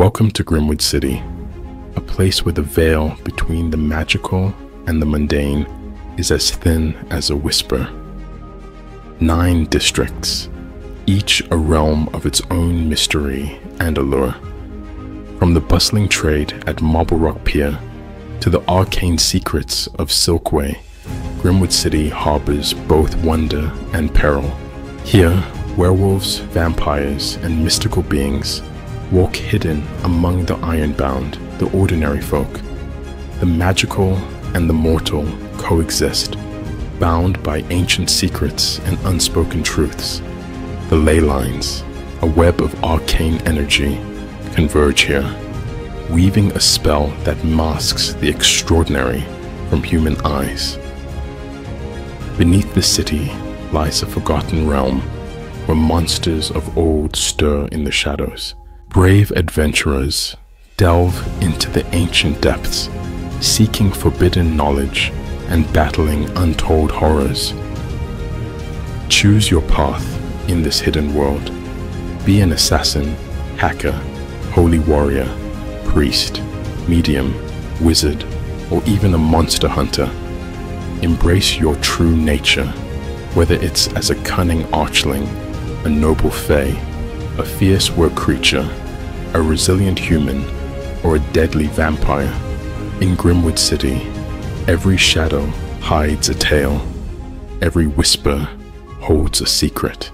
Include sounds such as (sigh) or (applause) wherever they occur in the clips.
Welcome to Grimwood City, a place where the veil between the magical and the mundane is as thin as a whisper. Nine districts, each a realm of its own mystery and allure. From the bustling trade at Marble Rock Pier to the arcane secrets of Silkway, Grimwood City harbors both wonder and peril. Here, werewolves, vampires, and mystical beings walk hidden among the ironbound, the ordinary folk. The magical and the mortal coexist, bound by ancient secrets and unspoken truths. The ley lines, a web of arcane energy, converge here, weaving a spell that masks the extraordinary from human eyes. Beneath the city lies a forgotten realm where monsters of old stir in the shadows. Brave adventurers delve into the ancient depths, seeking forbidden knowledge and battling untold horrors. Choose your path in this hidden world. Be an assassin, hacker, holy warrior, priest, medium, wizard, or even a monster hunter. Embrace your true nature, whether it's as a cunning archling, a noble fae, a fierce war creature, a resilient human, or a deadly vampire. In Grimwood City, every shadow hides a tale. Every whisper holds a secret.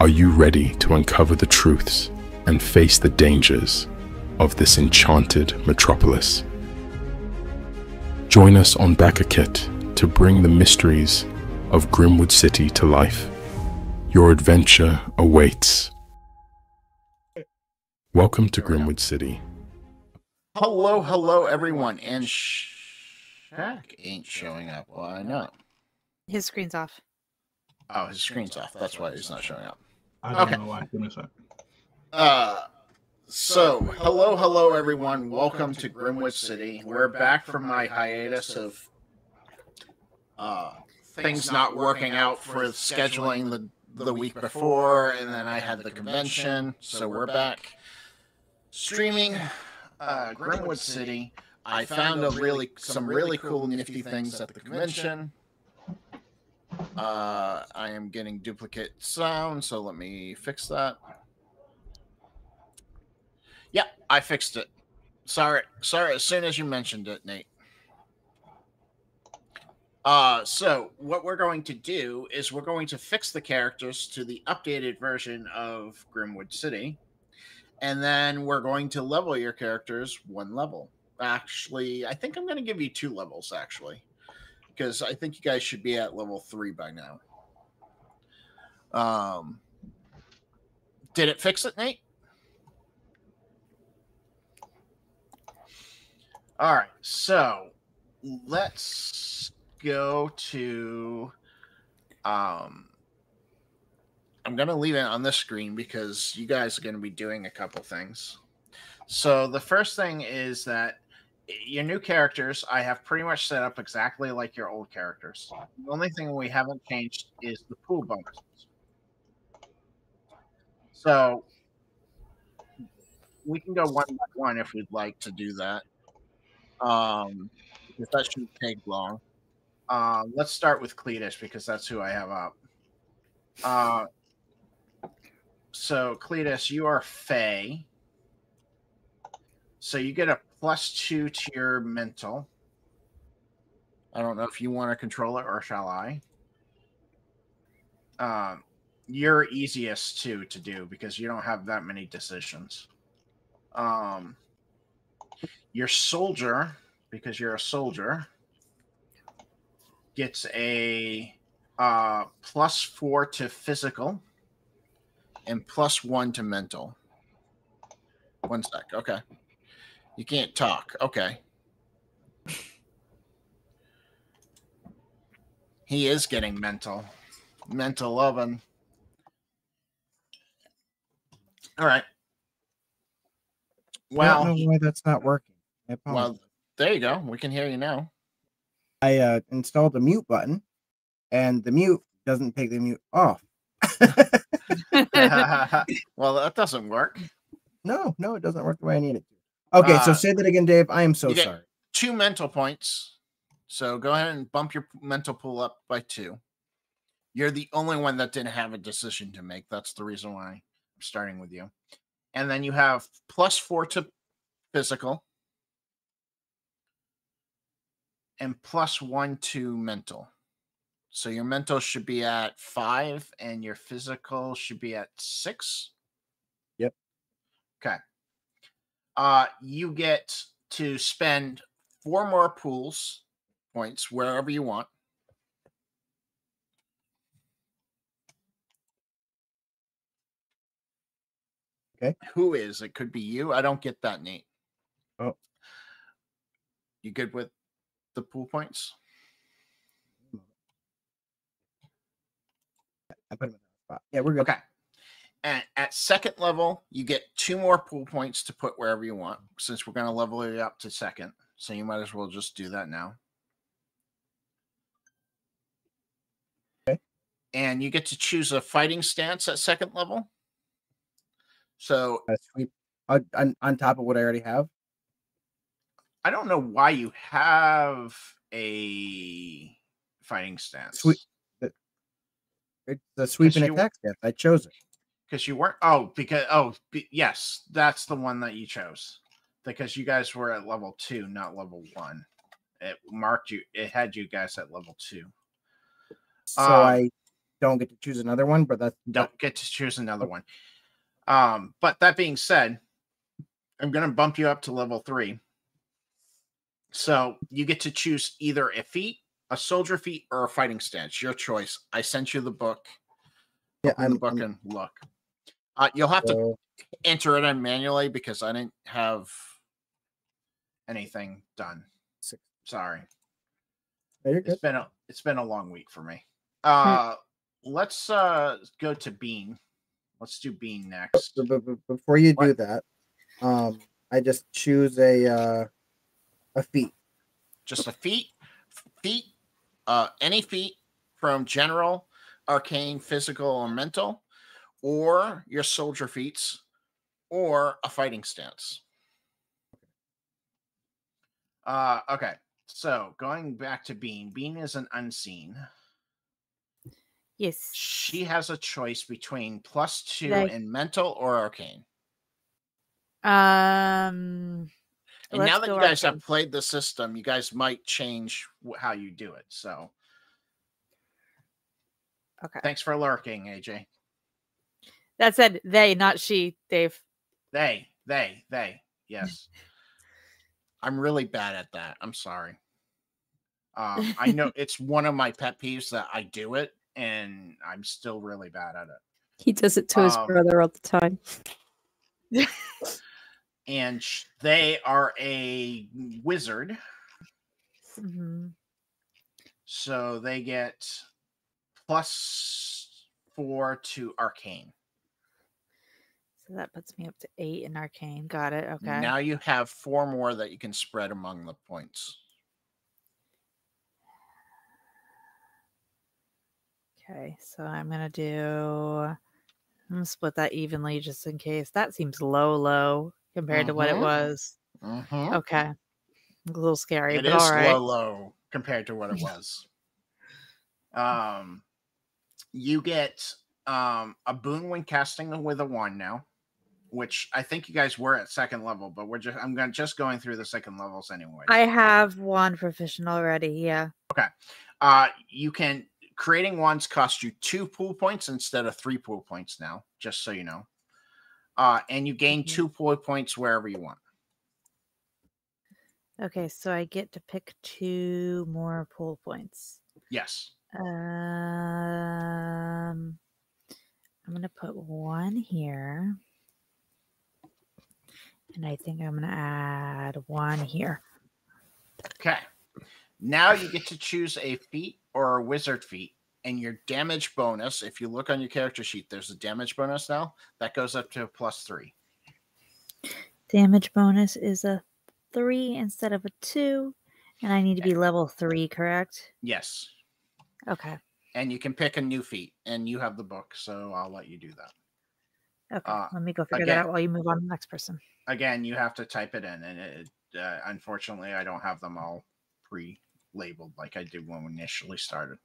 Are you ready to uncover the truths and face the dangers of this enchanted metropolis? Join us on BackerKit to bring the mysteries of Grimwood City to life. Your adventure awaits. Welcome to Grimwood City. Hello, hello, everyone. And Shaq ain't showing up. Why not? His screen's off. Oh, his screen's off. That's why he's not showing up. I don't Okay. know why. Give me a sec. Uh, so, hello, hello, everyone. Welcome to Grimwood City. We're back from my hiatus of uh, things not working out for scheduling the the week before, and then I had the convention. So we're back streaming uh, Grimwood City. I found a really some really cool, nifty things at the convention. Uh, I am getting duplicate sound, so let me fix that. Yeah, I fixed it. Sorry, sorry. As soon as you mentioned it, Nate. Uh, so what we're going to do is we're going to fix the characters to the updated version of Grimwood City, and then we're going to level your characters one level. Actually, I think I'm going to give you two levels actually, because I think you guys should be at level three by now. Um, did it fix it, Nate? All right, so let's go to um I'm going to leave it on this screen because you guys are going to be doing a couple things. So the first thing is that your new characters I have pretty much set up exactly like your old characters. The only thing we haven't changed is the pool bonuses. So we can go one by one if we'd like to do that. Um, because that shouldn't take long. Um, let's start with Cletus because that's who I have up. Uh, so Cletus, you are Fey. So you get a plus two to your mental. I don't know if you want to control it or shall I. Um, you're easiest too to do because you don't have that many decisions. Um, your soldier, because you're a soldier, gets a uh, plus four to physical and plus one to mental. One sec. Okay. You can't talk. Okay. He is getting mental. Mental loving. All right. I Well, don't know why that's not working. Well, there you go. We can hear you now. I uh, installed the mute button, and the mute doesn't take the mute off. (laughs) (laughs) well, that doesn't work. No, no, it doesn't work the way I need it to. Okay, so Uh, say that again, Dave. I am so sorry. Two mental points. So go ahead and bump your mental pool up by two. You're the only one that didn't have a decision to make. That's the reason why I'm starting with you. And then you have plus four to physical and plus one to mental. So your mental should be at five and your physical should be at six. Yep. Okay. Uh, you get to spend four more pools points wherever you want. Okay. Who is? It could be you. I don't get that, Nate. Oh. You good with the pool points? I put him in the spot. Yeah, we're good. Okay. And at second level, you get two more pool points to put wherever you want, since we're going to level you up to second. So you might as well just do that now. Okay. And you get to choose a fighting stance at second level. So Uh, sweep on, on, on top of what I already have. I don't know why you have a fighting stance. Sweep. It's the sweep and you- attack stance. I chose it. because you weren't oh because oh be, yes that's the one that you chose because you guys were at level two not level one it marked you it had you guys at level two So Um, I don't get to choose another one, but that's don't get to choose another one um but that being said i'm going to bump you up to level three so you get to choose either a feat a soldier feat or a fighting stance your choice i sent you the book yeah. Open I'm, book I'm and look uh, you'll have to enter it in manually because I didn't have anything done. Six. Sorry. It's good. been a it's been a long week for me. Uh let's uh go to Bean. Let's do Bean next. Before you do that, um, I just choose a uh, a feat. Just a feat, feat, uh any feat from general, arcane, physical, or mental, or your soldier feats, or a fighting stance. Uh okay. So going back to Bean, Bean is an unseen. Yes. She has a choice between plus two Like- in mental or arcane. Um. And let's now that you guys arcane. have played the system, you guys might change how you do it. So Okay. thanks for lurking, AJ. That said, they, not she, Dave. They, they, they. (laughs) Yes. I'm really bad at that. I'm sorry. Um, I know (laughs) it's one of my pet peeves that I do it, and I'm still really bad at it. He does it to his Um, brother all the time. (laughs) And sh- they are a wizard, hmm so they get plus four to arcane. So that puts me up to eight in arcane. Got it. Okay. Now you have four more that you can spread among the points. Okay. So I'm gonna do. I'm gonna split that evenly just in case. That seems low, low compared to what it Mhm. was. Mhm. Okay. A little scary, It but is all right. low, low compared to what it (laughs) was. um, you get um a boon when casting with a wand now, which I think you guys were at second level, but we're just I'm going just going through the second levels anyway. I have one proficient already. Yeah. Okay. Uh, you can creating wands cost you two pool points instead of three pool points now, just so you know. Uh, and you gain Mhm. two pool points wherever you want. Okay. So I get to pick two more pool points. Yes. Um, I'm gonna put one here, and I think I'm gonna add one here. Okay. Now you get to choose a feat or a wizard feat, and your damage bonus. If you look on your character sheet, there's a damage bonus now that goes up to a plus three. Damage bonus is a three instead of a two, and I need to be level three, correct? Yes. Okay. And you can pick a new feat, and you have the book, so I'll let you do that. Okay, Uh, let me go figure again- that out while you move on to the next person. Again, you have to type it in, and it, uh, unfortunately, I don't have them all pre-labeled like I did when we initially started.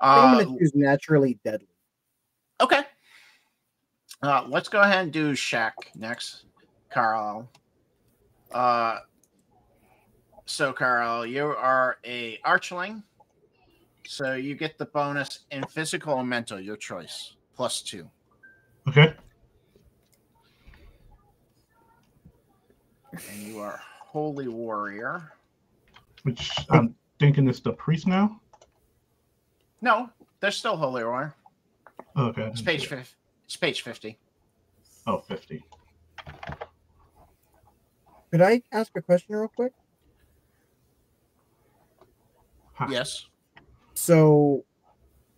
I'm Uh, gonna choose naturally deadly. okay. Uh, let's go ahead and do Shaq next. Carl. Uh, so Carl, you are a archling, so you get the bonus in physical and mental, your choice, plus two. Okay. And you are holy warrior. Which I'm thinking is the priest now. No, they're still holy warrior. Okay. It's page see fifty. It's page fifty. Oh, 50. Could I ask a question real quick? Ha. Yes. So,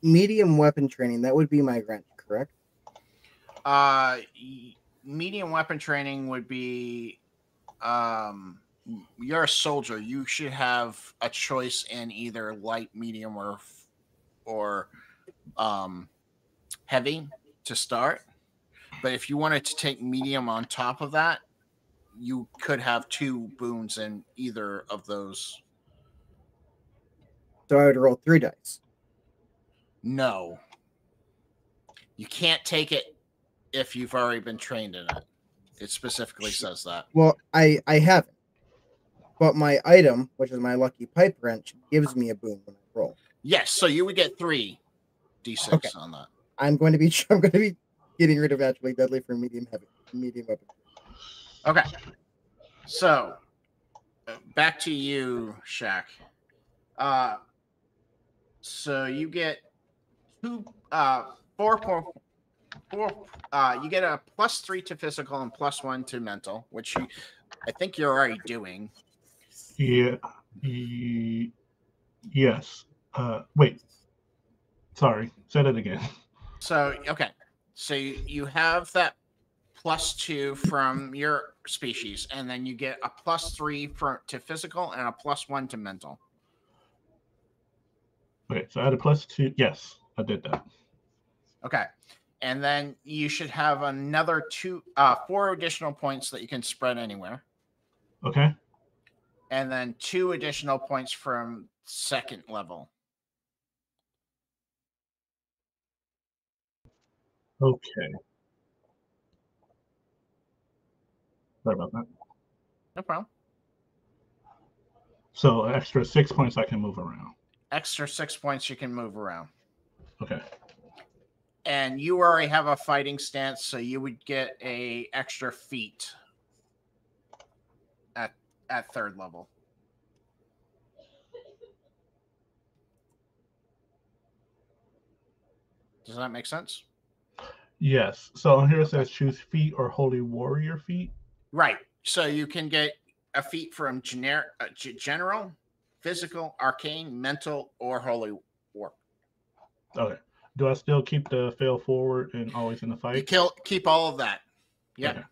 medium weapon training, that would be my wrench, correct? Uh, medium weapon training would be, um, you're a soldier. You should have a choice in either light, medium, or f- or um, heavy to start. But if you wanted to take medium on top of that, you could have two boons in either of those. So I would roll three dice. No, you can't take it if you've already been trained in it. It specifically says that. Well, I I haven't, but my item, which is my lucky pipe wrench, gives me a boon when I roll. Yes, so you would get three d6 Okay. on that. I'm going to be (laughs) I'm going to be getting rid of naturally deadly for medium heavy medium weapon. Okay. So uh, back to you, Shaq. Uh so you get two uh four four four uh you get a plus three to physical and plus one to mental, which you I think you're already doing. Yeah. Yes. Uh, wait. Sorry. Say that again. So okay. So you, you have that plus two from your species, and then you get a plus three for to physical and a plus one to mental. Okay. So I had a plus two. Yes, I did that. Okay. And then you should have another two uh four additional points that you can spread anywhere. Okay. And then two additional points from second level. Okay. Sorry about that. No problem. So extra six points I can move around. Extra six points you can move around. Okay. And you already have a fighting stance, so you would get a extra feat at at third level. Does that make sense? Yes. So on here it says choose feat or holy warrior feat. Right. So you can get a feat from generic, uh, g- general, physical, arcane, mental, or holy war. Okay. Do I still keep the fail forward and always in the fight? You kill, keep all of that. Yeah. Okay.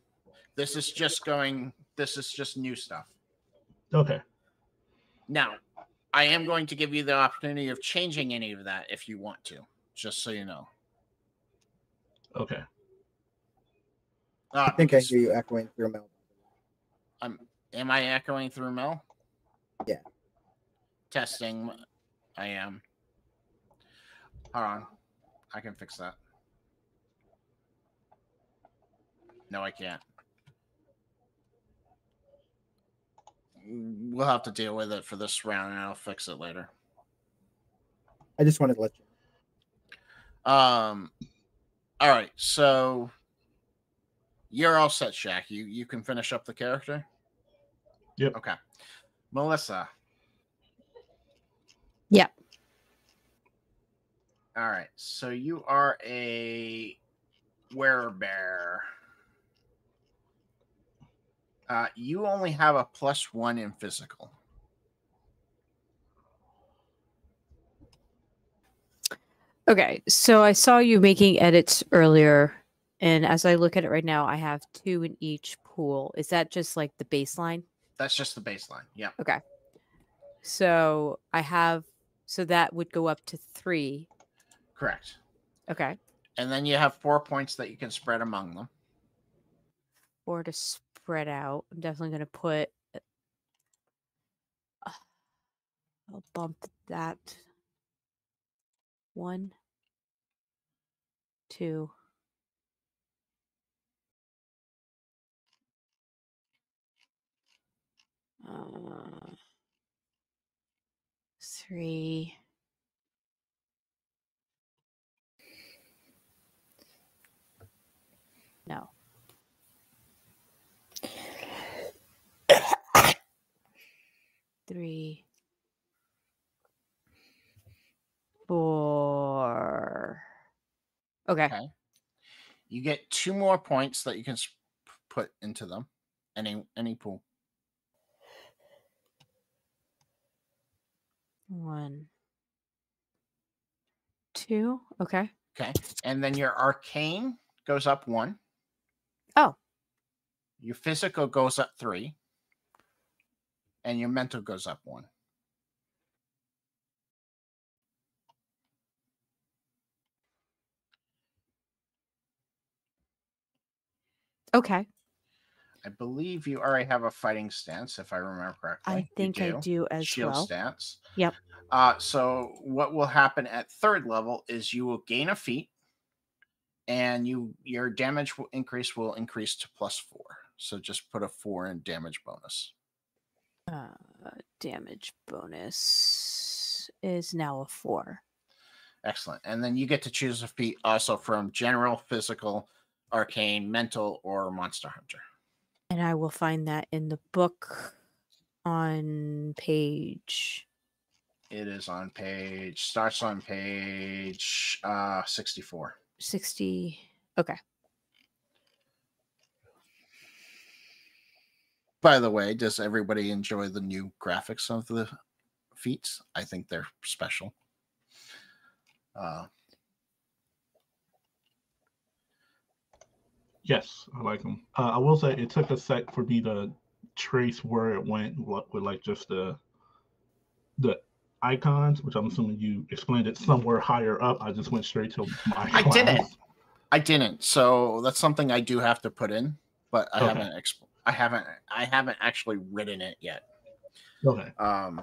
This is just going. This is just new stuff. Okay. Now, I am going to give you the opportunity of changing any of that if you want to, just so you know. Okay. Uh, I think I hear you echoing through Mel. I'm, am I echoing through Mel? Yeah. Testing. I am. Hold on. I can fix that. No, I can't. We'll have to deal with it for this round and I'll fix it later. I just wanted to let you. Um all right, so you're all set, Shaq. You you can finish up the character? Yep. Okay. Melissa. Yep. All right. So you are a werebear. Uh, you only have a plus one in physical. Okay, so I saw you making edits earlier, and as I look at it right now, I have two in each pool. Is that just like the baseline? That's just the baseline. Yeah. Okay. So I have, so that would go up to three. Correct. Okay. And then you have four points that you can spread among them. Or to spread out. I'm definitely going to put. uh, I'll bump that. One, two, uh, three. No. Three. Four. Okay. Okay. You get two more points that you can put into them. Any any pool. One. Two. Okay. Okay. And then your arcane goes up one. Oh. Your physical goes up three. And your mental goes up one. Okay. I believe you already have a fighting stance, if I remember correctly. I You think I do as Shield well. stance. Yep. Uh, so what will happen at third level is you will gain a feat, and you your damage will increase will increase to plus four. So just put a four in damage bonus. Uh, damage bonus is now a four. Excellent. And then you get to choose a feat also from general, physical, arcane, mental, or monster hunter. And I will find that in the book on page. It is on page starts on page uh 64. 60. Okay. By the way, does everybody enjoy the new graphics of the feats? I think they're special. Uh, Yes, I like them. Uh, I will say it took a sec for me to trace where it went with, with like just the the icons, which I'm assuming you explained it somewhere higher up. I just went straight to my. I didn't. I didn't, so that's something I do have to put in, but I Okay. haven't. Exp- I haven't. I haven't actually written it yet. Okay, Um,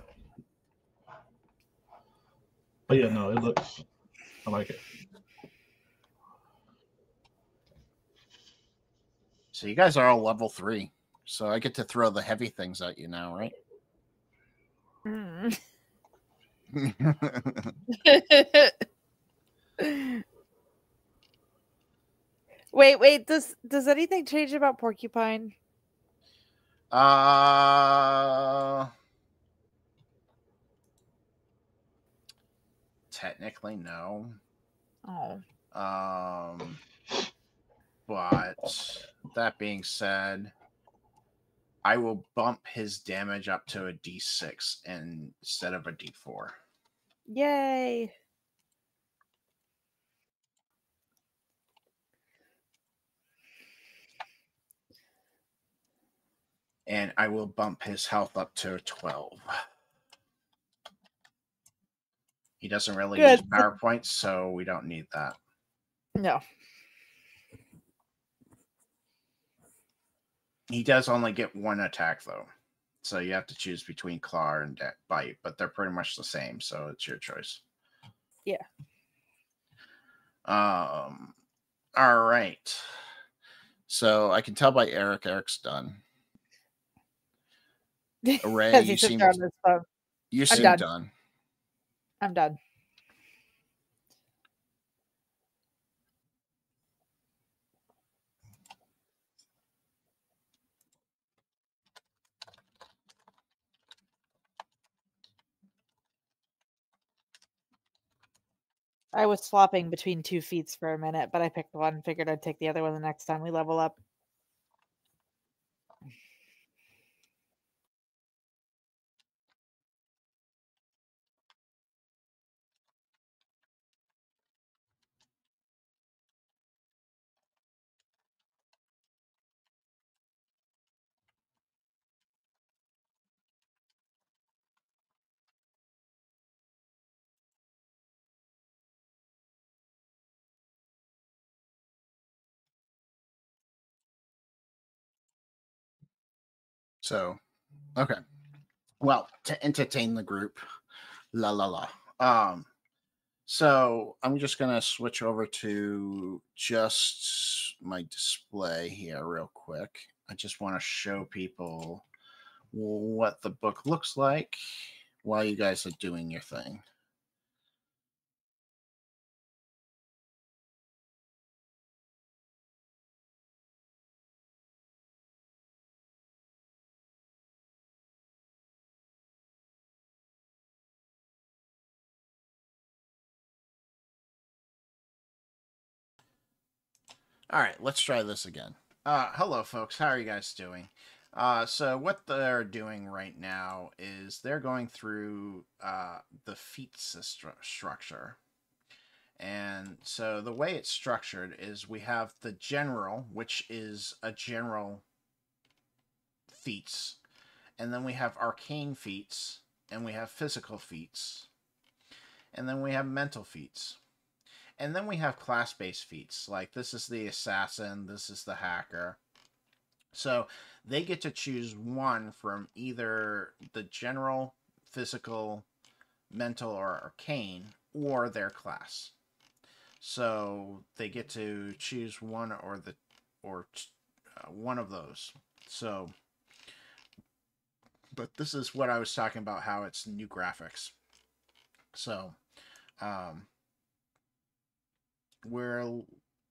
but yeah, no, it looks. I like it. So you guys are all level three, so I get to throw the heavy things at you now, right? Mm. (laughs) (laughs) wait, wait. Does does anything change about porcupine? uh, technically, no. Oh, Um, but that being said, I will bump his damage up to a d6 instead of a d4. yay! And I will bump his health up to 12. He doesn't really use Good. power points, so we don't need that. No. He does only get one attack, though. So you have to choose between claw and bite, but they're pretty much the same, so it's your choice. Yeah. Um. All right. So I can tell by Eric. Eric's done. (laughs) Ray, you seem his you seem done. done. I'm done. I was swapping between two feats for a minute, but I picked one figured I'd take the other one the next time we level up. So, okay. Well, to entertain the group, la la la. Um, so I'm just gonna switch over to just my display here real quick. I just want to show people what the book looks like while you guys are doing your thing. All right, let's try this again. Uh, hello, folks. How are you guys doing? Uh, so what they're doing right now is they're going through uh, the stru- structure. And so the way it's structured is we have the general, which is a general feats, and then we have arcane feats, and we have physical feats, and then we have mental feats. And then we have class based feats, like this is the assassin, this is the hacker. So they get to choose one from either the general, physical, mental, or arcane, or their class. So they get to choose one or the or uh, one of those. So, but this is what I was talking about how it's new graphics. So, um, we're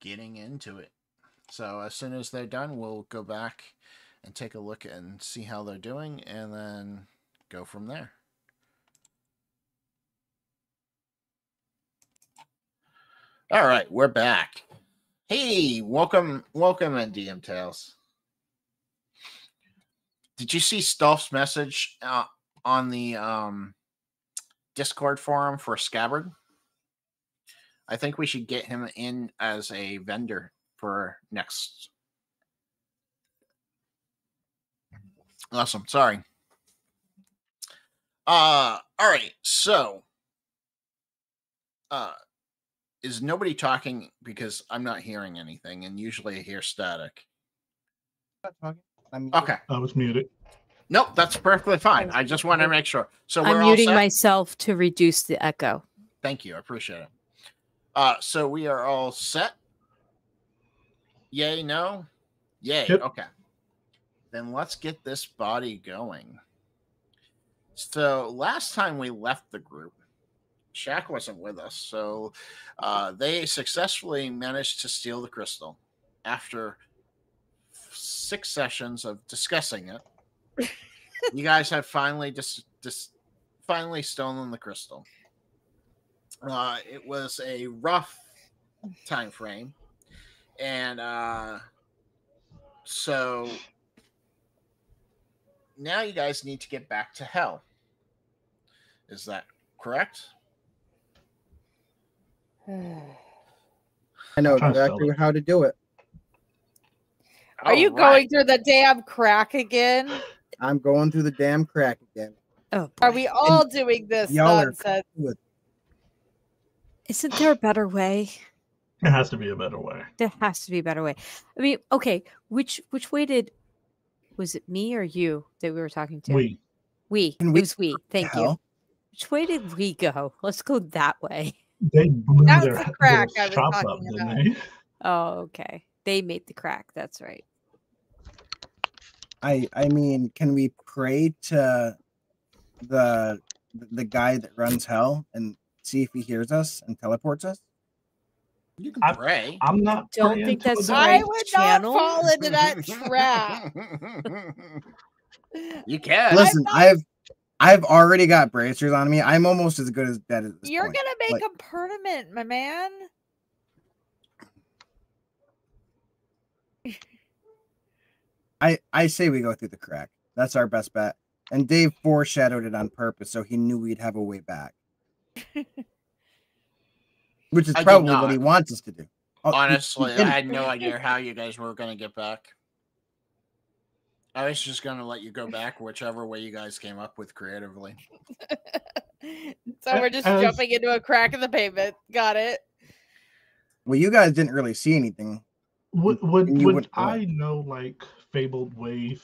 getting into it. So as soon as they're done, we'll go back and take a look and see how they're doing and then go from there. All right, we're back. Hey, welcome, welcome in DM Tales. Did you see Stolf's message uh, on the um, Discord forum for Scabbard? I think we should get him in as a vendor for next. Awesome. Sorry. Uh all right. So uh is nobody talking because I'm not hearing anything and usually I hear static. Okay. I was muted. Nope, that's perfectly fine. I just want to make sure. So we're I'm muting myself to reduce the echo. Thank you. I appreciate it. Uh, so we are all set. Yay, no? Yay. Yep. Okay. Then let's get this body going. So last time we left the group, Shaq wasn't with us. So uh, they successfully managed to steal the crystal after six sessions of discussing it. (laughs) you guys have finally just just finally stolen the crystal. Uh, it was a rough time frame, and uh, so now you guys need to get back to hell. Is that correct? I know trying to spell exactly how to do it. Are you All going through the damn crack again? I'm going through the damn crack again. Oh, Are we all doing this y'all are nonsense? Isn't there a better way? It has to be a better way. There has to be a better way. I mean, okay, which which way did was it me or you that we were talking to? We We. Can it was we. Thank you. Which way did we go? (laughs) Let's go that way. they blew That's their, the their crack I was shop up, talking didn't about. they? Oh, okay. They made the crack. That's right. I I mean, can we pray to the the guy that runs hell and see if he hears us and teleports us? You can I- pray. I'm not. Don't think that's the- right. I would channel? not fall into that trap. (laughs) you can. Listen, not- I've I've already got bracers on me. I'm almost as good as dead at this You're point. gonna make Like- a permanent, my man. I I say we go through the crack. That's our best bet. And Dave foreshadowed it on purpose, so he knew we'd have a way back. (laughs) Which is I probably what he wants us to do. Oh, he- he Honestly, I had no idea how you guys were going to get back. I was just going to let you go back whichever way you guys came up with creatively. (laughs) so we're just As- jumping into a crack in the pavement. Got it. Well, you guys didn't really see anything. Would would, would wouldn't know. I know like fabled ways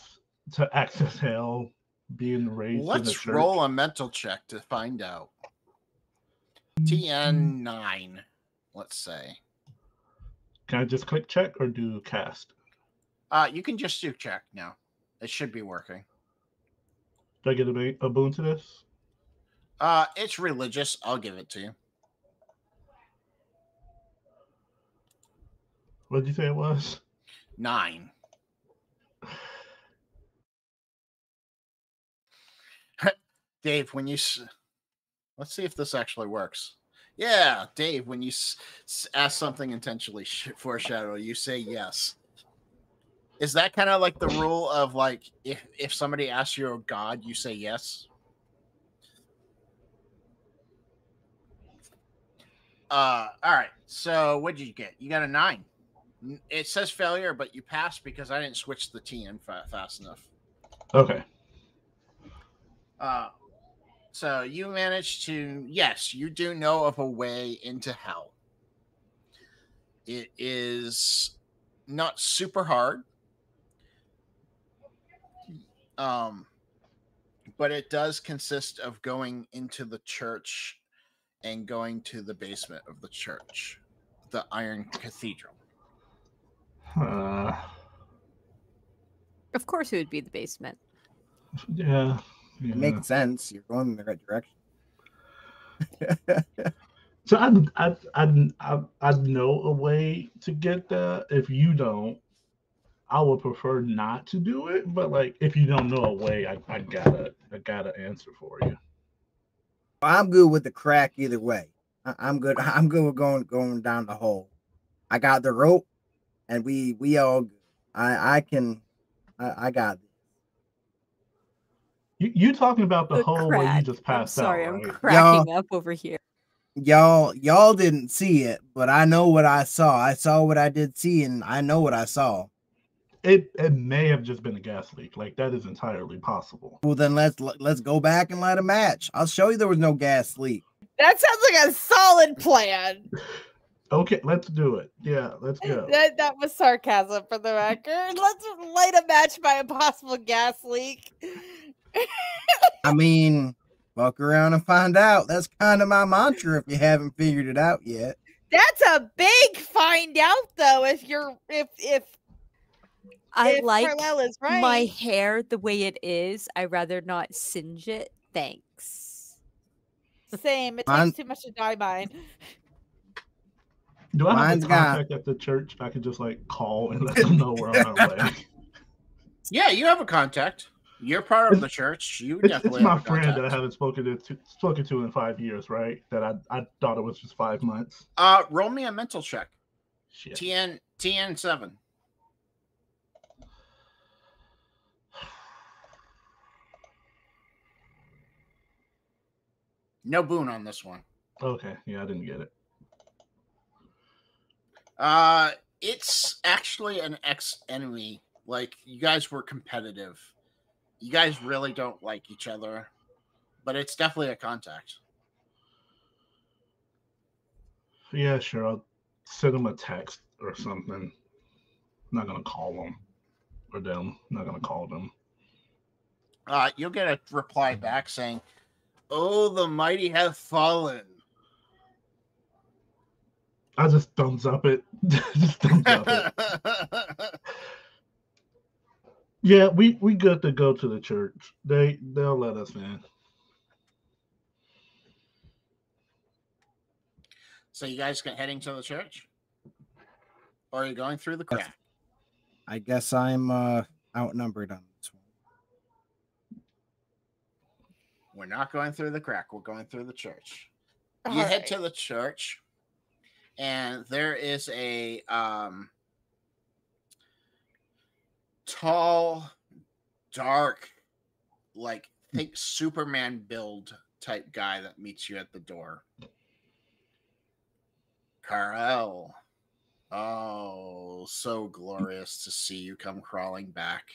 to (laughs) access hell, being raised. Let's church. roll a mental check to find out. TN nine, let's say. Can I just click check or do cast? Uh, you can just do check now. It should be working. Do I get a, a boon to this? Uh, it's religious. I'll give it to you. What did you say it was? Nine. (sighs) (laughs) Dave, when you let's see if this actually works. Yeah, Dave, when you s- s- ask something intentionally sh- foreshadow, you say yes. Is that kind of like the rule of like if if somebody asks you a god, you say yes? Uh, all right. So what did you get? You got a nine. It says failure, but you passed because I didn't switch the TN fa- fast enough. Okay. Uh, so you managed to, yes, you do know of a way into hell. It is not super hard, um, but it does consist of going into the church and going to the basement of the church, the Iron Cathedral. Uh, Of course, it would be the basement. yeah. Yeah. It makes sense. You're going in the right direction. (laughs) So I I I I I know a way to get that. If you don't, I would prefer not to do it. But like, if you don't know a way, I, I gotta I gotta answer for you. I'm good with the crack either way. I, I'm good. (laughs) I'm good with going going down the hole. I got the rope, and we we all. I I can. I, I got this. You you talking about the The hole where you crack. just I'm passed sorry, out? I'm right? cracking up over here. y'all y'all didn't see it, but I know what I saw. I saw what I did see, and I know what I saw. It it may have just been a gas leak. Like that is entirely possible. Well, then let's let's go back and light a match. I'll show you there was no gas leak. That sounds like a solid plan. (laughs) Okay, let's do it. Yeah, let's go. (laughs) That that was sarcasm for the record. (laughs) Let's light a match by a possible gas leak. I mean, fuck around and find out. That's kind of my mantra. If you haven't figured it out yet, That's a big find out though. If you're if if I if like is right. my hair the way it is. I'd rather not singe it. Thanks. same. It Mine- takes too much to dye mine. Do I have Mine's a got- contact at the church I can just like call and let them know where I'm at. way? (laughs) Yeah, you have a contact. You're part of the church. You It's, it's my friend that I haven't spoken to, to spoken to in five years, right? That I, I thought it was just five months. Uh, roll me a mental check. Shit. TN TN seven. No boon on this one. Okay, yeah, I didn't get it. Uh, it's actually an ex enemy. Like you guys were competitive. You guys really don't like each other, but it's definitely a contact. Yeah, sure. I'll send them a text or something. I'm not gonna call them or them. I'm not gonna call them. Uh, you'll get a reply back saying, "Oh, the mighty have fallen." I just thumbs up it. (laughs) just thumbs up it. (laughs) Yeah, we we good to go to the church. They they'll let us in. so you guys get heading to the church, or are you going through the crack? I guess I'm uh outnumbered on this one. We're not going through the crack. We're going through the church. you All head to the church and there is a um tall dark like think superman build type guy that meets you at the door carl oh so glorious to see you come crawling back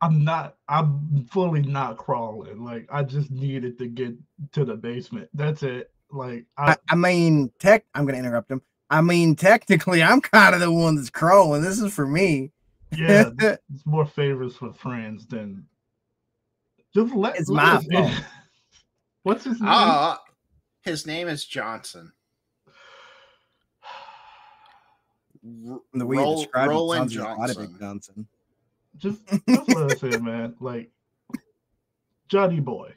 I'm not. I'm fully not crawling. Like I just needed to get to the basement. That's it. Like I, I, I mean, tech. I'm gonna interrupt him. I mean, technically, I'm kind of the one that's crawling. This is for me. Yeah, (laughs) it's more favors with friends than just let. It's let my us in. fault. (laughs) What's his name? Uh, his name is Johnson. R- (sighs) the way you Roll- describe it sounds like a lot of Johnson. Big Johnson. just, (laughs) just let us in, man. Like Johnny Boy,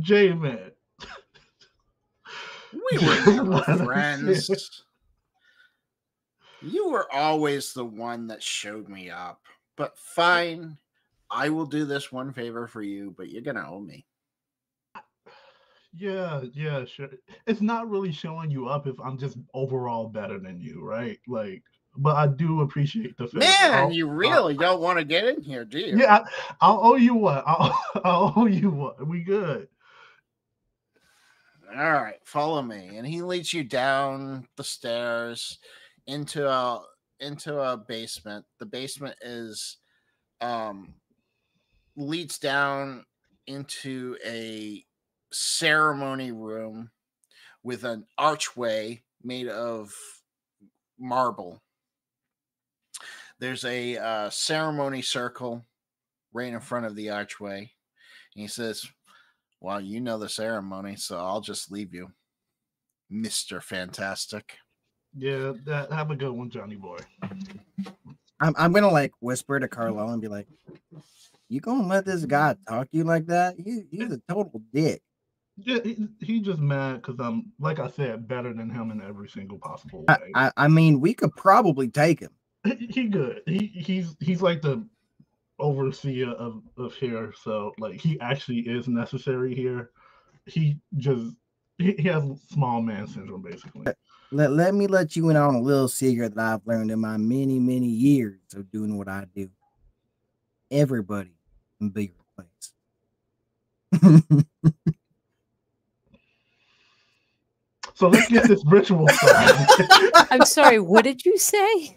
J Man. We were friends. You were always the one that showed me up. But fine, I will do this one favor for you, but you're gonna owe me. (sighs) Yeah, yeah, sure. It's not really showing you up if I'm just overall better than you, right? Like, but I do appreciate the favor. Man, I'll- you I'll- really don't want to get in here, do you? Yeah, I, I'll owe you what? I'll, (laughs) I'll owe you what? We good? All right, follow me. And he leads you down the stairs into a into a basement. The basement is um leads down into a ceremony room with an archway made of marble. There's a uh, ceremony circle right in front of the archway. And he says, well, you know the ceremony, so I'll just leave you, Mister Fantastic. Yeah, that, have a good one, Johnny Boy. I'm I'm gonna like whisper to Carlo and be like, "You gonna let this guy talk to you like that? He, he's a total dick." Yeah, he, he just mad because I'm, like I said, better than him in every single possible I, way. I I mean, we could probably take him. he, he good. He he's he's like the overseer of of here, so like he actually is necessary here. He just he, he has small man syndrome basically. Let let me let you in on a little secret that I've learned in my many many years of doing what I do. Everybody can be replaced. So let's get this ritual started. (laughs) I'm sorry, what did you say?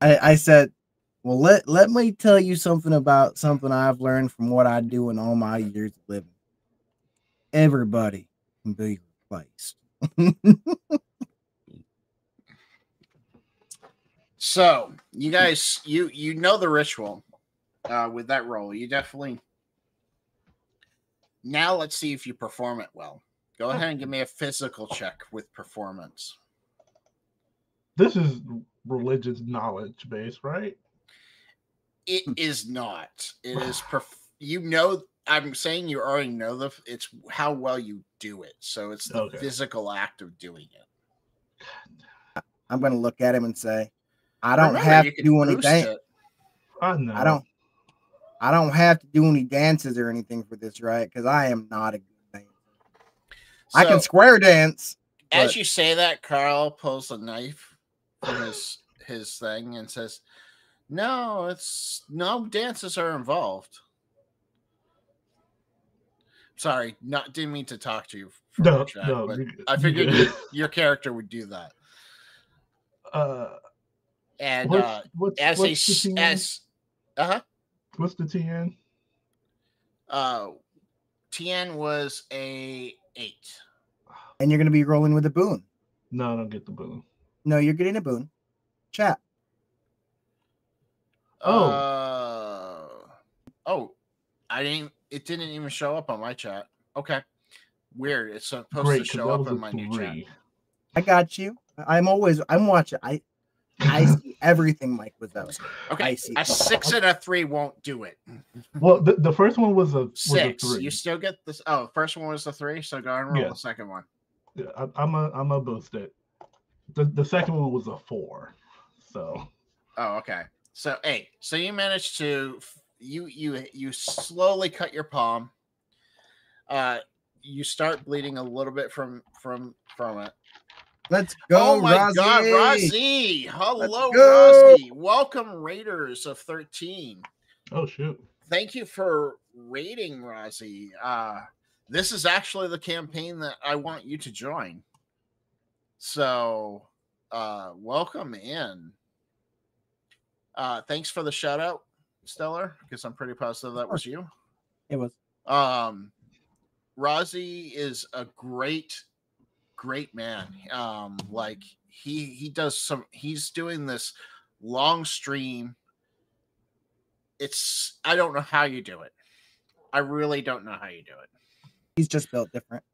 I, I said, well, let let me tell you something about something I've learned from what I do in all my years of living. Everybody can be replaced. (laughs) So you guys, you you know the ritual uh, with that role. You definitely. Now let's see if you perform it well. Go ahead and give me a physical check with performance. this is religious knowledge base, right? It is not. It is. (sighs) Perf- you know. I'm saying you already know the. It's how well you do it. So it's the Okay. physical act of doing it. I'm gonna look at him and say, I don't Remember, have to do boost anything. it. I know. I don't. I don't have to do any dances or anything for this, right? Because I am not a good dancer. I can square dance. As But- you say that, Carl pulls a knife from his his thing and says, "No, it's no dances are involved." Sorry, not didn't mean to talk to you. for No, chat, no. but I figured good. (laughs) your character would do that. Uh, And what's, uh, what's, as a what's the TN? as uh huh, What's the TN? uh, TN was a eight. And you're gonna be rolling with a boon. No, I don't get the boon. No, you're getting a boon. Chat. Oh. Uh, oh, I didn't. It didn't even show up on my chat. Okay, weird. It's supposed Great, to 'cause show up was in a my new chat. I got you. I'm always I'm watching. I I (laughs) see everything Mike was up. I Okay, see. a six and a three won't do it. (laughs) Well, the, the first one was a was Six. a three. You still get this. Oh, first one was the three. So go and roll Yeah. the second one. Yeah, I, I'm a I'm a boost it. The the second one was a four. So Oh, okay. So hey, so you managed to f- you you you slowly cut your palm. Uh, you start bleeding a little bit from from from it. Let's go, oh my Rozzy. god, Rozzy! Hello, go. Rozzy. Welcome, Raiders of 13. oh shoot. Thank you for raiding, Rozzy. Uh this is actually the campaign that I want you to join. So uh welcome in. Uh thanks for the shout out, Stellar, because I'm pretty positive that was you. It was. Um, Rozzy is a great, great man. Um, like he he does some he's doing this long stream it's i don't know how you do it i really don't know how you do it He's just built different.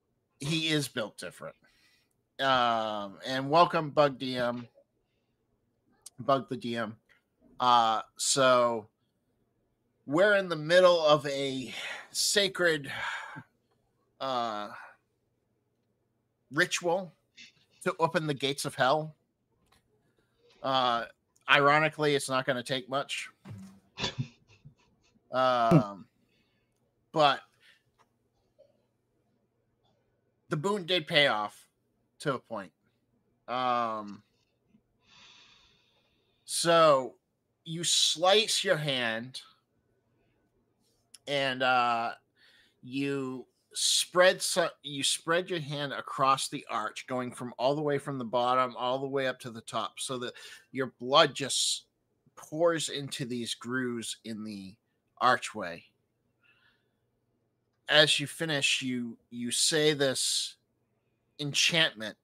he is built different um and welcome bug dm bug the dm uh so we're in the middle of a sacred uh ritual to open the gates of hell. Uh ironically it's not going to take much. (laughs) Um but the boon did pay off to a point. Um so you slice your hand and uh you spread so you spread your hand across the arch going from all the way from the bottom all the way up to the top so that your blood just pours into these grooves in the archway. As you finish you you say this enchantment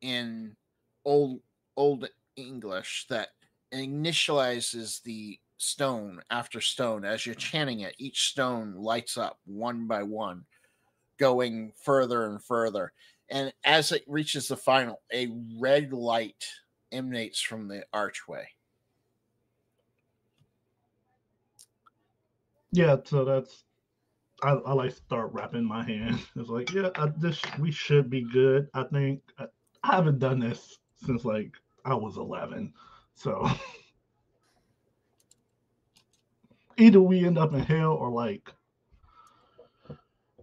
in old old english that initializes the stone after stone as you're chanting it each stone lights up one by one going further and further and as it reaches the final a red light emanates from the archway Yeah, so that's I, I like start wrapping my hand. (laughs) It's like, yeah, I, this we should be good. I think I, I haven't done this since like I was 11, so (laughs) either we end up in hell or like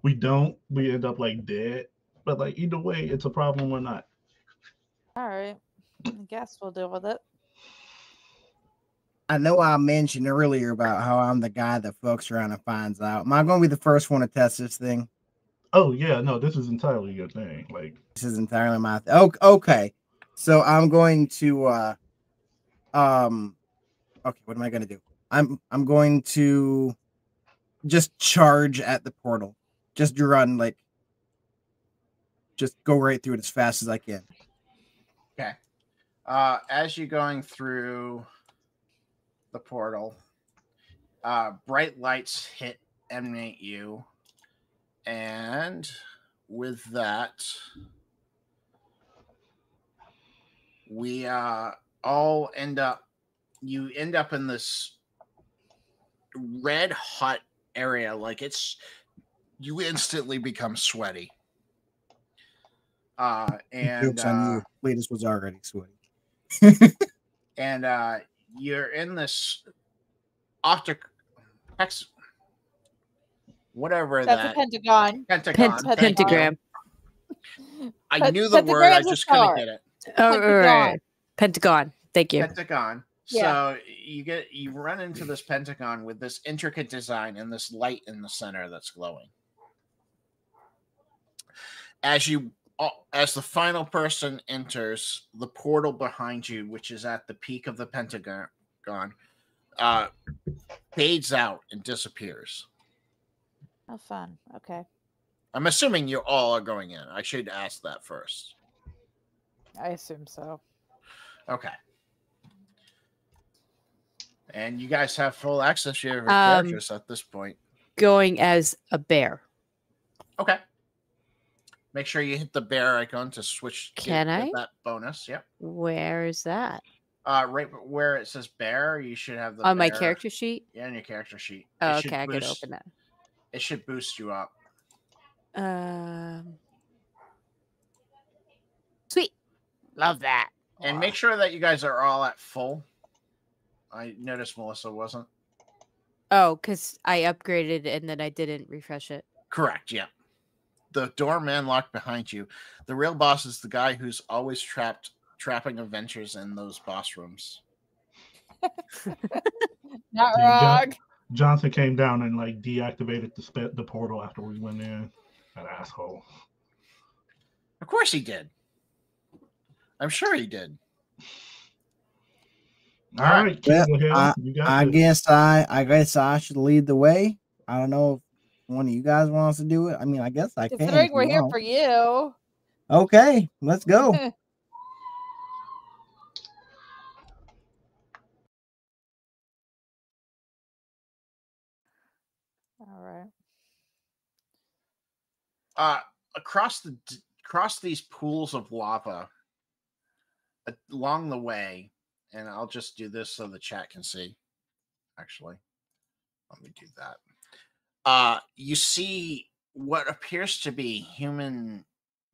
we don't. We end up like dead. But like either way, it's a problem or not. All right. I guess we'll deal with it. I know I mentioned earlier about how I'm the guy that fucks around and finds out. Am I going to be the first one to test this thing? Oh yeah, no, this is entirely your thing. Like This is entirely my th- oh, okay. So I'm going to uh um okay, what am I gonna do? I'm I'm going to just charge at the portal. Just run like just go right through it as fast as I can. Okay. Uh, as you're going through the portal, uh, bright lights hit emanate you, and with that, we uh, all end up. You end up in this red hot area, like it's. You instantly become sweaty. Uh, and Jokes on uh, you. Latest was already sweaty. (laughs) and uh you're in this optic hex whatever That's a that pentagon. pentagon, Pent- thank pentagram. I knew the word, I just couldn't get it. Oh, Pentagon. right. Pentagon. Thank you. Pentagon. Yeah. So you get you run into this pentagon with this intricate design and this light in the center that's glowing. As you as the final person enters the portal behind you, which is at the peak of the pentagon, uh, fades out and disappears. Oh, fun. Okay. I'm assuming you all are going in. I should ask that first. I assume so. Okay. And you guys have full access to your Um, characters at this point. Going as a bear. Okay. Make sure you hit the bear icon to switch. Can get I? that bonus? Yep. Where is that? Uh, right where it says bear, you should have the On my character sheet? Yeah, on your character sheet. Oh, okay, I could open that. It should boost you up. Um, sweet. Love that. And make sure that you guys are all at full. I noticed Melissa wasn't. Oh, because I upgraded and then I didn't refresh it. Correct. Yeah. The door man locked behind you. The real boss is the guy who's always trapped trapping adventures in those boss rooms. (laughs) Not There you go. Johnson came down and like deactivated the spe- the portal after we went in. That asshole. Of course he did. I'm sure he did. All right, well, I, I guess I I guess I should lead the way. I don't know if one of you guys wants to do it. I mean, I guess I can. We're here for you. Okay, let's go. (laughs) All right. Uh, across the across these pools of lava, along the way, and I'll just do this so the chat can see. Actually, let me do that. Uh, you see what appears to be human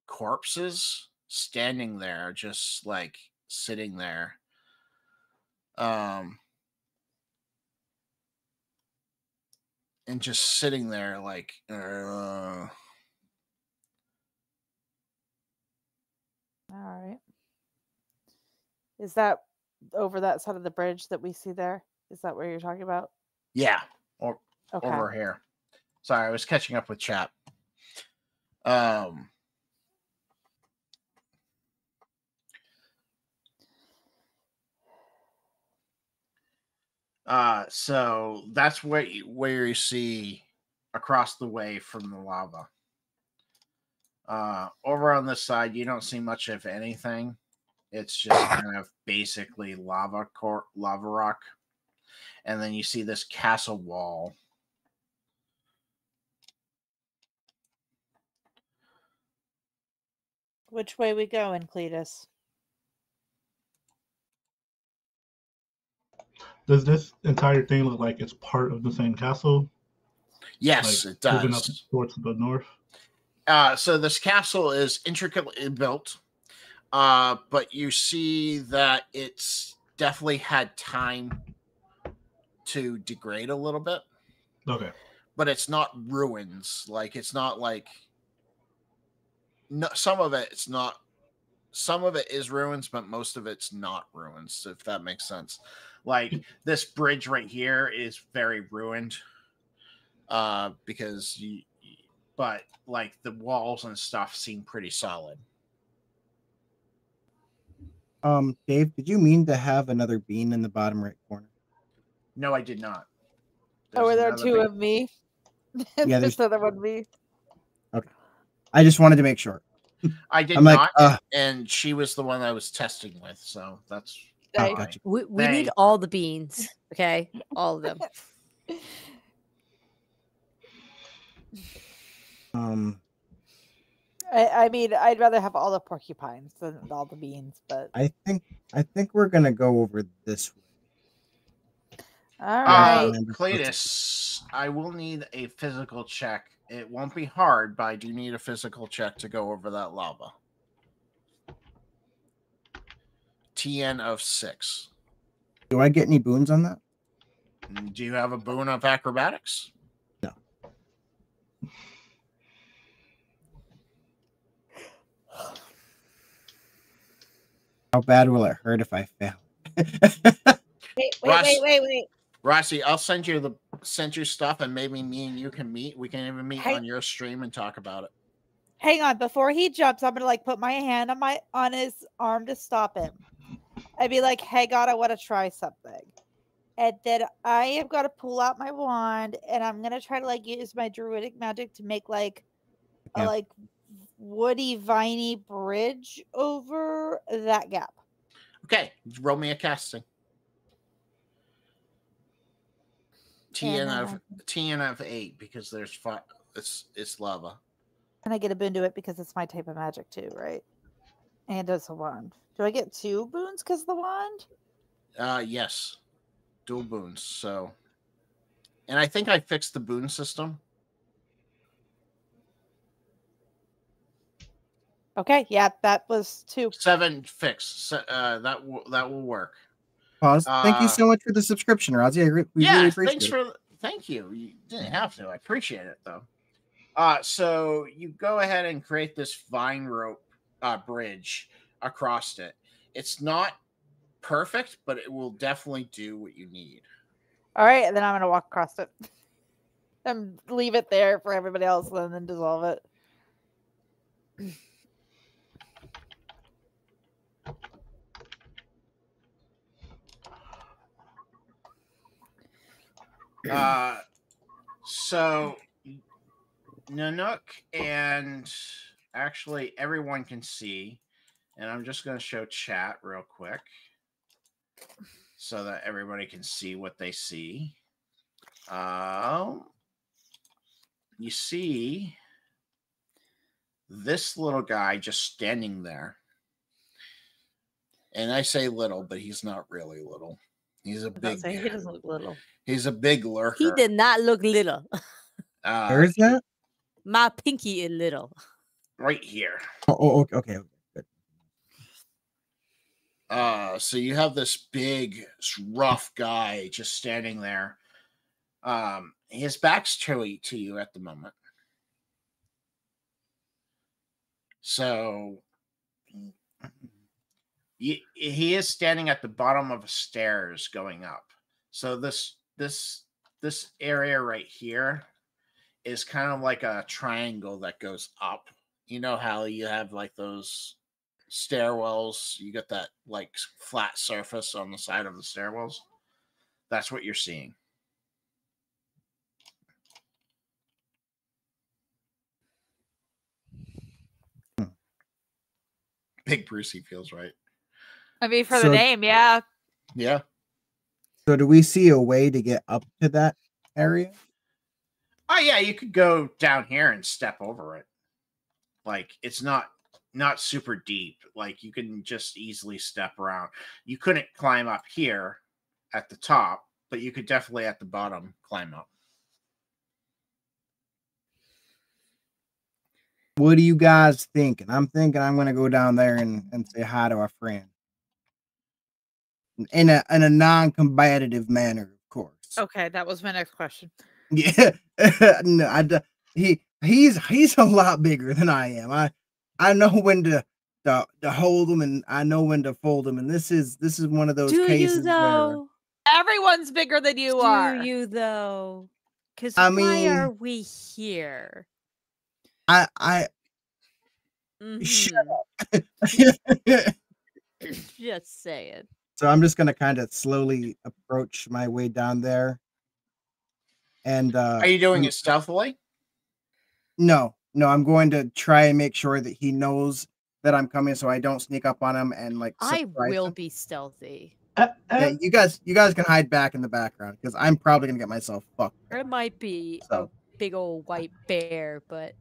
corpses standing there, just like sitting there. Um, and just sitting there like uh, All right. Is that over that side of the bridge that we see there? Is that what you're talking about? yeah or Okay. over here sorry i was catching up with chat um uh so that's what you, where you see across the way from the lava uh over on this side you don't see much of anything it's just kind of basically lava core lava rock and then you see this castle wall Which way we going, Cletus? Does this entire thing look like it's part of the same castle? yes like, it moving up does towards the north. uh so this castle is intricately built uh but you see that it's definitely had time to degrade a little bit. Okay. but it's not ruins. Like it's not like no some of it it's not some of it is ruins but most of it's not ruins if that makes sense. Like this bridge right here is very ruined uh because you but like the walls and stuff seem pretty solid Um, Dave, did you mean to have another bean in the bottom right corner? no i did not oh, were there two big- of me? (laughs) Yeah, there's- Just the other one me. Okay, I just wanted to make sure. (laughs) i did I'm like, not uh, and she was the one i was testing with so that's Oh, I- fine. gotcha. We, we need all the beans. Okay, all of them. (laughs) um, I, I mean, I'd rather have all the porcupines than all the beans, but I think I think we're gonna go over this way. all Uh, Cletus, I will need a physical check. It won't be hard, but I do need a physical check to go over that lava. TN of six. Do I get any boons on that? Mm, Do you have a boon of acrobatics? How bad will it hurt if I fail? (laughs) Wait, Russ. wait, wait, wait, wait. Rozzy, I'll send you the send you stuff and maybe me and you can meet. We can even meet Hey. on your stream and talk about it. Hang on, before he jumps, I'm gonna like put my hand on my on his arm to stop him. I'd be like, "Hey, God, I want to try something," and then I have got to pull out my wand, and I'm gonna try to like use my druidic magic to make like a like woody viney bridge over that gap. Okay, roll me a casting. TN then of TN of eight because there's five. It's it's lava. And I get a boon to it because it's my type of magic too, right? And it's a wand. Do I get two boons because the wand? Uh yes. Dual boons. So and I think I fixed the boon system. Okay, yeah, that was two. Seven fixed. Se- Uh that will that will work. Pause. Thank you Uh, so much for the subscription, Rozzy. I re- we yeah, really appreciate thanks it. for thank you. You didn't have to. I appreciate it though. Uh so you go ahead and create this vine rope uh bridge across it. It's not perfect, but it will definitely do what you need. All right, and then I'm gonna walk across it (laughs) and leave it there for everybody else, and then dissolve it. (clears throat) Uh, so Nanook and actually everyone can see, and I'm just going to show chat real quick so that everybody can see what they see. Um, you see this little guy just standing there. And I say little, but he's not really little. He's a big. he doesn't look little. He's a big lurker. He did not look little. uh, Where is that? My pinky is little. right here. Oh, oh, okay, okay. Good. Uh, so you have this big, rough guy just standing there. Um, his back's to to you at the moment. So y- he is standing at the bottom of stairs going up. So this this this area right here is kind of like a triangle that goes up. You know how you have like those stairwells, you get that like flat surface on the side of the stairwells. That's what you're seeing. Hmm. (laughs) Big Brucey feels right. I mean, for So- the name, yeah. Yeah. So do we see a way to get up to that area? Oh yeah, you could go down here and step over it. Like it's not not super deep. Like you can just easily step around. You couldn't climb up here at the top, but you could definitely at the bottom climb up. What do you guys think? And I'm thinking I'm gonna go down there and, and say hi to our friend. In a in a non-combative manner, of course. Okay, that was my next question. Yeah. (laughs) no, I d- he he's he's a lot bigger than I am. I I know when to to, to hold him and I know when to fold him. And this is this is one of those Do cases you where? Everyone's bigger than you Do are. you though? Because I why are we here? I I Shut Mhm. (laughs) Just saying. So I'm just gonna kind of slowly approach my way down there. And uh Are you doing it stealthily? No, no, I'm going to try and make sure that he knows that I'm coming, so I don't sneak up on him and like. I will him. be stealthy. Uh, uh, Yeah, you guys, you guys can hide back in the background because I'm probably gonna get myself fucked. Or it might be So- a big old white bear, but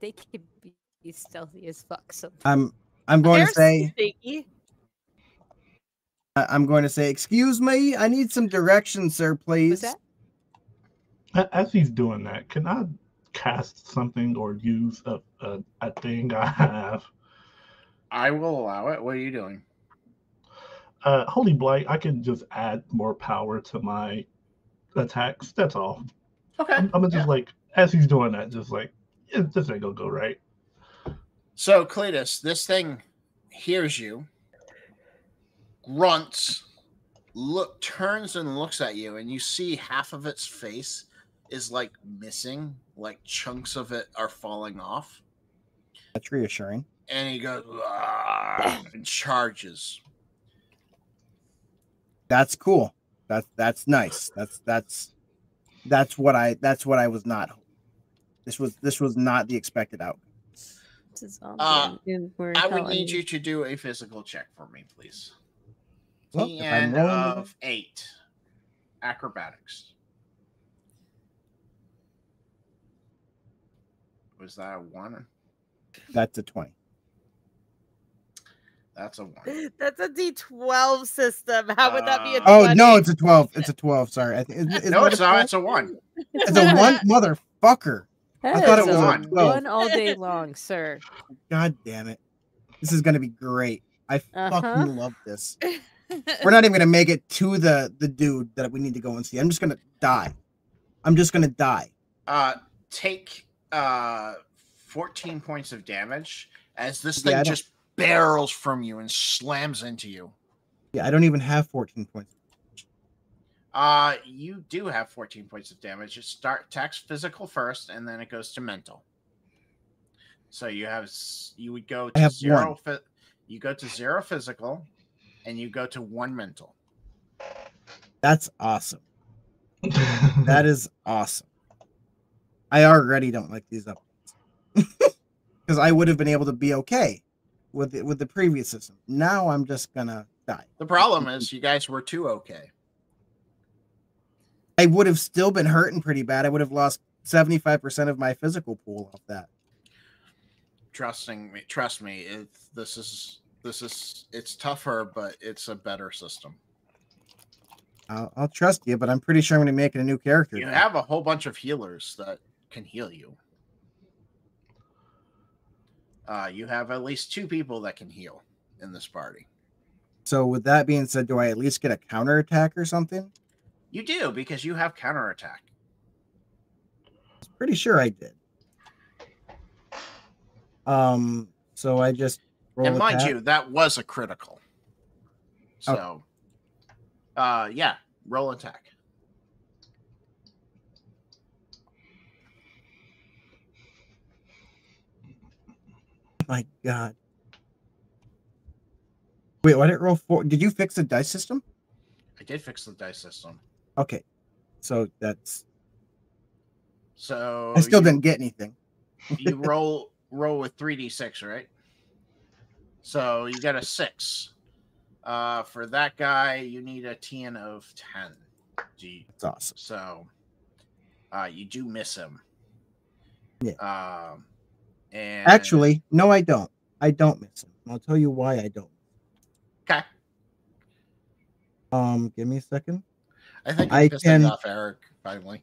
they can be stealthy as fuck sometimes. I'm, I'm going They're to say, sneaky. I- I'm going to say, excuse me, I need some directions, sir, please. that? as he's doing that, can I cast something or use a, a, a thing I have? I will allow it. What are you doing? Uh, Holy Blight, I can just add more power to my attacks. That's all. Okay. I'm, I'm just yeah. like, as he's doing that, just like, yeah, this ain't gonna go right. So, Cletus, this thing hears you, grunts, look, turns and looks at you, and you see half of its face is like missing, like chunks of it are falling off, That's reassuring. and he goes (sighs) and charges. That's cool. That's that's nice. That's that's that's what I that's what I was not. This was this was not the expected outcome. It's Uh, I would need you to do a physical check for me, please. Well, if I'm TN rolling of eight, acrobatics. Was that a one? That's a twenty. That's a one. (laughs) That's a D12 system. How would that be a Uh, Oh no, it's a twelve. It's a twelve. Sorry, I think is, is (laughs) No, it's a not. It's a one. It's a one (laughs) motherfucker. I thought it was a a 12. one all day long, sir. God damn it. This is gonna be great. I Uh-huh. fucking love this. We're not even gonna make it to the the dude that we need to go and see. I'm just gonna die. I'm just gonna die. Uh, take uh 14 points of damage as this thing Yeah, just barrels from you and slams into you. Yeah, I don't even have 14 points. Uh, you do have 14 points of damage. It start attacks physical first, and then it goes to mental. So you have you would go to zero. Fi- you go to zero physical, and you go to one mental. That's awesome. (laughs) That is awesome. I already don't like these updates (laughs) because I would have been able to be okay with it with the previous system. Now I'm just gonna die. The problem is, you guys were too okay. I would have still been hurting pretty bad. I would have lost 75% of my physical pool off that. trusting me. Trust me. It, this is this is it's tougher, but it's a better system. I'll, I'll trust you, but I'm pretty sure I'm going to be making a new character. You then. have a whole bunch of healers that can heal you. Uh, you have at least two people that can heal in this party. So with that being said, do I at least get a counter attack or something? You do because you have counterattack. Pretty sure I did. Um, so I just and mind attack. you, that was a critical. So, uh, yeah, roll attack. My God. Wait, why did it roll four? Did you fix the dice system? I did fix the dice system. Okay, so that's So I still you, didn't get anything. you (laughs) roll roll with three d six, right? So you got a six. Uh, for that guy, you need a TN of ten. G. That's awesome. So, uh, you do miss him. Yeah. Um, and Actually, no, I don't. I don't miss him. I'll tell you why I don't. okay. Um, give me a second. I think I can- off Eric finally.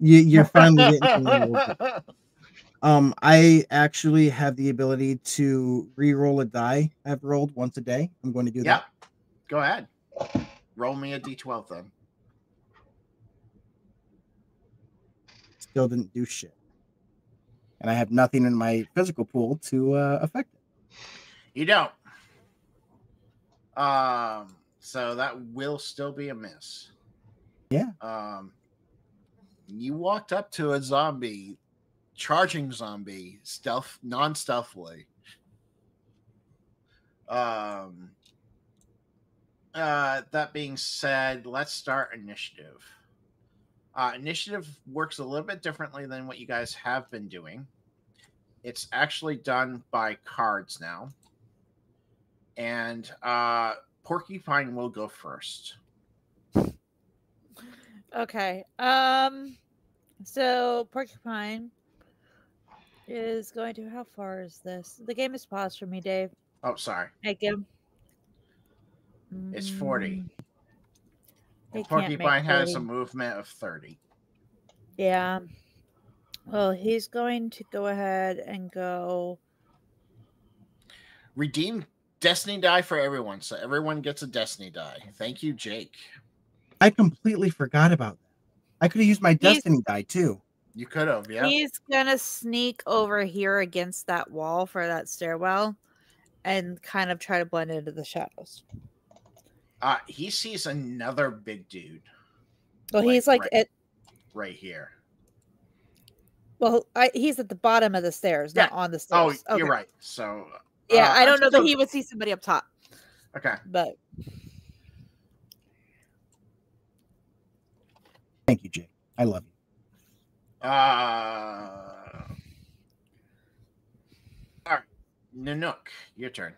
You, you're finally (laughs) getting Um, I actually have the ability to re-roll a die I've rolled once a day. I'm going to do yeah. that. Go ahead. Roll me a d12 then. Still didn't do shit. And I have nothing in my physical pool to uh, affect it. You don't. Um, so that will still be a miss. Yeah. Um, you walked up to a zombie, charging zombie, stealth, non-stealthily. Um. Uh, that being said, let's start initiative. Uh, initiative works a little bit differently than what you guys have been doing. It's actually done by cards now and uh porcupine will go first Okay. Um. So porcupine is going to. How far is this? The game is paused for me, Dave. oh sorry Make him. it's 40 Mm, He and can't make porcupine has a movement of 30 Yeah. Well, he's going to go ahead and go. redeem destiny die for everyone so everyone gets a destiny die thank you jake I completely forgot about that. I could have used my He's- destiny die too. You could have yeah He's gonna sneak over here against that wall for that stairwell, and kind of try to blend into the shadows. uh he sees another big dude Well, Like, he's like right- at. right here Well, I, he's at the bottom of the stairs, not on the stairs. oh stairs. you're right so Yeah, uh, I don't know that he would see somebody up top, okay but Thank you, Jake. I love you. Uh all right nanook your turn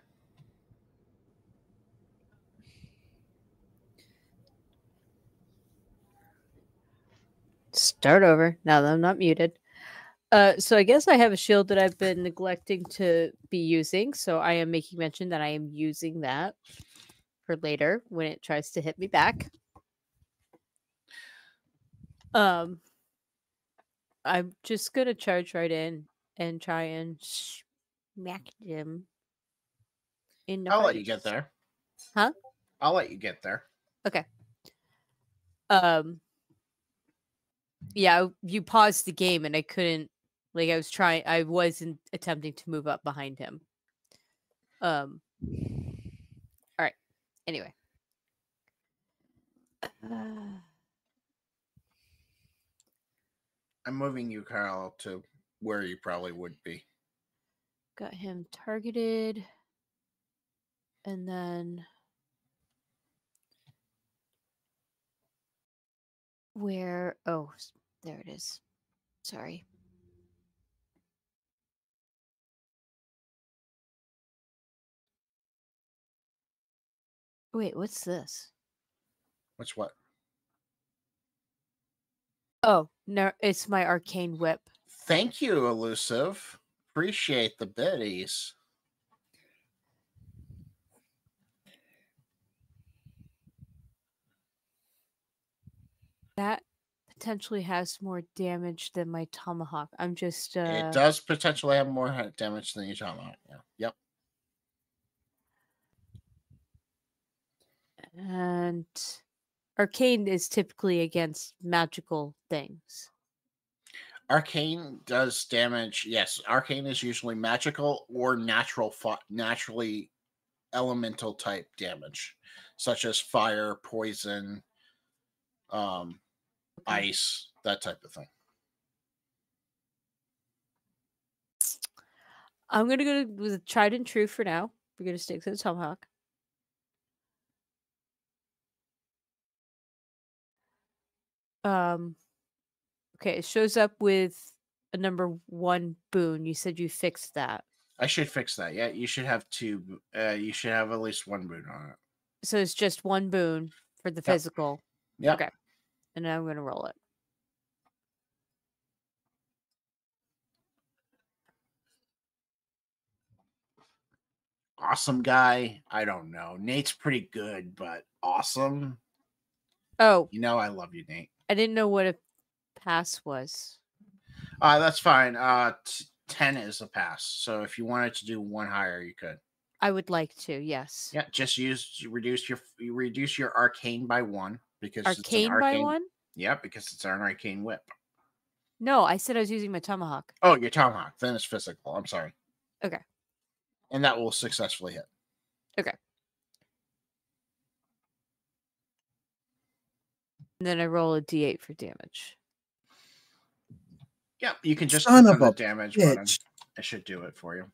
Start over now that I'm not muted. Uh, so I guess I have a shield that I've been neglecting to be using. So I am making mention that I am using that for later when it tries to hit me back. Um, I'm just gonna charge right in and try and smack him. In the i'll let you get there Huh? i'll let you get there Okay. um yeah you paused the game and i couldn't like i was trying i wasn't attempting to move up behind him um all right anyway (sighs) I'm moving you, Kyle, to where you probably would be. got him targeted and then where oh there it is sorry wait what's this Which what? Oh no it's my arcane whip Thank you, elusive, appreciate the biddies. That potentially has more damage than my tomahawk. I'm just uh it does potentially have more damage than your tomahawk. Yeah. Yep. and arcane is typically against magical things. Arcane does damage. Yes, arcane is usually magical or natural, naturally elemental type damage, such as fire, poison, um, ice, that type of thing. I'm gonna go with tried and true for now. We're gonna stick to the tomahawk. Um okay, it shows up with a number one boon. You said you fixed that. I should fix that. Yeah, you should have two. Uh, you should have at least one boon on it. So it's just one boon for the physical. Yeah. Okay. And now I'm gonna roll it. Awesome guy. I don't know. Nate's pretty good, but awesome. Oh, You know, I love you, Nate. I didn't know what a pass was. Uh, that's fine. Uh, t- ten is a pass. So if you wanted to do one higher, you could. I would like to, yes. Yeah, just use reduce your you reduce your arcane by one because it's an Arcane by one? Yeah, because it's an arcane whip. No, I said I was using my tomahawk. Oh, your tomahawk. Then it's physical. I'm sorry. Okay. And that will successfully hit. And then I roll a d8 for damage. Yeah, you can just Son click of on the a damage button. bitch. It should do it for you.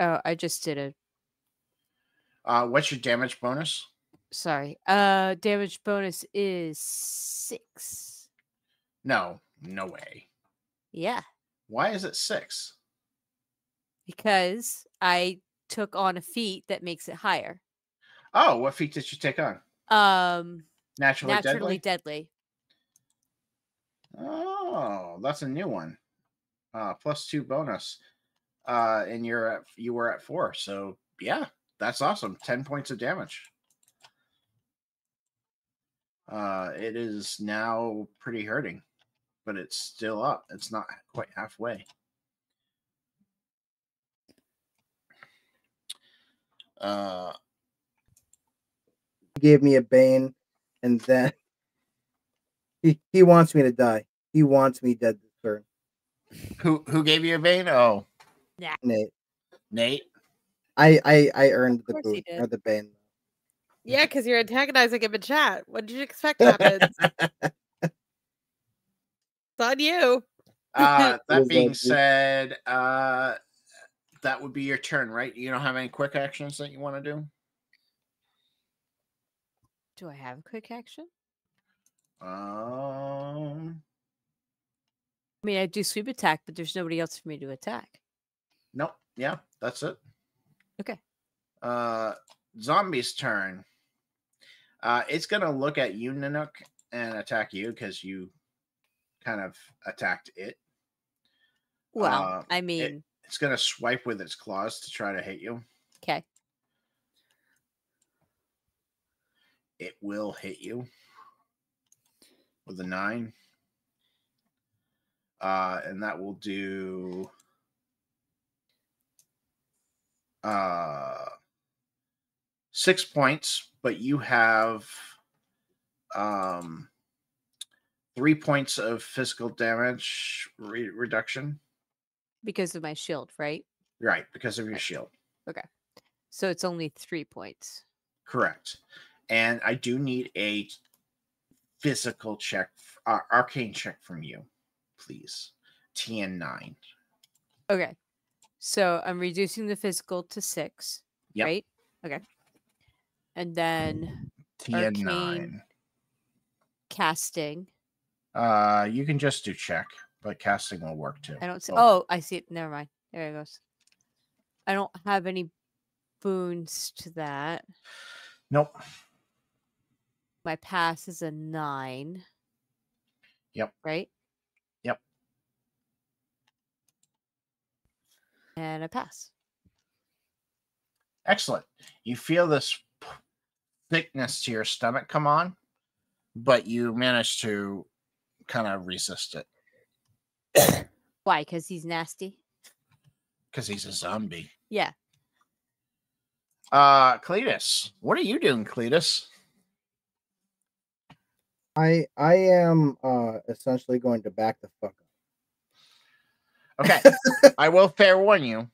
Oh, I just did it. Uh, what's your damage bonus? Sorry. Uh damage bonus is six. No, no way. Yeah. Why is it six? Because I took on a feat that makes it higher. Oh, what feat did you take on? Um Naturally, naturally deadly. deadly. Oh, that's a new one. Uh, plus two bonus. Uh, and you're at you were at four, so yeah, that's awesome. Ten points of damage. Uh, it is now pretty hurting, but it's still up. It's not quite halfway. Uh, He gave me a bane, and then (laughs) he he wants me to die. He wants me dead this turn. who who gave you a vein? Oh, yeah. Nate, Nate. I I I earned the boot or the bane. Yeah, because you're antagonizing him in chat. What did you expect happens? (laughs) it's on you. Uh, (laughs) that being said, uh, that would be your turn, right? You don't have any quick actions that you want to do? Do I have a quick action? Um, I mean I do sweep attack, but there's nobody else for me to attack. nope. Yeah, that's it. Okay. Uh, zombie's turn. Uh, it's gonna look at you, Nanook, and attack you because you kind of attacked it. Well, Uh, I mean, It's gonna swipe with its claws to try to hit you. okay. It will hit you with a nine. Uh, and that will do uh six points, but you have um three points of physical damage re- reduction. Because of my shield, right? Right, because of your shield. Okay. So it's only three points. Correct. And I do need a physical check, uh, arcane check from you, please. TN9. Okay. So I'm reducing the physical to six. Yep. Right? Okay. And then TN9. Arcane. casting. Uh, you can just do check, but casting will work too. I don't see. Oh, I see it. Never mind. There it goes. I don't have any boons to that. Nope. My pass is a nine. Yep. Right? Yep. And a pass. Excellent. You feel this thickness to your stomach come on, but you manage to kind of resist it Why? Because he's nasty. because he's a zombie. Yeah. Uh, Cletus, what are you doing, Cletus? I I am uh essentially going to back the fuck up. Okay, (laughs) I will fair warn you.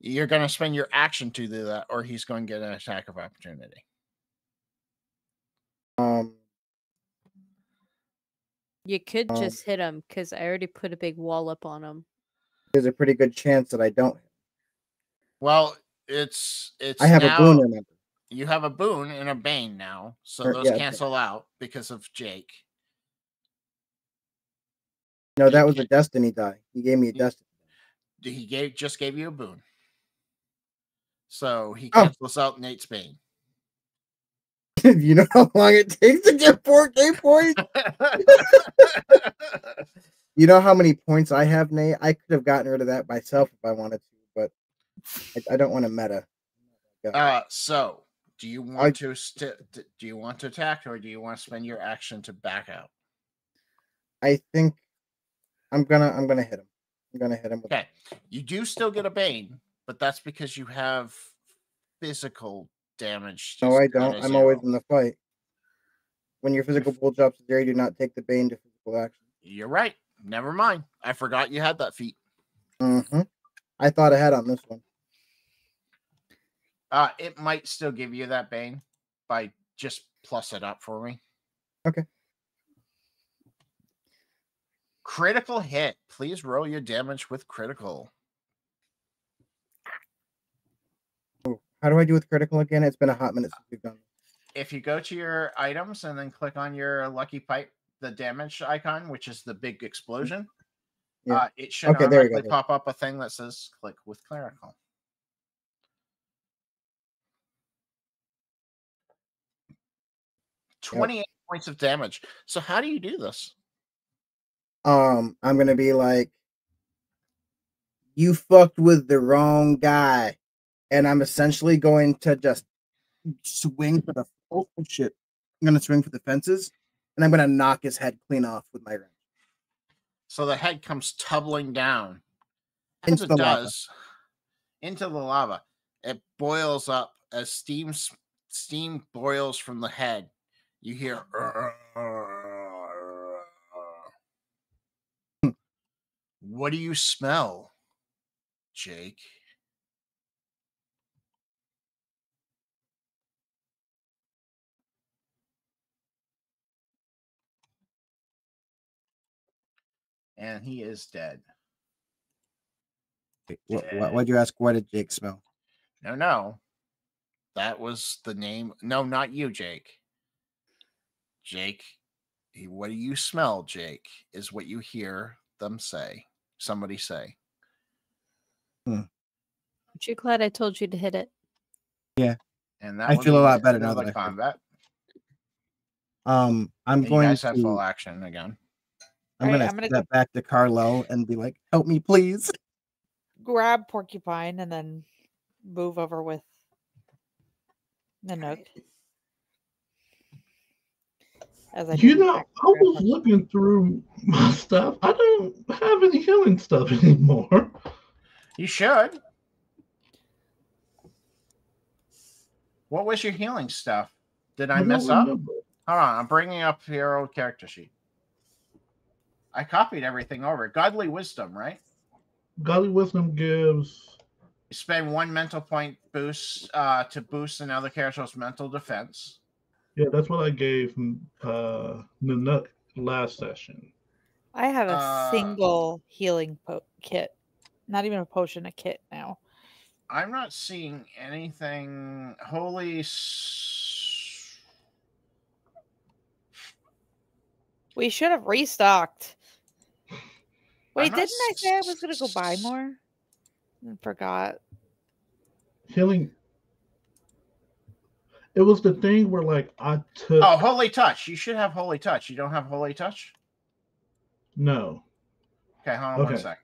You're going to spend your action to do that, or he's going to get an attack of opportunity. Um, You could Um, just hit him because I already put a big wall up on him. there's a pretty good chance that I don't. Well, it's it's. I have now, a boon, remember? You have a boon and a bane now, so Or- those yeah, okay. cancel out because of Jake. No, that was a destiny die. He gave me a destiny. He gave just gave you a boon, so he Oh. cancels out Nate's bane. (laughs) you know how long it takes to get four K points? (laughs) You know how many points I have, Nate? I could have gotten rid of that myself if I wanted to, but I, I don't want to meta. uh, so do you want I- to st- do you want to attack or do you want to spend your action to back out? I think I'm gonna I'm gonna hit him. I'm gonna hit him Okay, you do still get a bane, but that's because you have physical damage. No, I don't. I'm always in the fight. When your physical pull drops zero, you do not take the bane to physical action. You're right. Never mind. I forgot you had that feat. hmm I thought ahead on this one. Uh, it might still give you that bane by just plus it up for me. Okay. Critical hit. Please roll your damage with critical. How do I do with critical again? It's been a hot minute since we've done. If you go to your items and then click on your lucky pipe, the damage icon, which is the big explosion, Yeah. uh, it should Okay, there you go, automatically there. pop up a thing that says click with clerical. Twenty-eight points of damage. So how do you do this? Um, I'm gonna be like, you fucked with the wrong guy, and I'm essentially going to just swing for the oh shit. I'm gonna swing for the fences, and I'm gonna knock his head clean off with my wrench. So the head comes tumbling down. As Into it the lava. into the lava. It boils up as steam steam boils from the head. You hear uh, uh, uh, What do you smell, Jake? And he is dead. What, what, what'd you ask? What did Jake smell? No, no. That was the name. No, not you, Jake. Jake, what do you smell, Jake? Is what you hear them say. Somebody say. Aren't you glad I told you to hit it? Yeah. And that I feel a lot better now that I figured. combat. Um, I'm And you going to have full action again. I'm Alright, gonna I'm gonna step back to Carlo and be like, "Help me, please." (laughs) grab porcupine and then move over with the Nanook. As I You know, I was porcupine. looking through my (laughs) stuff. I don't have any healing stuff (laughs) anymore. You should. What was your healing stuff? Did I don't mess up? remember. Hold on, I'm bringing up your old character sheet. I copied everything over. Godly wisdom, right? Godly wisdom gives You spend one mental point boost uh, to boost another character's mental defense. Yeah, that's what I gave uh Nanook last session. I have a Uh, single healing po- kit. Not even a potion, a kit now. I'm not seeing anything. Holy. S- We should have restocked. Wait, didn't I say I was gonna go buy more? And forgot. Healing it was the thing where like I took Oh, holy touch! You should have holy touch. You don't have holy touch. no. Okay, hold on one Okay. sec.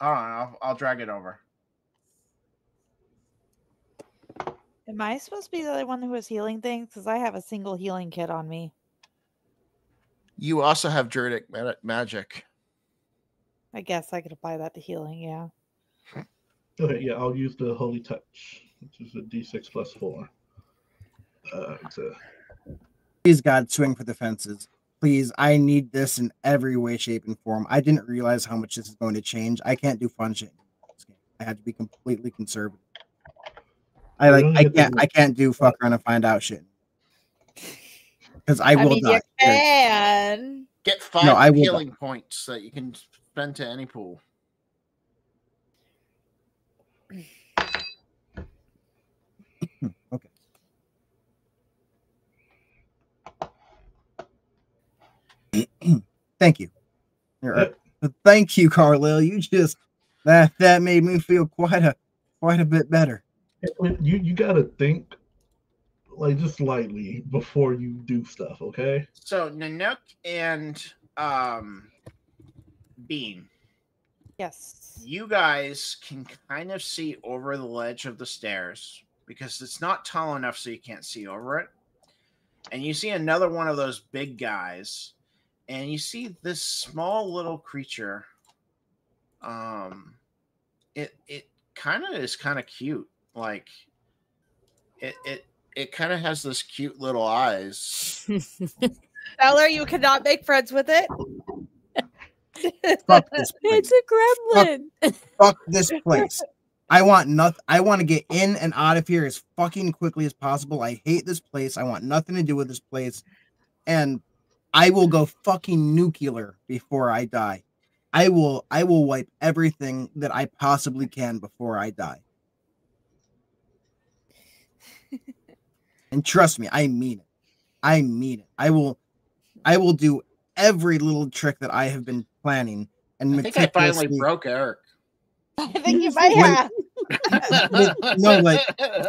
Hold on, I'll, I'll drag it over. Am I supposed to be the only one who was healing things? Because I have a single healing kit on me. You also have druidic magic. I guess I could apply that to healing. Yeah. Okay, yeah, I'll use the Holy Touch, which is a D6 plus four. Uh, it's Please, God, swing for the fences. Please, I need this in every way, shape, and form. I didn't realize how much this is going to change. I can't do fun shit. in this game. I have to be completely conservative. I like. I can't. I can't do fuck around and find out shit. Because I I, will mean, die. you can. Get five I will not. healing points that you can spend to any pool. Okay. Thank you. You're- Thank you, Carlil. You just that that made me feel quite a quite a bit better. you you gotta think like just lightly before you do stuff, okay? So Nanook and um, Bean, Yes. you guys can kind of see over the ledge of the stairs because it's not tall enough so you can't see over it. And you see another one of those big guys, and you see this small little creature. Um, it it kind of is kind of cute. Like it it it kind of has this cute little eyes. (laughs) Eller, you cannot make friends with it. Fuck this place. (laughs) it's a gremlin. Fuck this place. I want nothing. I want to get in and out of here as fucking quickly as possible. I hate this place. I want nothing to do with this place. And I will go fucking nuclear before I die. I will I will wipe everything that I possibly can before I die. (laughs) and trust me, I mean it. I mean it. I will I will do every little trick that I have been planning and I think I finally broke Eric. (laughs) I think you might Wait. have. no, like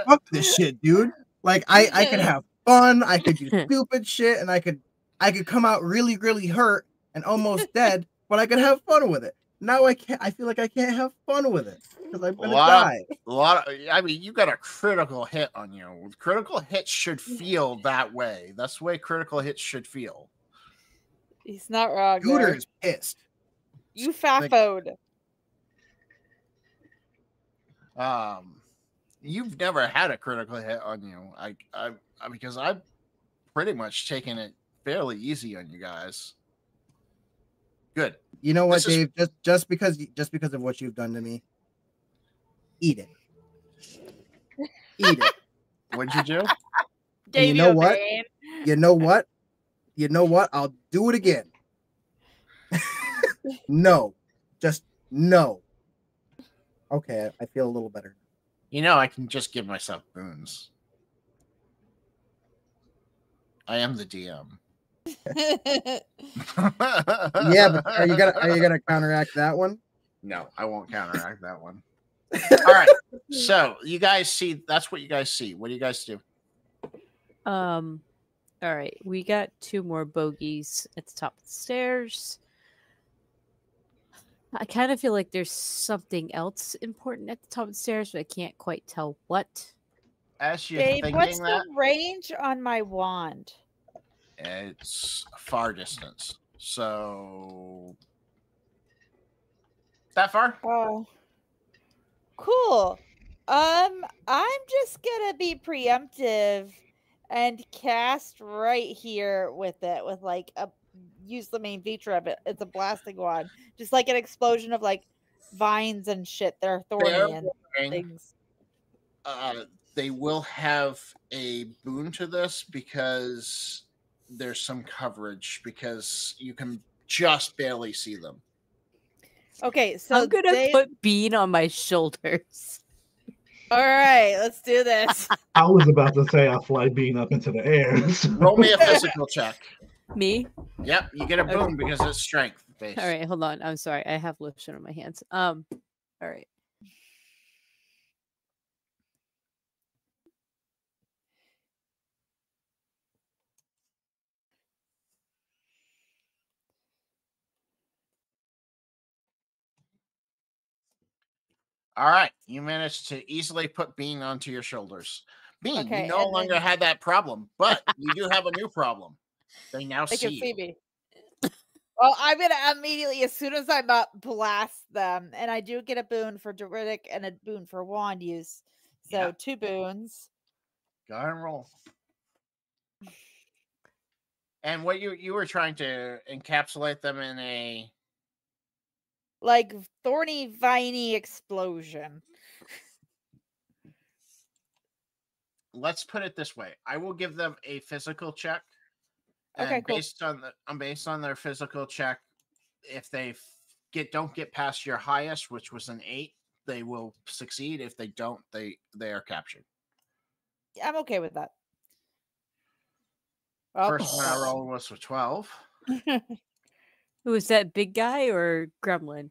fuck this shit, dude. Like I I could (laughs) have fun, I could do stupid shit, and I could I could come out really really hurt and almost (laughs) dead, but I could have fun with it. Now I can't. I feel like I can't have fun with it because I'm gonna Wow. die. a lot of I mean you got a critical hit on you. Critical hits should feel that way. That's the way critical hits should feel. He's not wrong. there. Scooter's pissed. You fafoed. Um you've never had a critical hit on you. I I, I because I've pretty much taken it fairly easy on you guys. Good. You know what, This is- Dave? Just just because just because of what you've done to me, eat it. Eat it. (laughs) What'd you do? (laughs) And you know what? O'Bane. You know what? You know what? I'll do it again. (laughs) no, just no. Okay, I feel a little better. You know I can just give myself boons. I am the DM. (laughs) Yeah, but are you gonna are you gonna counteract that one? No, I won't counteract that one. (laughs) All right. So you guys see that's what you guys see. What do you guys do? Um, all right, we got two more bogeys at the top of the stairs. I kind of feel like there's something else important at the top of the stairs, but I can't quite tell what. As you're Dave, thinking what's that, the range on my wand? It's far distance. So that far? Oh, cool. Um, I'm just gonna be preemptive and cast right here with it, with like a use the main feature of it. It's a blasting wand, just like an explosion of like vines and shit that are thorny and things. Uh, they will have a boon to this because there's some coverage because you can just barely see them. Okay, so I'm gonna they- put Bean on my shoulders. all right, let's do this. (laughs) I was about to say I fly Bean up into the air. so- Roll me a physical check. Me? Yep, you get a Okay. because it's strength based. All right, hold on. I'm sorry. I have lotion on my hands. Um, all right. All right, you managed to easily put Bean onto your shoulders. Bean, Okay, you no longer then- had that problem, but (laughs) you do have a new problem. They now They see can see you. me. Well, I'm gonna immediately, as soon as I'm up, blast them, and I do get a boon for Druidic and a boon for wand use. So Yeah. two boons. Go ahead and roll. And what you you were trying to encapsulate them in a like thorny viney explosion. let's put it this way. I will give them a physical check. And Okay, cool. based on the um, based on their physical check, if they get don't get past your highest, which was an eight, they will succeed. If they don't, they they are captured. I'm okay with that. First one I rolled was for twelve. (laughs) Who was that big guy or Gremlin?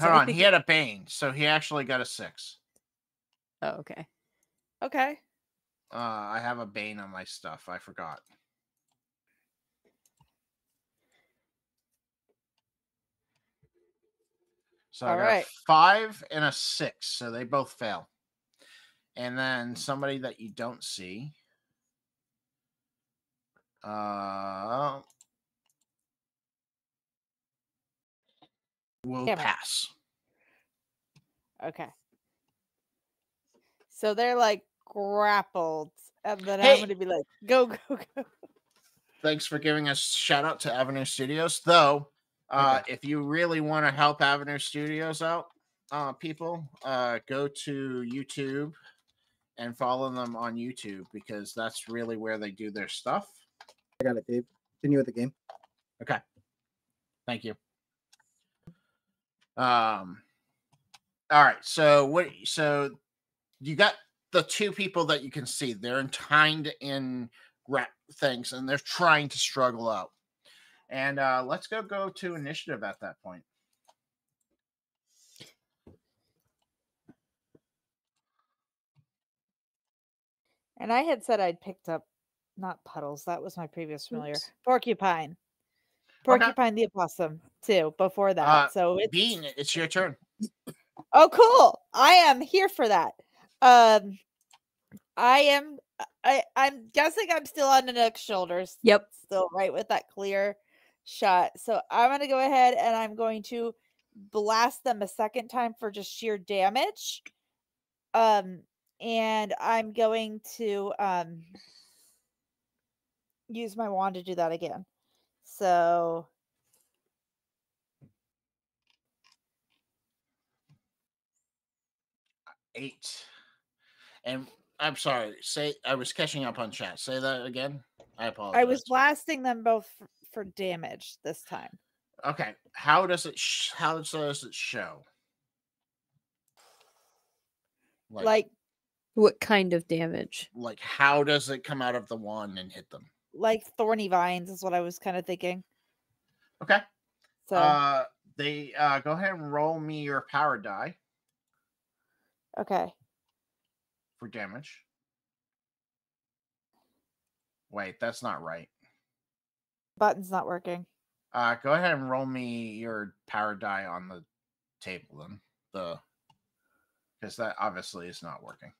Hold on, he had a bane, so he actually got a six. Oh, okay. okay. Uh, I have a bane on my stuff. I forgot. So I All got a right. five and a six, so they both fail. And then somebody that you don't see. Uh, will Damn pass. Okay. So they're like grappled, and then Hey. I'm gonna be like, go, go, go. thanks for giving us shout out to Avenue Studios. Though, uh, if you really want to help Avenue Studios out, uh, people, uh, go to YouTube and follow them on YouTube because that's really where they do their stuff. I got it, Dave. Continue with the game. Okay, thank you. Um, all right. So what? So you got the two people that you can see. They're entwined in rat things, and they're trying to struggle out. And uh, let's go go to initiative at that point. And I had said I'd picked up not puddles. That was my previous familiar. Oops. Porcupine. Okay. Porcupine the opossum too. Before that, Uh, so it's Bean, it's your turn. Oh, cool! I am here for that. Um, I am. I I'm guessing I'm still on the next shoulders. Yep. Still right with that clear shot. So I'm gonna go ahead and I'm going to blast them a second time for just sheer damage. Um, and I'm going to um use my wand to do that again. So Eight. And I'm sorry. Say I was catching up on chat. Say that again. I apologize. I was blasting them both for, for damage this time. Okay. How does it? Sh- how does it show? Like, like, like What kind of damage? Like how does it come out of the wand and hit them? like thorny vines is what I was kind of thinking. Okay. So Uh, they uh, go ahead and roll me your power die okay. for damage. Wait, that's not right. Button's not working. Uh, go ahead and roll me your power die on the table then. The because that obviously is not working.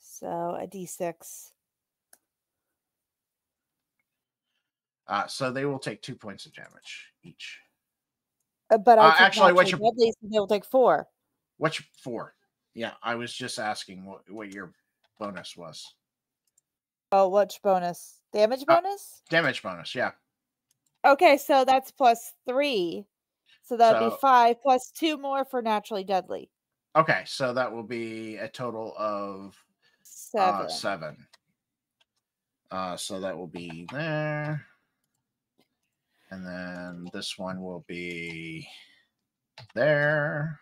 So a d6. Uh, so they will take two points of damage each. Uh, but I Uh, actually, natural your- deadly, so they'll take four. What's four? Yeah, I was just asking what, what your bonus was. Oh, which bonus? Damage Uh, bonus? Damage bonus, yeah. Okay, so that's plus three. So that'd So- be five plus two more for naturally deadly. Okay, so that will be a total of Seven. Uh, seven. Uh, so that will be there. And then this one will be there.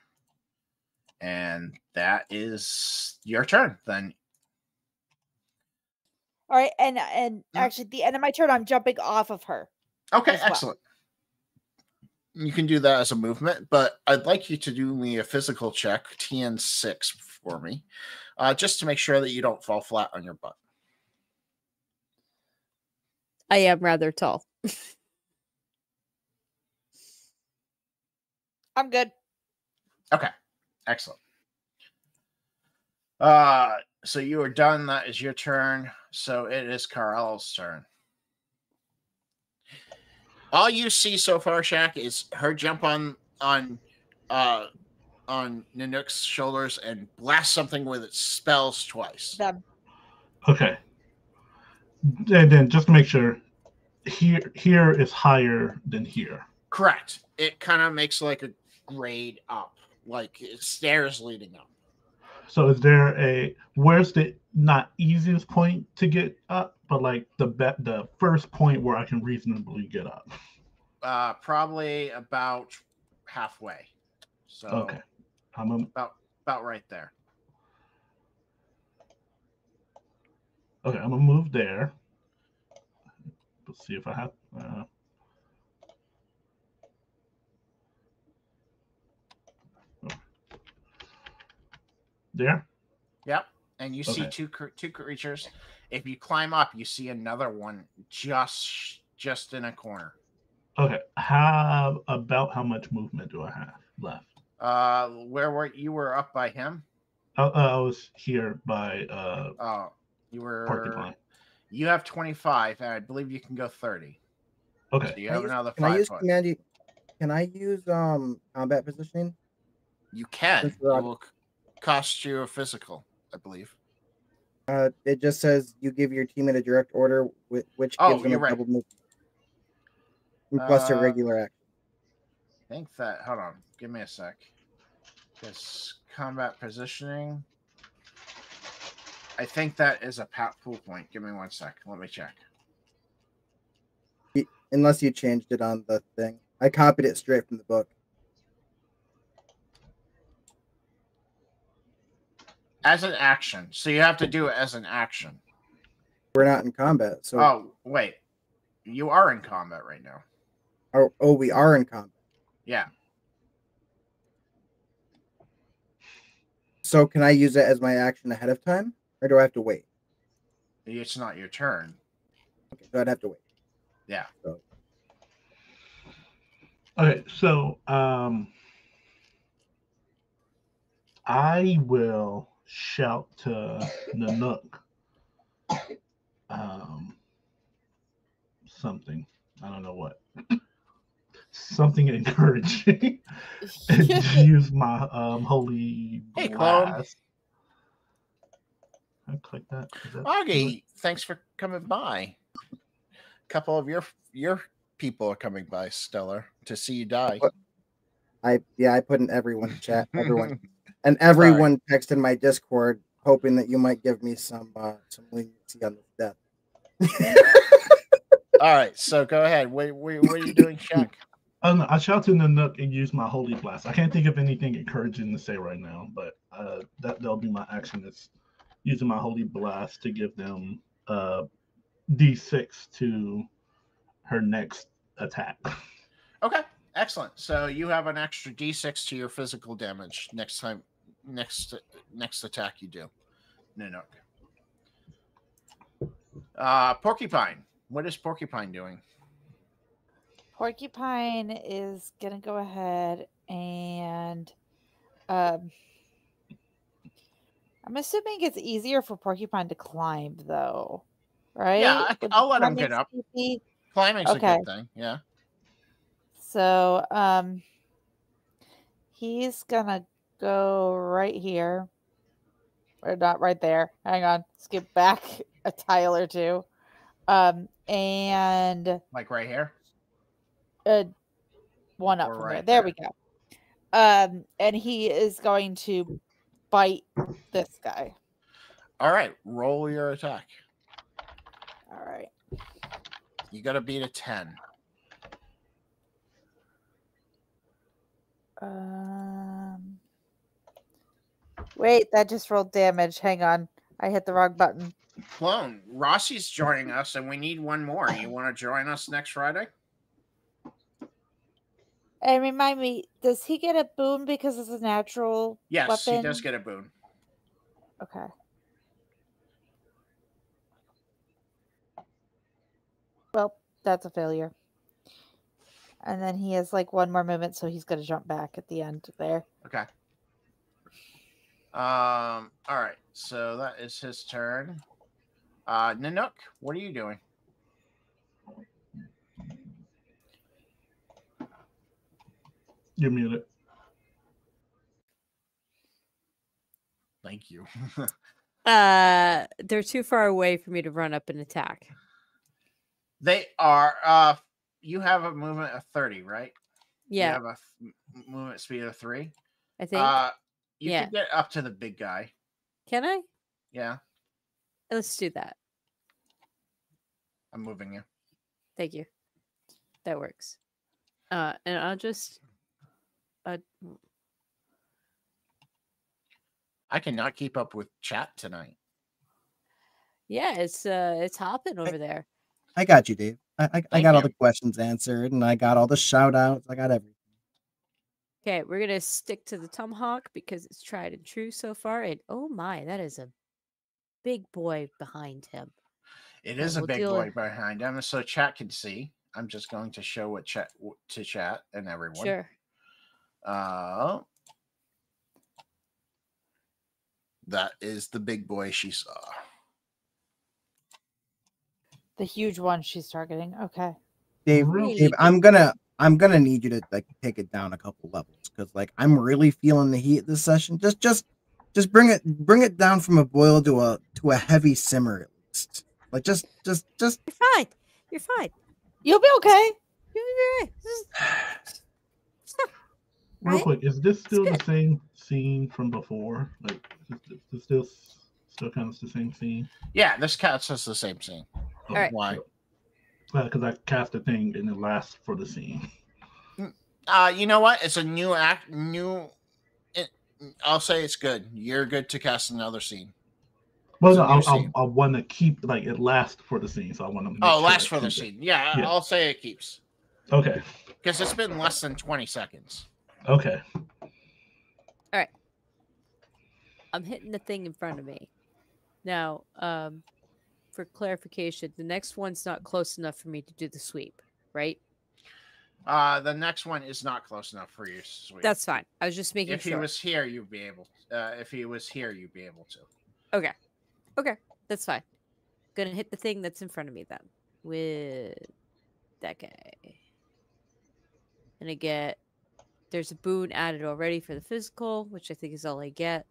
And that is your turn. Then All right, and and Mhm. actually, at the end of my turn, I'm jumping off of her. okay, As well. excellent. You can do that as a movement, but I'd like you to do me a physical check, TN six for me, uh, just to make sure that you don't fall flat on your butt. I am rather tall. (laughs) I'm good. Excellent. Uh, so you are done. That is your turn. So it is Carl's turn. All you see so far, Shaq, is her jump on on uh on Nanook's shoulders and blast something with its spells twice. Them. Okay. And then just to make sure, here here is higher than here. Correct. It kind of makes like a grade up, like stairs leading up. So is there a where's the not easiest point to get up, but like the be- the first point where I can reasonably get up? Uh, probably about halfway. So Okay. I'm a, about about right there. okay. I'm gonna move there. Let's see if I have. Uh, there. Yep. And you see two two creatures. If you climb up, you see another one just just in a corner. Okay. How about how much movement do I have left? Uh, where were you? Were up by him? I, I was here by uh Oh, you were. porcupine. You have twenty five, and I believe you can go thirty. So Okay. you Can I have use- another Can I five use foot. command? Can I use um combat positioning? You can. Since It we're on- will c- cost you a physical, I believe. Uh, it just says you give your teammate a direct order, whi- which Oh, gives them a right. double move. Plus their Uh, regular action. I think that. Hold on. Give me a sec. This combat positioning. I think that is a pat pool point. Give me one sec. Let me check. Unless you changed it on the thing. I copied it straight from the book. As an action, so you have to do it as an action. We're not in combat, so Oh wait, you are in combat right now. oh, oh, we are in combat. Yeah. So can I use it as my action ahead of time, or do I have to wait? It's not your turn. Okay, so I'd have to wait. Yeah. So Okay, so um I will shout to Nanook um something. I don't know what. something encouraging (laughs) and (laughs) use my um holy Hey, clone. blast. I click that. Is that Augie, thanks for coming by. A couple of your your people are coming by, Stellar, to see you die. I yeah, I put in everyone chat, everyone, (laughs) and everyone texted my Discord hoping that you might give me some uh some leniency on this death. (laughs) All right, so go ahead. What, what, what are you doing, Shaq? Oh, no, I shout to Nanook and use my holy blast. I can't think of anything encouraging to say right now, but uh, that that'll be my action. Is using my holy blast to give them uh, d6 to her next attack. Okay, excellent. So you have an extra d6 to your physical damage next time, next next attack you do. Nanook. Uh, Porcupine. What is Porcupine doing? Porcupine is gonna go ahead and um I'm assuming it's easier for Porcupine to climb though. Right? Yeah, I'll let him get up. be- Climbing's a good thing. Yeah. So um he's gonna go right here. Or not right there. Hang on. Skip back (laughs) a tile or two. Um and Like right here. uh, one up Or from right there. There we go. Um, and he is going to bite this guy. All right, roll your attack. All right. You got to beat a 10. Um, wait, that just rolled damage. Hang on, I hit the wrong button. Clone, Rozzy's joining us, and we need one more. You want to join us next Friday? And remind me, does he get a boon because it's a natural? Yes, he does get a boon. Okay. Well, that's a failure. And then he has like one more movement, so he's going to jump back at the end there. Okay. Um. All right. So that is his turn. Uh, Nanook, what are you doing? You're muted. Thank you. (laughs) Uh, they're too far away for me to run up and attack. they are. Uh, you have a movement of thirty, right? Yeah. You Yeah, have a f- m- movement speed of three. I think. Uh, you yeah. can get up to the big guy. Can I? Yeah, Let's do that. I'm moving you. Thank you. That works. Uh, and I'll just. Uh, I cannot keep up with chat tonight. yeah, it's uh, it's hopping over there. I got you, Dave. I, I, I Thank got all the questions answered, and I got all the shout outs. I got everything. Okay, we're gonna stick to the tomahawk because it's tried and true so far. And oh my, that is a big boy behind him. It is Yeah, is a big deal boy with- behind him, so chat can see. I'm just going to show what chat to chat and everyone. Sure. Uh, that is the big boy she saw. The huge one she's targeting. Okay. Dave, Really Dave, I'm gonna I'm gonna need you to like take it down a couple levels because like I'm really feeling the heat this session. Just just just bring it bring it down from a boil to a to a heavy simmer at least. Like just just just You're fine. You're fine. You'll be okay. You'll be all right. This is- (sighs) Real Right? quick, is this still the same scene from before? Like, is is this still still kind of the same scene? Yeah, this counts as the same scene. Oh, Alright. Why? Because I cast a thing and it lasts for the scene. Uh, you know what? It's a new act. New. It, I'll say it's good. You're good to cast another scene. Well, no, new I, I, scene. I want to keep like it lasts for the scene, so I want to. Oh, last for the scene. Yeah, Yeah. I'll say it keeps Okay. because it's been less than 20 seconds. Okay. All right. I'm hitting the thing in front of me. Now, um, for clarification, the next one's not close enough for me to do the sweep, right? Uh, the next one is not close enough for you. Sweet. That's fine. I was just making if sure. If he was here, you'd be able. Uh, if he was here, you'd be able to. Okay. Okay. That's fine. Gonna hit the thing that's in front of me then. With that guy. And I get there's a boon added already for the physical, which I think is all I get.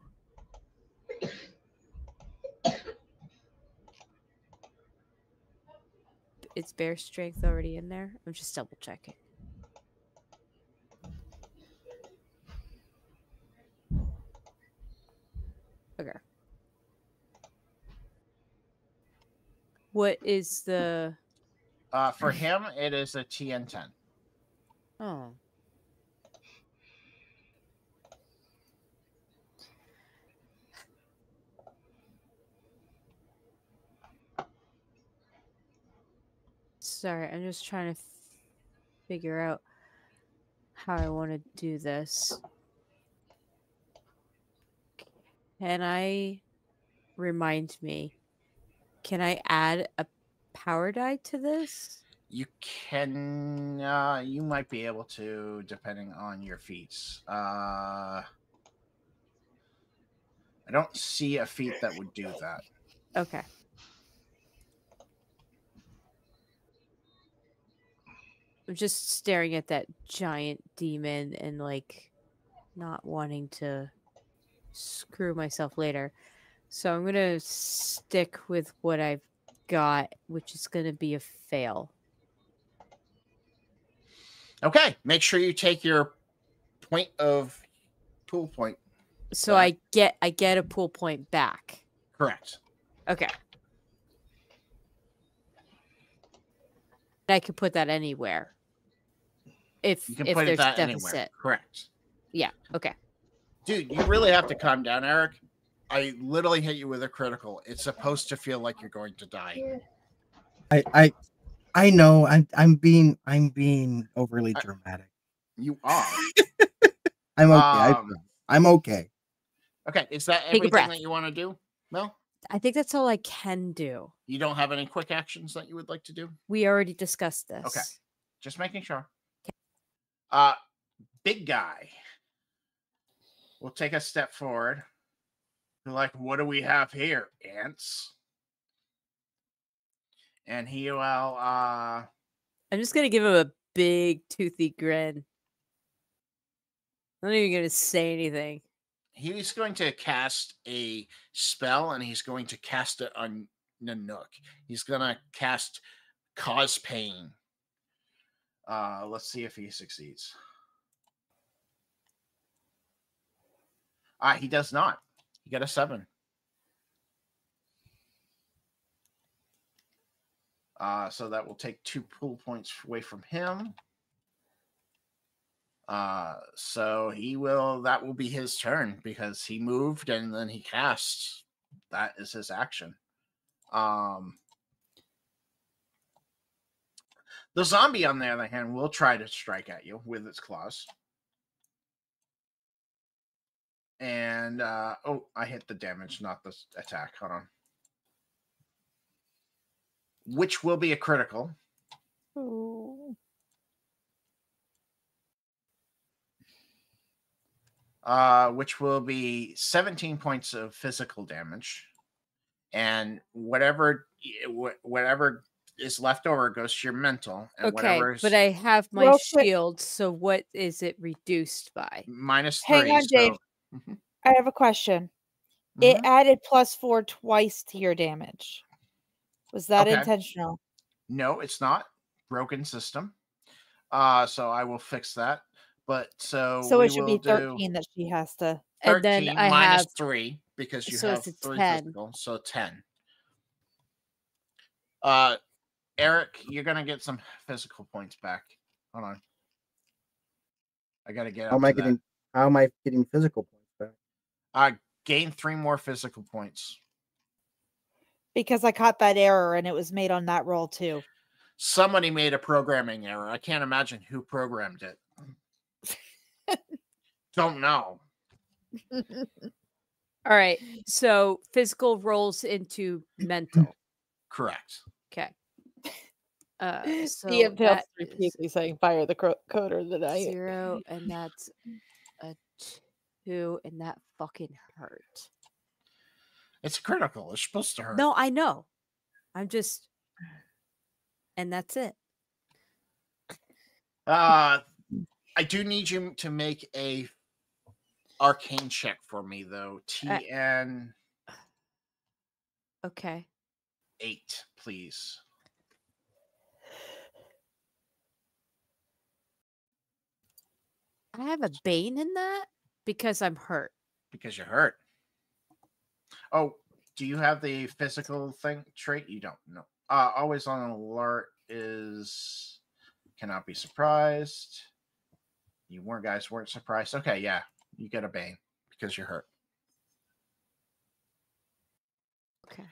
It's bear strength already in there. I'm just double checking. Okay. What is the Uh, for him, it is a TN10. oh Sorry, I'm just trying to figure out how I want to do this. Can I remind me? Can I add a power die to this? You can. Uh, you might be able to, depending on your feats. Uh, I don't see a feat that would do that. Okay. I'm just staring at that giant demon and like not wanting to screw myself later. So I'm going to stick with what I've got, which is going to be a fail. Okay, make sure you take your point of pool point. So Got I get I get a pool point back. Correct. Okay. I could put that anywhere. If You can if put there's that deficit. anywhere. Correct. Yeah. Okay. Dude, you really have to calm down, Eric. I literally hit you with a critical. It's supposed to feel like you're going to die. I I I know I'm I'm being I'm being overly I- dramatic. You are. (laughs) I'm okay. I Um, promise. I'm okay. Okay, is that a everything that you want to do? Mel? I think that's all I can do. You don't have any quick actions that you would like to do? We already discussed this. Okay. Just making sure. Uh big guy. We'll take a step forward. You're like, what do we have here? Ants. And he will uh I'm just gonna give him a big toothy grin. I'm not even gonna say anything. he's going to cast a spell and he's going to cast it on Nanook. He's gonna cast cause pain. Uh let's see if he succeeds. Ah, he does not. He got a seven. Uh, so that will take two pool points away from him. Uh, so he will. That will be his turn because he moved and then he cast. That is his action. Um, the zombie, on the other hand, will try to strike at you with its claws. And uh, oh, I hit the damage, not the attack. Hold on. Which will be a critical. Ooh. uh, which will be 17 points of physical damage, and whatever whatever is left over goes to your mental, and Okay, whatever is but I have my Real quick- shield, so what is it reduced by? minus three. Hang on, Dave. so- Mhm, I have a question. It mhm. added plus four twice to your damage. Was that Okay. intentional? No, it's not broken system. Uh, so I will fix that. But so So it should be 13 that she has to. And then I minus have three because you so have it's three 10. physical, so ten. Uh, Eric, you're gonna get some physical points back. Hold on. I gotta get. How am I to that. getting? How am I getting physical points back? Uh, gain three more physical points. Because I caught that error and it was made on that roll too. Somebody made a programming error. I can't imagine who programmed it. (laughs) Don't know. (laughs) All right, so physical rolls into mental. Correct. Okay. Uh, (laughs) so DM Tales that is repeatedly saying fire the cro- coder that I zero, (laughs) and that's a two, and that fucking hurt. It's critical. It's supposed to hurt. No, I know. I'm just, and that's it. Uh, I do need you to make a arcane check for me though. TN Okay. eight, please. I have a bane in that because I'm hurt. because you're hurt. Oh, do you have the physical thing trait? You don't know. Uh, always on alert is cannot be surprised. You weren't guys weren't surprised. Okay, yeah, you get a bane because you're hurt. Okay.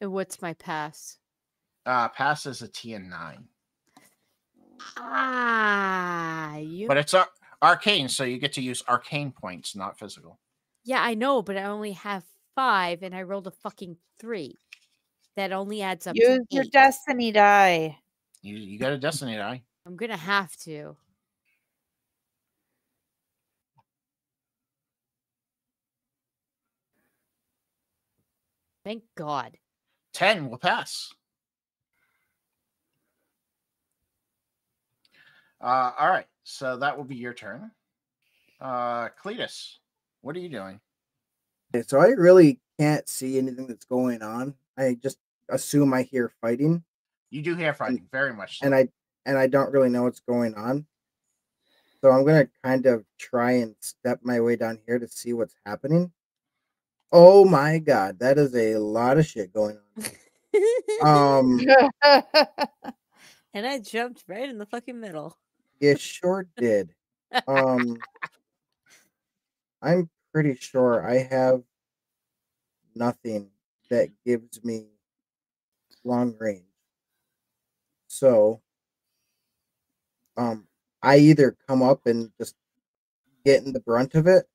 And what's my pass? Uh, pass is a TN nine, Ah, you. but it's ar- arcane, so you get to use arcane points, not physical. yeah, I know, but I only have five, and I rolled a fucking three. That only adds up. use to your eight. destiny die. You you got a destiny die. I'm gonna have to. Thank God. Ten will pass. Uh, all right, so that will be your turn. Uh, Cletus, what are you doing? Okay, so I really can't see anything that's going on. I just assume I hear fighting, You do hear fighting, very much. So. and I and I don't really know what's going on. So I'm gonna kind of try and step my way down here to see what's happening. Oh my god, that is a lot of shit going on. (laughs) Um, (laughs) and I jumped right in the fucking middle. It sure did. Um, I'm pretty sure I have nothing that gives me long range. So, um, I either come up and just get in the brunt of it,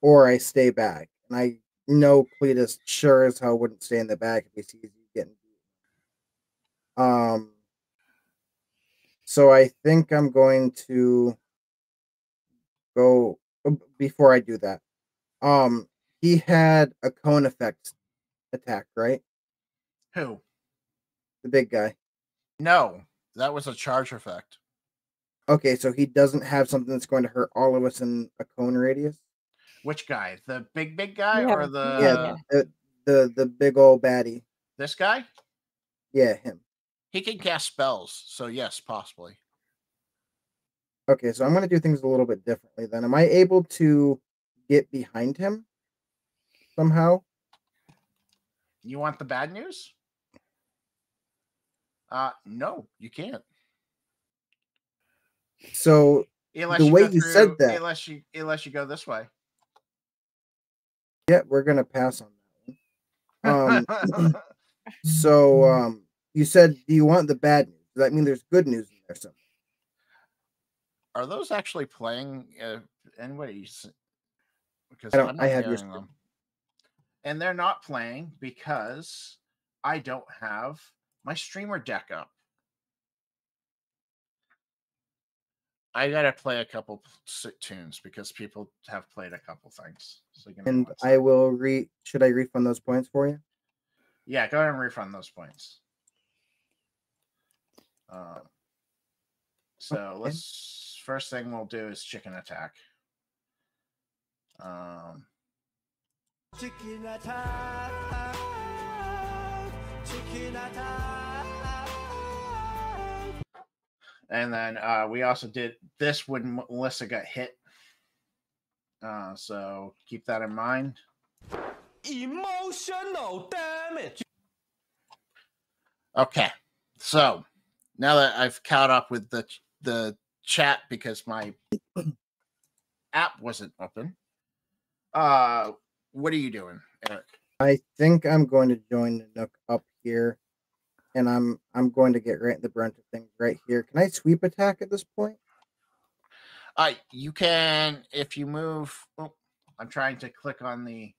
or I stay back. And I know Cletus sure as hell wouldn't stay in the back if he sees you getting beat. Um, so I think I'm going to go uh, before I do that. Um, he had a cone effect attack, right? Who? The big guy. No, that was a charge effect. Okay, so he doesn't have something that's going to hurt all of us in a cone radius. Which guy? The big big guy Yeah, or the yeah, the, the the big old baddie. this guy? Yeah, him. He can cast spells, so yes, possibly. Okay, so I'm going to do things a little bit differently then. Am I able to get behind him somehow? You want the bad news? Uh no, you can't. So Unless The way you said that- unless you unless you go this way. yeah, we're going to pass on that one. (laughs) Um, (clears throat) so um, you said, do you want the bad news? Does that mean there's good news in there somewhere? Are those actually playing? Uh? Because I don't- I'm not have your them. And they're not playing because I don't have my streamer deck up. I gotta play a couple tunes because people have played a couple things. So And I will re. Should I refund those points for you? yeah, go ahead and refund those points. Um, so let's first thing we'll do is chicken attack. Um, Chicken attack. Chicken attack. and then uh, we also did this when Melissa got hit. Uh, so keep that in mind. Emotional damage. Okay, so now that I've caught up with the the chat because my (clears throat) app wasn't open, uh, what are you doing, Eric? I think I'm going to join the Nook up here, and I'm I'm going to get right the brunt of things right here. Can I sweep attack at this point? Uh, you can if you move. Oh, I'm trying to click on the.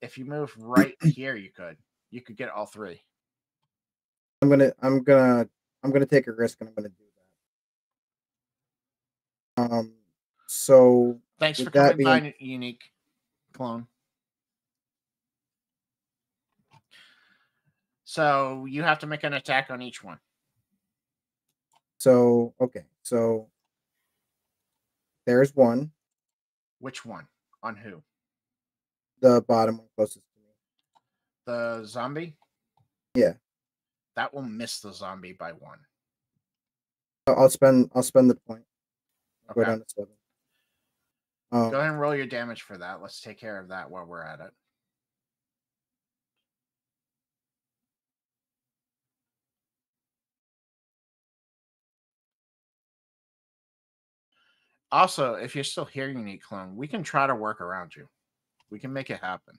If you move right (clears throat) here, you could. You could get all three. I'm gonna I'm gonna I'm gonna take a risk and I'm gonna do that. Um. So Thanks for that coming by, unique clone. So you have to make an attack on each one. so okay so there's one Which one? On who? the bottom one closest to me. The zombie? Yeah. That will miss the zombie by one. I'll spend I'll spend the point. I'll Go down to seven. Um, Go ahead and roll your damage for that. Let's take care of that while we're at it. Also, if you're still here, unique clone, we can try to work around you. We can make it happen.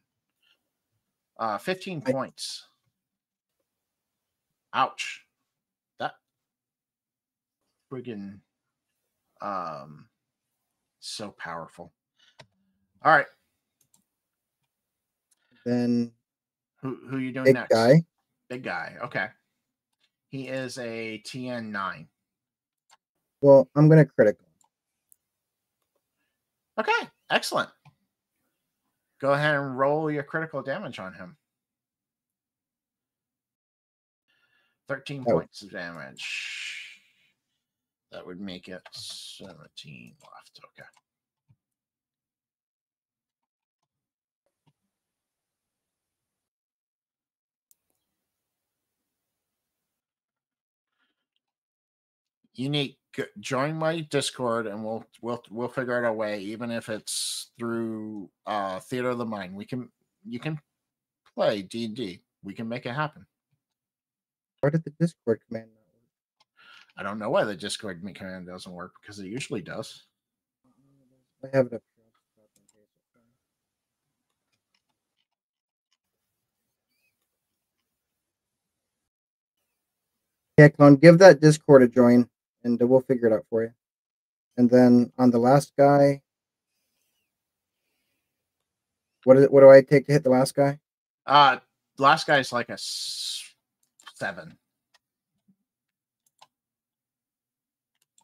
Uh, 15 I- points. Ouch. That friggin' um so powerful. All right. then Who who you doing big next? guy. Big guy. Okay. He is a TN nine. Well, I'm gonna critical. Okay, excellent. Go ahead and roll your critical damage on him. 13 Oh. points of damage. That would make it 17 left. Okay. Unique, join my Discord and we'll we'll we'll figure out a way, even if it's through uh Theater of the Mind. We can you can play D and D. We can make it happen. Why did the Discord command not work? I don't know why the Discord command doesn't work because it usually does. I have it up here. I'll just drop it in case it fails. Yeah, clone, give that Discord a join, and we'll figure it out for you. And then on the last guy, what is it? What do I take to hit the last guy? Uh last guy is like a seven.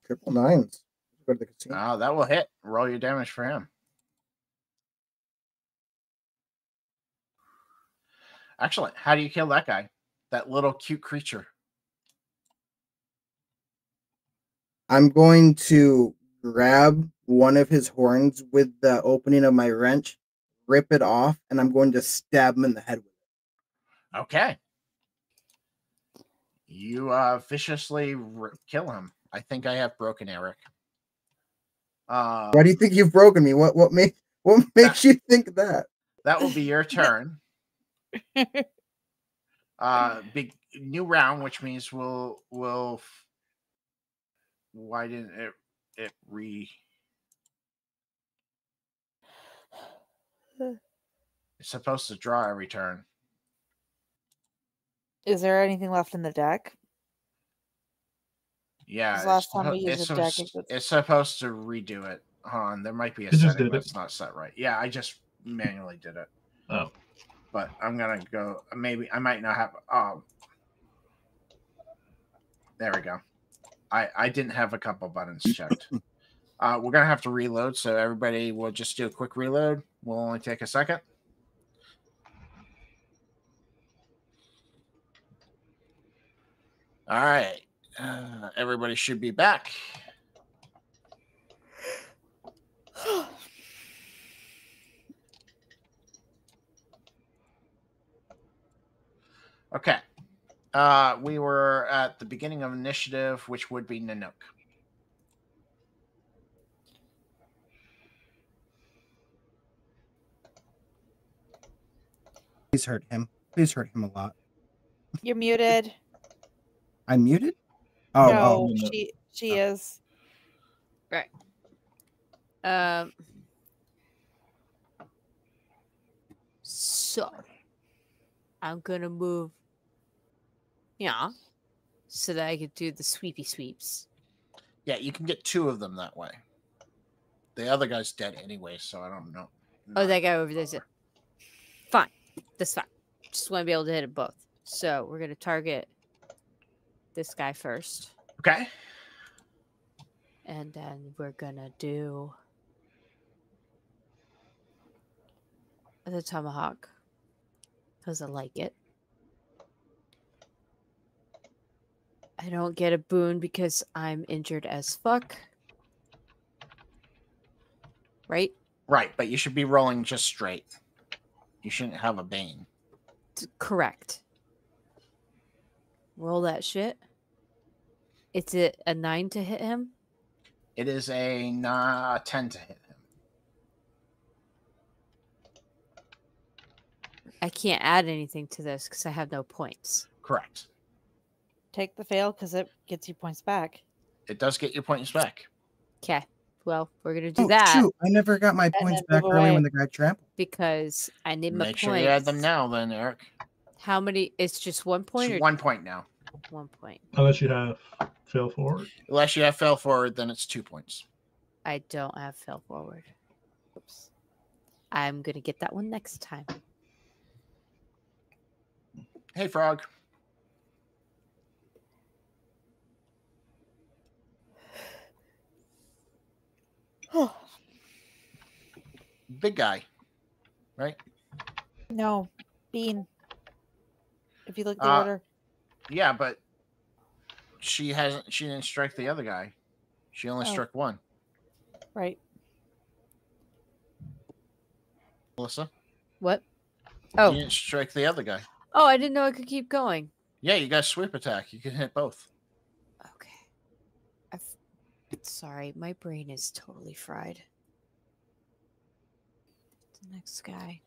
Triple nines. go to the casino. Oh, that will hit. Roll your damage for him. Excellent. How do you kill that guy? That little cute creature. I'm going to grab one of his horns with the opening of my wrench, rip it off, and I'm going to stab him in the head with it. Okay. You uh viciously r- kill him. I think I have broken Eric. Uh, Why do you think you've broken me? What what make what (laughs) makes you think that? that will be your (laughs) turn. uh, big new round, which means we'll we'll. Why didn't it it re? (sighs) It's supposed to draw every turn. Is there anything left in the deck? Yeah, it's last time suppo- we used it's, a deck, supposed- it's supposed to redo it. Hold on, there might be a It setting did it. that's not set right. Yeah, I just manually did it. Oh. But I'm gonna go. Maybe I might not have. Um, there we go. I I didn't have a couple buttons checked. (laughs) uh, we're gonna have to reload, so everybody will just do a quick reload. We'll only take a second. All right. Uh, everybody should be back. Okay. Uh, we were at the beginning of initiative, which would be Nanook. Please hurt him. Please hurt him a lot. You're muted. I'm muted. Oh, no, oh, no. she she Oh. is. Right. Um. So, I'm gonna move. Yeah, so that I could do the sweepy sweeps. Yeah, you can get two of them that way. The other guy's dead anyway, so I don't know. Oh, that guy over there's it. Fine, that's fine. Just want to be able to hit it both. So we're gonna target this guy first, Okay. and then we're gonna do the tomahawk because I like it. I don't get a boon because I'm injured as fuck. Right? Right, but you should be rolling just straight. You shouldn't have a bane. Correct. Roll that shit. It's a, a nine to hit him. It is a nah, 10 to hit him. I can't add anything to this because I have no points. Correct. Take the fail because it gets you points back. It does get your points back. Okay. Well, we're gonna do oh, that shoot! I never got my points back move earlier when the guy trampled. because I need my Make points. sure you add them now, then, Eric. How many? It's just one point It's or one point now. One point. Unless you have fail forward. Unless you have fail forward, then it's two points. I don't have fail forward. Oops. I'm gonna get that one next time. Hey, Frog. Oh. (sighs) Big guy, right? No, Bean. If you look the Uh, order, Yeah, but she hasn't. She didn't strike the other guy. She only Oh. struck one. right? Melissa, What? you Oh, didn't strike the other guy. oh! I didn't know I could keep going. Yeah, you got sweep attack. You can hit both. Okay. I've... Sorry, my brain is totally fried. The next guy.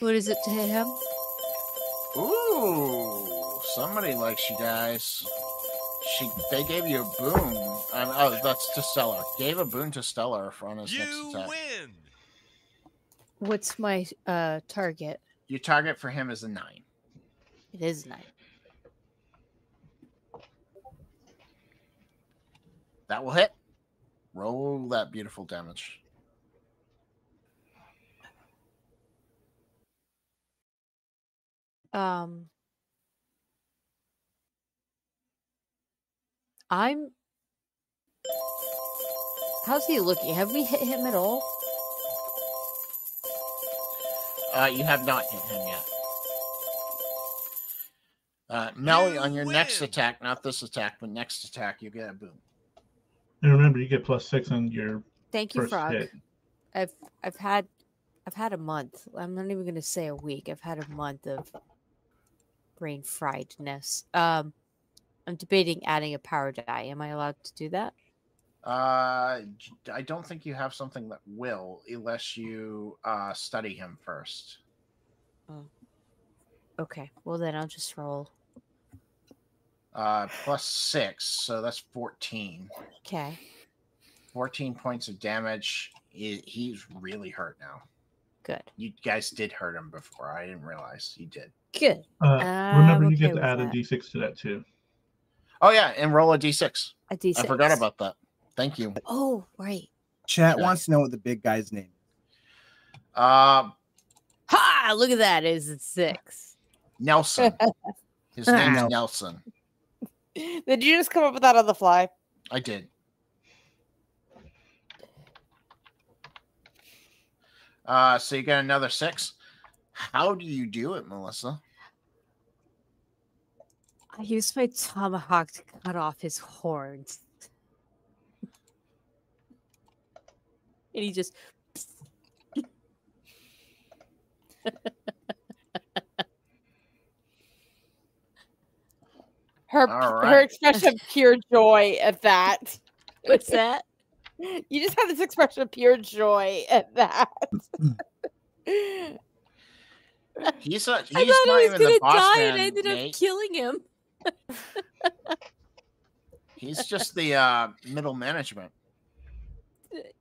What is it to hit him? Ooh, somebody likes you guys. She they gave you a boon. Um, oh, that's to Stellar. Gave a boon to Stellar for on his next You attack. win. What's my uh target? Your target for him is a nine. It is nine. That will hit. Roll that beautiful damage. Um, I'm. How's he looking? Have we hit him at all? Uh, you have not hit him yet. Uh, Melly, on your next attack, not this attack, but next attack, you get a boom. And remember, you get plus six on your Thank you, first Frog. hit. I've I've had I've had a month. I'm not even gonna say a week. I've had a month of brain friedness. Um, I'm debating adding a power die. Am I allowed to do that? Uh, I don't think you have something that will, unless you uh, study him first. Okay. Well, then I'll just roll. Uh, plus six, so that's 14. Okay. 14 points of damage. He, he's really hurt now. Good. You guys did hurt him before. I didn't realize you did. Good. Uh, I'm remember, you okay get to with add a that. d6 to that too. Oh, yeah, and roll a d6. A d6. I forgot about that. Thank you. Oh, right. Chat Yeah. wants to know what the big guy's name. Uh, Ha! Look at that. Is it six? Nelson. (laughs) His name's Nelson. Nelson. Did you just come up with that on the fly? I did. Uh, so you got another six. How do you do it, Melissa? I used my tomahawk to cut off his horns. and he just Her All her expression of pure joy at that. what's that? (laughs) You just have this expression of pure joy at that. (laughs) He's I he's thought not I was even the gonna boss die man. and I ended Nate. up killing him. (laughs) He's just the uh, middle management.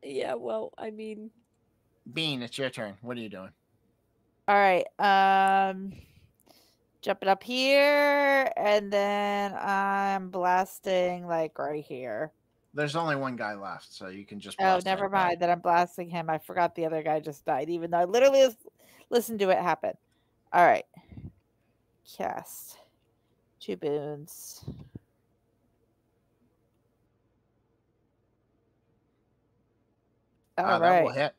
Yeah, well, I mean, Bean, it's your turn. What are you doing? All right. Um jumping up here and then I'm blasting like right here. There's only one guy left, so you can just. Oh, never mind. That I'm blasting him. I forgot the other guy just died, even though I literally lis- listened to it happen. All right. Cast two boons. All Uh, right. that will hit.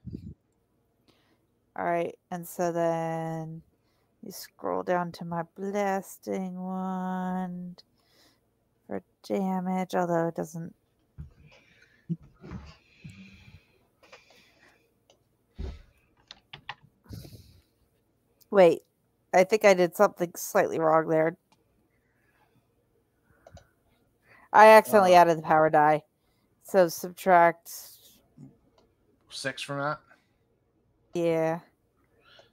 All right, and so then you scroll down to my blasting wand for damage, although it doesn't. Wait, I think I did something slightly wrong there. I accidentally Uh. added the power die. So subtract, Six from that. yeah.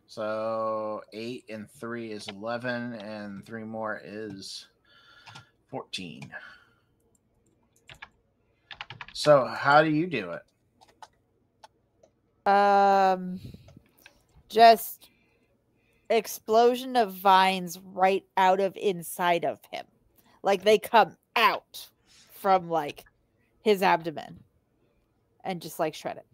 So eight and three is eleven, and three more is fourteen. So how do you do it? Um, just explosion of vines right out of inside of him, like they come out from like his abdomen, and just like shred it.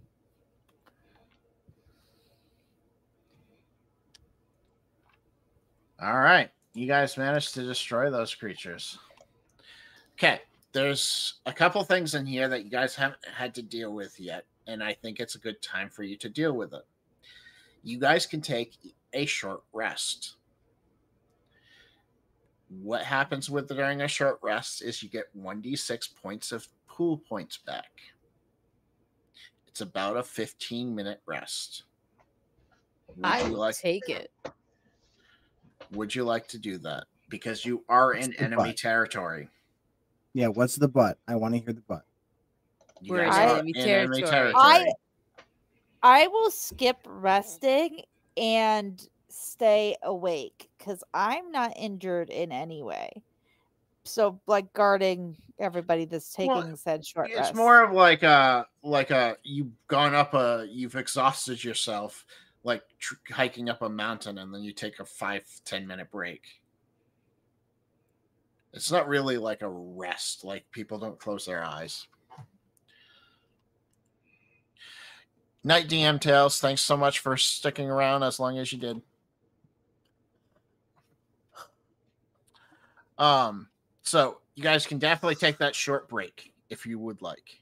All right, you guys managed to destroy those creatures. Okay, there's a couple things in here that you guys haven't had to deal with yet, and I think it's a good time for you to deal with it. You guys can take a short rest. What happens with during a short rest is you get 1d6 points of pool points back. It's about a 15 minute rest. Would I you like take it. would you like to do that? Because you are in enemy butt? territory. Yeah, what's the butt? I want to hear the butt. You We're in guys enemy in enemy territory. territory. I I will skip resting and stay awake because I'm not injured in any way. So, like guarding everybody that's taking Well, said short it's rest. more of like a like a you've gone up a you've exhausted yourself like tr- hiking up a mountain and then you take a five ten minute break it's not really like a rest like people don't close their eyes night dm Tales, thanks so much for sticking around as long as you did Um, so you guys can definitely take that short break if you would like.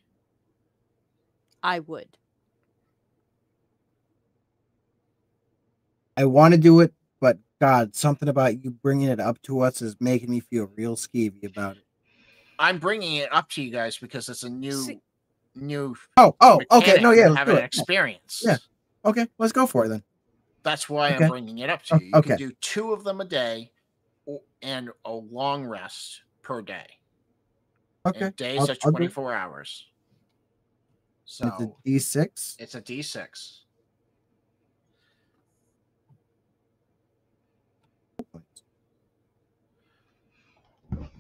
I would. I want to do it, but God, something about you bringing it up to us is making me feel real skeevy about it. I'm bringing it up to you guys because it's a new, See- new. Oh, oh, okay, no, yeah, let's have do an it. Yeah, experience. Yeah. Okay, let's go for it then. That's why Okay. I'm bringing it up to oh, you. You okay. can do two of them a day, and a long rest per day. Okay, And days I'll- are I'll do- 24 hours. So It's a D6. it's a D6.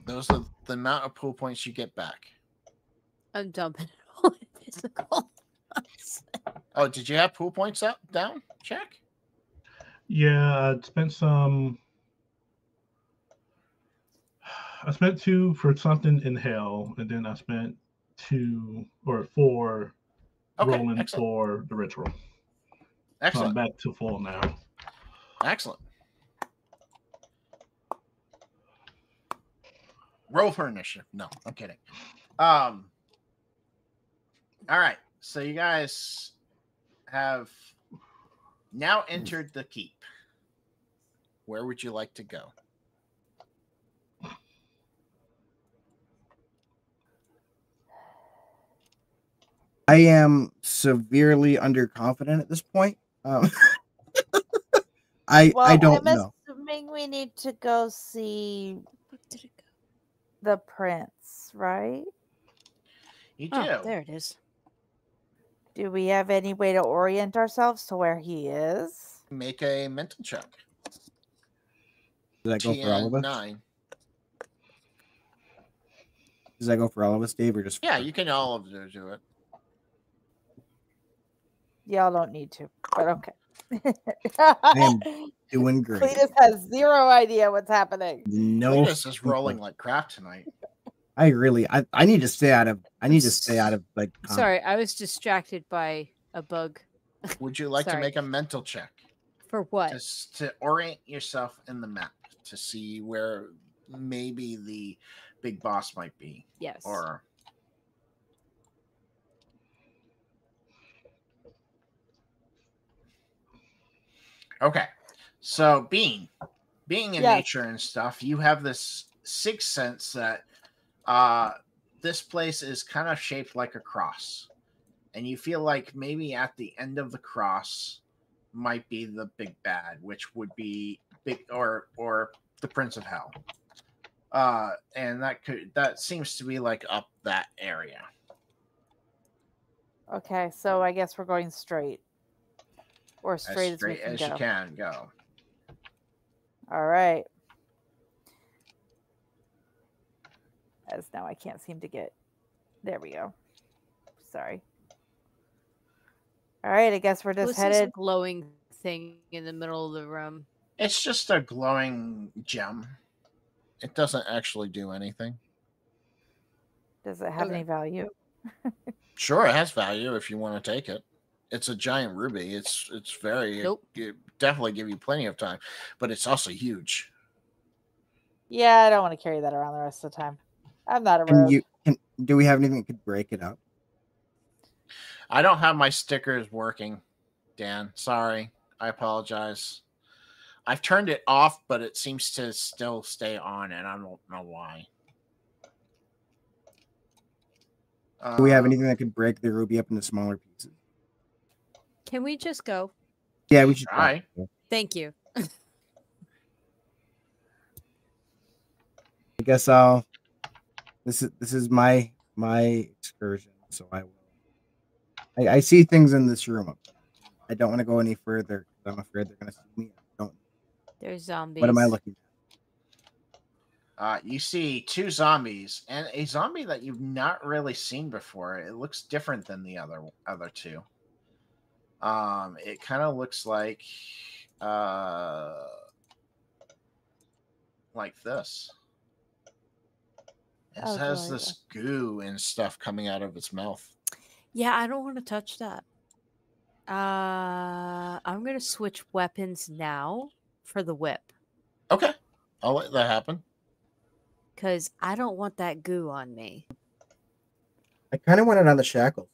Those are the amount of pool points you get back. I'm dumping it all in physical. (laughs) Oh, did you have pool points up down? Check. Yeah, I spent some. I spent two for something in hell, and then I spent two or four Okay, rolling excellent. for the ritual. So I'm Excellent. back to full now. Excellent. Roll for initiative. No, I'm kidding. Um. All right. So you guys have now entered the keep. Where would you like to go? I am severely underconfident at this point. Um, (laughs) I Well, I don't I'm know. assuming we need to go see Where did it go? The prince, right? You do. Oh, there it is. Do we have any way to orient ourselves to where he is? Make a mental check. Does that go for all of us? nine. Does that go for all of us, Dave, or just Yeah, you can all of you do it. Y'all don't need to, but okay. Am (laughs) doing great? Cletus has zero idea what's happening. No, Cletus is rolling like crap tonight. I really, I, I need to stay out of. I need to stay out of like. (sighs) con- Sorry, I was distracted by a bug. (laughs) Would you like to Sorry. make a mental check? For what? Just to orient yourself in the map to see where maybe the big boss might be yes. or okay so being being in Yes. nature and stuff you have this sixth sense that uh this place is kind of shaped like a cross and you feel like maybe at the end of the cross might be the big bad which would be big or or the prince of hell uh and that could that seems to be like up that area Okay, so I guess we're going straight. Or straight as as, straight we can as go. you can go All right. As now I can't seem to get. There we go. Sorry. All right, I guess we're just What's headed. this glowing thing in the middle of the room? it's just a glowing gem it doesn't actually do anything Does it have Okay. any value? (laughs) sure it has value if you want to take it it's a giant ruby it's it's very Nope. it definitely give you plenty of time but it's also huge Yeah, I don't want to carry that around the rest of the time. I'm not a Can rogue. you? Can do we have anything that could break it up? i don't have my stickers working dan sorry i apologize i've turned it off but it seems to still stay on and i don't know why Do we have Uh, anything that could break the ruby up into smaller pieces? Can we just go? Yeah, we should Try. Thank you. (laughs) I guess I'll. This is this is my my excursion, so I will. I, I see things in this room. I don't want to go any further. I'm afraid they're gonna see me. I don't. There's zombies. What am I looking? Uh, you see two zombies and a zombie that you've not really seen before. It looks different than the other other two. Um, it kind of looks like uh like this. It Oh, has boy. this goo and stuff coming out of its mouth. Yeah, I don't want to touch that. Uh, I'm gonna switch weapons now for the whip. Okay, I'll let that happen. because I don't want that goo on me. I kind of want it on the shackles.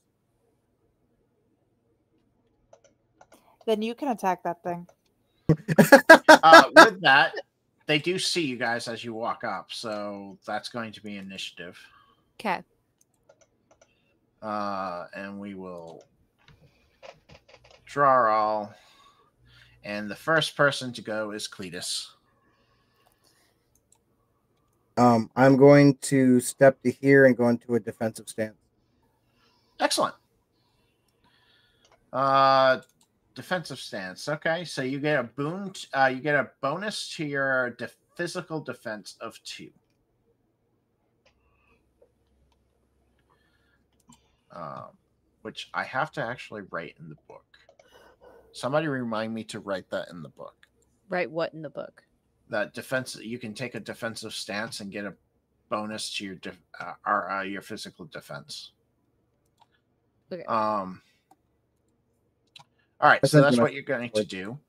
Then you can attack that thing. (laughs) Uh, (laughs) with that, they do see you guys as you walk up, so that's going to be initiative. Okay. Uh, and we will draw all. And the first person to go is Cletus. Um, I'm going to step to here and go into a defensive stance. Excellent. Uh, defensive stance. Okay, so you get a boon. Uh, you get a bonus to your de- physical defense of two. Um, which I have to actually write in the book. Somebody remind me to write that in the book. Write what in the book? That defense, you can take a defensive stance and get a bonus to your def- uh, or, uh, your physical defense. Okay. Um. All right, so that's what you're going to do.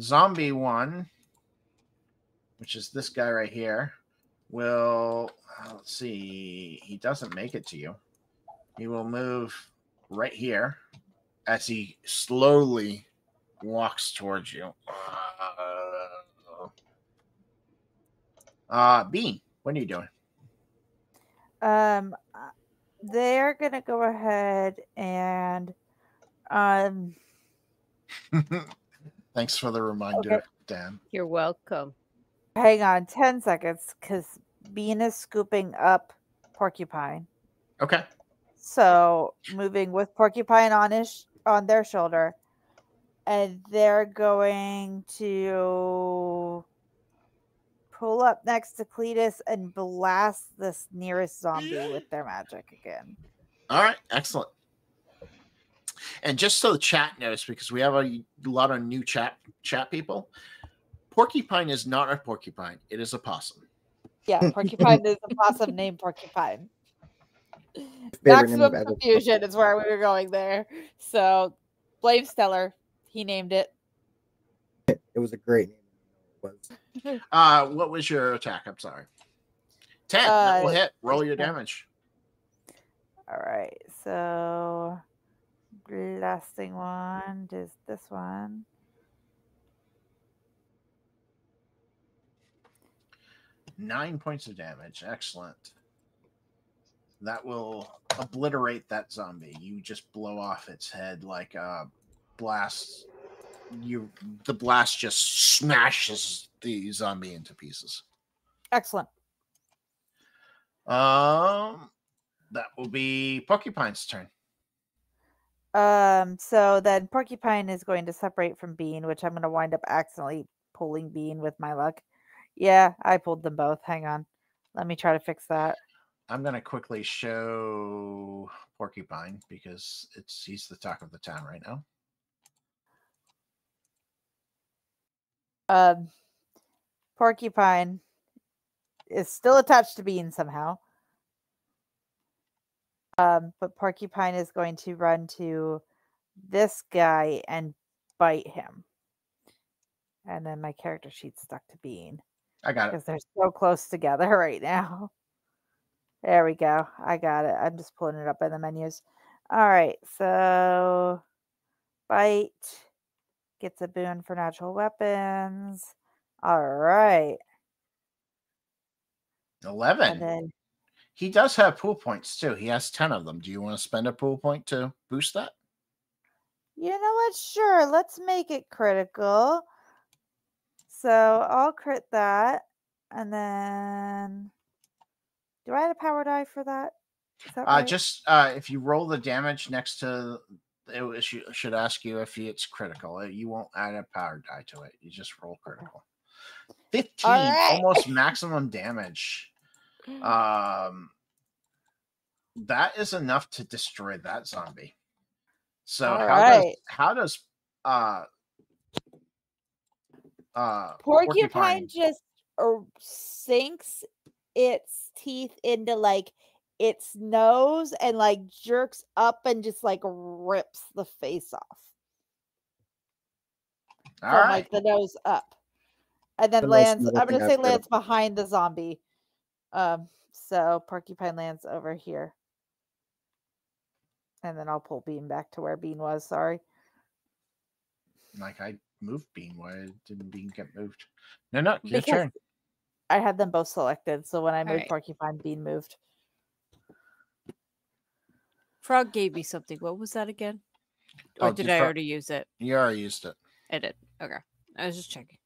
Zombie one, which is this guy right here, will uh, let's see. He doesn't make it to you. He will move right here as he slowly walks towards you. Uh, uh Bean, what are you doing? Um, uh, they're gonna go ahead and um. (laughs) Thanks for the reminder, Okay. Dan. You're welcome. Hang on 10 seconds because Bean is scooping up Porcupine. Okay. So moving with Porcupine on his on their shoulder. And they're going to pull up next to Cletus and blast this nearest zombie with their magic again. All right, excellent. And just so the chat knows, because we have a lot of new chat chat people, porcupine is not a porcupine; it is a possum. Yeah, (laughs) Porcupine is a possum named Porcupine. Favorite Maximum I've ever put. confusion is where we were going there. So blame Stellar. He named it. It was a great name. (laughs) Uh, what was your attack? I'm sorry. Ten. that will Uh, hit. Roll your damage. All right, so blasting one is this one. Nine points of damage. Excellent. That will obliterate that zombie. You just blow off its head like a blast. You the blast just smashes the zombie into pieces. Excellent. Um, that will be Porcupine's turn. Um, so then Porcupine is going to separate from Bean, which I'm going to wind up accidentally pulling Bean with my luck. Yeah, I pulled them both. Hang on. Let me try to fix that. I'm gonna quickly show Porcupine because it's he's the talk of the town right now. Um, Porcupine is still attached to Bean somehow. Um, but Porcupine is going to run to this guy and bite him. And then my character sheet's stuck to Bean I got it. because they're so close together (laughs) right now. There we go. I got it. I'm just pulling it up in the menus. All right. So bite gets a boon for natural weapons. All right. Eleven. And then He does have pool points too. He has 10 of them. Do you want to spend a pool point to boost that? you know what? Sure. Let's make it critical. So I'll crit that. And then do I add a power die for that? That Uh, right? just uh, if you roll the damage next to it it should, should ask you if it's critical. Uh, You won't add a power die to it. You just roll critical. 15, right. almost (laughs) maximum damage. Um, that is enough to destroy that zombie. So All how does how does uh uh porcupine, just or sinks its teeth into like its nose and like jerks up and just like rips the face off all from right. like the nose up and then The lands i'm gonna say I've heard of. lands behind the zombie Um, so Porcupine lands over here. And then I'll pull Bean back to where Bean was. Sorry. Like I moved Bean. Why didn't Bean get moved? No, no, your Because turn. I had them both selected. So when I moved Alright. Porcupine, Bean moved. Frog gave me something. What was that again? Or Oh, did I already use it? You already used it. I did. Okay. I was just checking.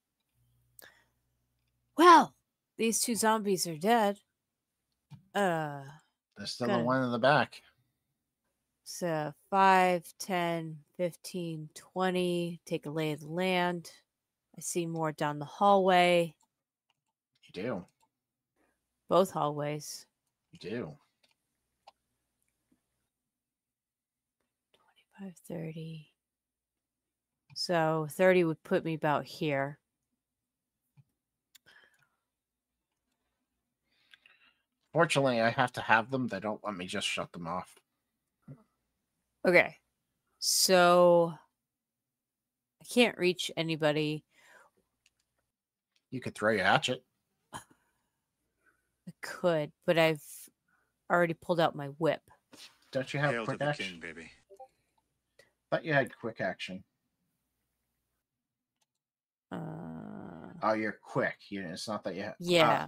Well, these two zombies are dead. Uh, There's still the one in the back. so 5, 10, 15, 20. Take a lay of the land. I see more down the hallway. You do. Both hallways. You do. 25, 30. So 30 would put me about here. Fortunately, I have to have them. They don't let me just shut them off. Okay. So I can't reach anybody. You could throw your hatchet. I could, but I've already pulled out my whip. Don't you have Hail quick action? king, baby. thought you had quick action. Uh, Oh, you're quick. You, it's not that you have. yeah,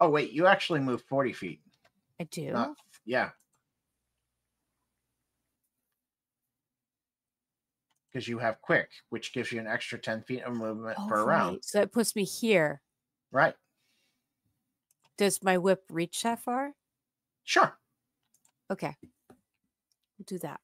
oh, wait. You actually moved 40 feet. I do. Not, yeah. Because you have quick, which gives you an extra 10 feet of movement Oh, per round. So that puts me here. Right. Does my whip reach that far? Sure. Okay. We'll do that.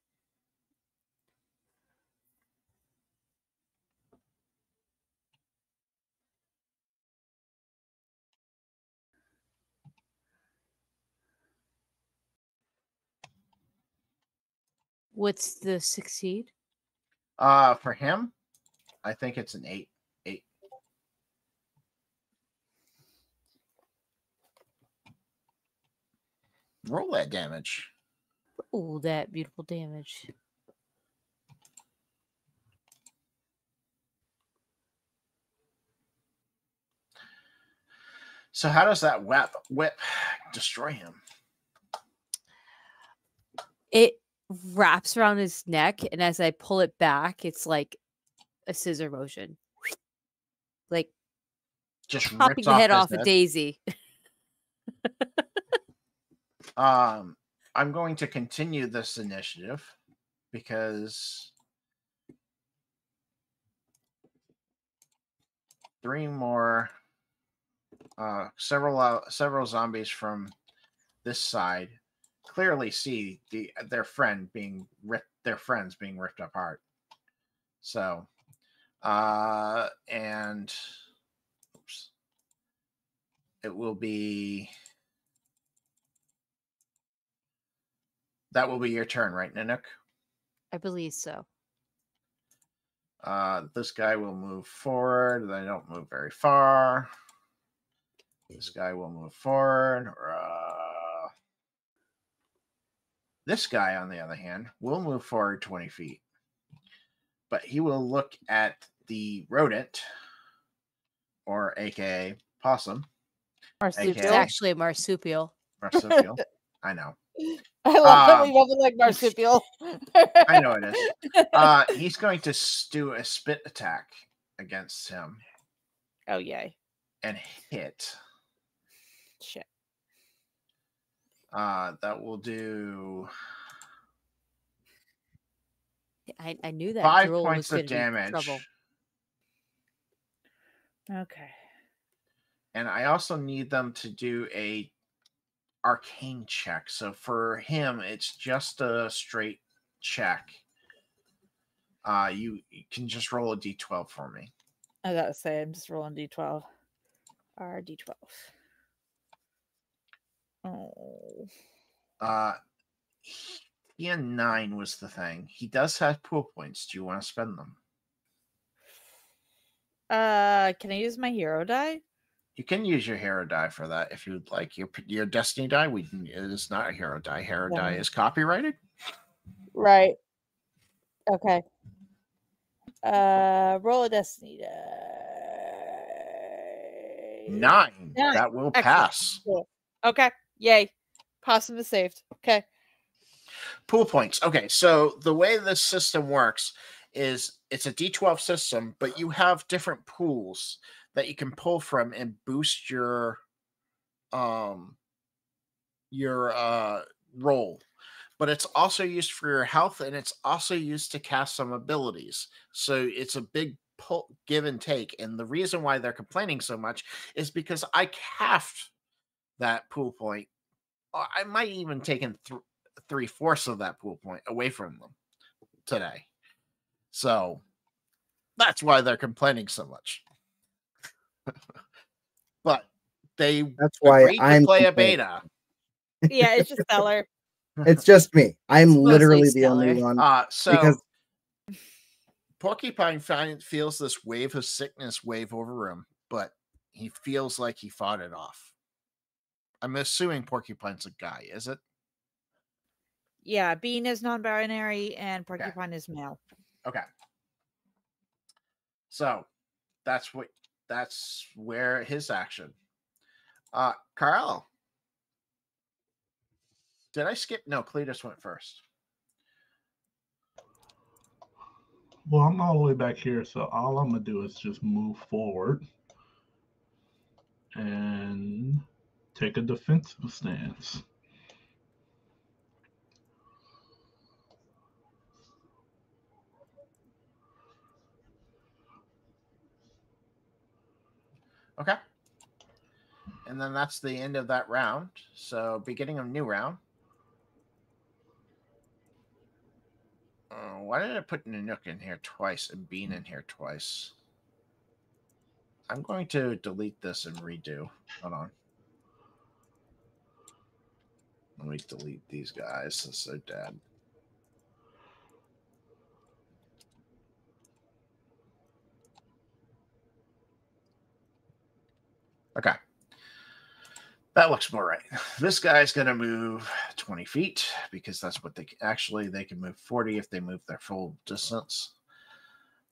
What's the succeed? Uh, for him, I think it's an eight. Eight. Roll that damage. Oh, that beautiful damage. So how does that whip whip (sighs) destroy him? It wraps around his neck, and as I pull it back, it's like a scissor motion. Like Just chopping the head his off a daisy. (laughs) Um, I'm going to continue this initiative because three more, uh, several uh, several zombies from this side clearly see the their friend being ripped, their friends being ripped apart. So, uh, and oops, it will be. That will be your turn, right, Nanook? I believe so. Uh, this guy will move forward. They don't move very far. This guy will move forward. Uh, this guy, on the other hand, will move forward 20 feet. But he will look at the rodent, or AKA possum, Marsupial. It's actually a marsupial. marsupial. I know. (laughs) I love that Um, we both look like marsupial. (laughs) I know it is. Uh, he's going to do a spit attack against him oh yay! and hit. Shit. Uh, that will do I, I knew that five drool points gonna of damage. Okay. And I also need them to do a arcane check. So for him, it's just a straight check. Uh, you, you can just roll a d12 for me. I gotta say, I'm just rolling d12. R d12. Oh. Uh, he and nine was the thing. He does have pool points. Do you want to spend them? Uh, can I use my hero die? You can use your hero die for that if you'd like. Your your destiny die, we can, it is not a hero die. Hero die is copyrighted. Right. Okay. Uh, roll a destiny die. Nine. Nine. That will Excellent. pass. Okay. Yay. Possum is saved. Okay. Pool points. Okay, so the way this system works is it's a D12 system, but you have different pools that you can pull from and boost your um your uh roll. But it's also used for your health and it's also used to cast some abilities. So it's a big pull give and take. And the reason why they're complaining so much is because I halved that pool point. I might even taken th- three fourths of that pool point away from them today. So that's why they're complaining so much. (laughs) but they That's why agreed to I'm play a beta. Yeah, it's just Stellar. (laughs) It's just me. I'm mostly literally the only one. Uh so Because- Porcupine find, feels this wave of sickness wave over him, but he feels like he fought it off. I'm assuming Porcupine's a guy, is it? Yeah, Bean is non-binary and Porcupine is male. Okay. So that's what that's where his action. Uh Carl. Did I skip? No, Cletus went first. Well, I'm all the way back here, so all I'm gonna do is just move forward and take a defensive stance. Okay. And then that's the end of that round. So beginning of new round. Uh, why did I put Nanook in here twice and Bean in here twice? I'm going to delete this and redo. Hold on. Let me delete these guys since they're dead. Okay. That looks more right. This guy's going to move 20 feet because that's what they actually they can move 40 if they move their full distance.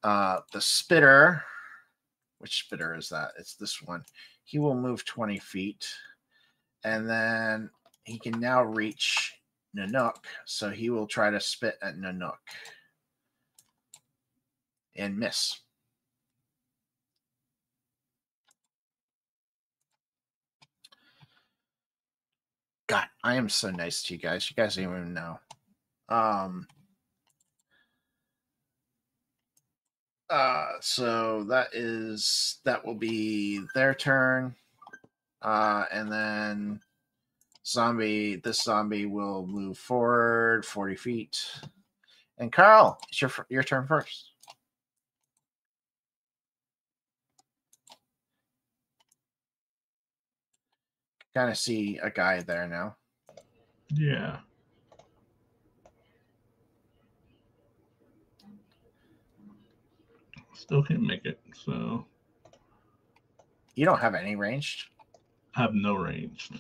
Uh the spitter, which spitter is that? It's this one. He will move 20 feet and then he can now reach Nanook, so he will try to spit at Nanook and miss. God, I am so nice to you guys. You guys don't even know. Um uh so that is that will be their turn. Uh and then zombie this zombie will move forward 40 feet. And Carl, it's your your turn first. Kind of see a guy there now. Yeah. Still can't make it, so You don't have any ranged. I have no ranged.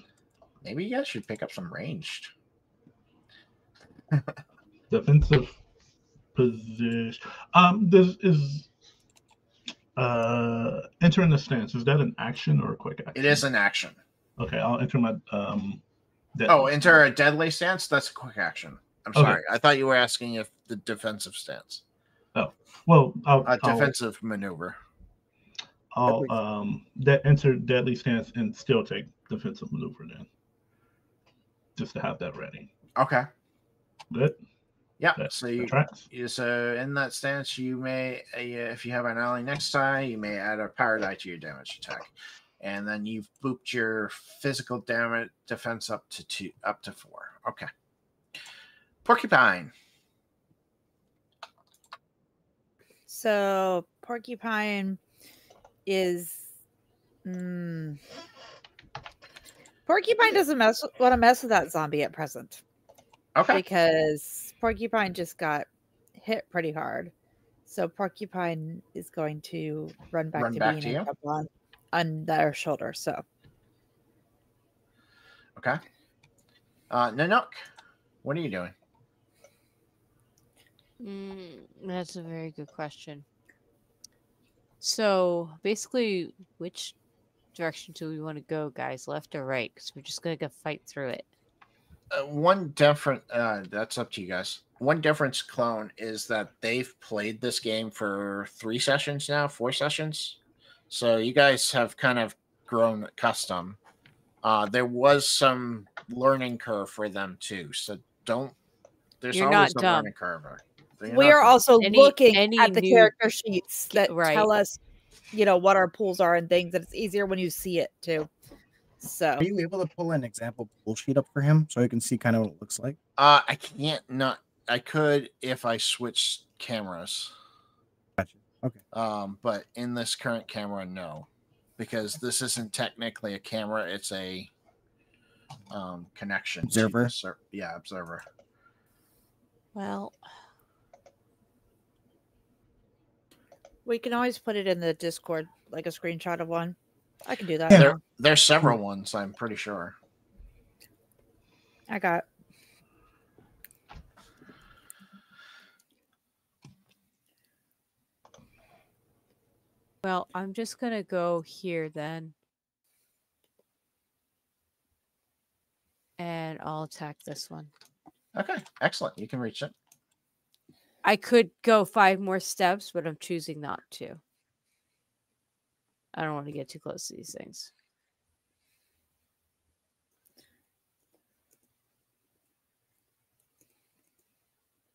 Maybe you guys should pick up some ranged. (laughs) Defensive position. Um, this is uh entering the stance. Is that an action or a quick action? It is an action. Okay, I'll enter my um. Oh, enter a deadly stance. That's a quick action. I'm Okay. sorry. I thought you were asking if the defensive stance, Oh Well, I'll, a I'll, defensive maneuver. I'll um that enter deadly stance and still take defensive maneuver then. Just to have that ready. Okay. Good. Yeah. That, So you, you so in that stance, you may uh, if you have an ally next time, you may add a power die to your damage attack, and then you've booped your physical damage defense up to two up to four. Okay. Porcupine. So Porcupine is. Mm, Porcupine doesn't mess want to mess with that zombie at present Okay. because Porcupine just got hit pretty hard. So Porcupine is going to run back Run to back Bean to you? on on their shoulder. So Okay. Uh, Nanook, what are you doing? Mm, that's a very good question. So basically, which direction do we want to go, guys? Left or right? Because we're just gonna go fight through it. Uh, one different. Uh, that's up to you guys. One difference, clone, is that they've played this game for three sessions now, four sessions. So you guys have kind of grown accustomed. Uh, there was some learning curve for them too. So don't. There's You're always not a dumb. learning curve. You're we are also Any- looking any at the new- character sheets that right. tell us, you know, what our pools are and things. And it's easier when you see it too. So Are you able to pull an example pool sheet up for him so he can see kind of what it looks like? Uh, I can't not. I could if I switched cameras. Gotcha. Okay. Um, but in this current camera, no, because this isn't technically a camera; it's a um connection. to the Observer? ser- yeah, observer. Well, we can always put it in the Discord, like a screenshot of one. I can do that. Yeah. There, there's several ones. I'm pretty sure. I got. well, I'm just gonna go here then. And I'll attack this one. Okay, excellent. You can reach it. I could go five more steps, but I'm choosing not to. I don't want to get too close to these things.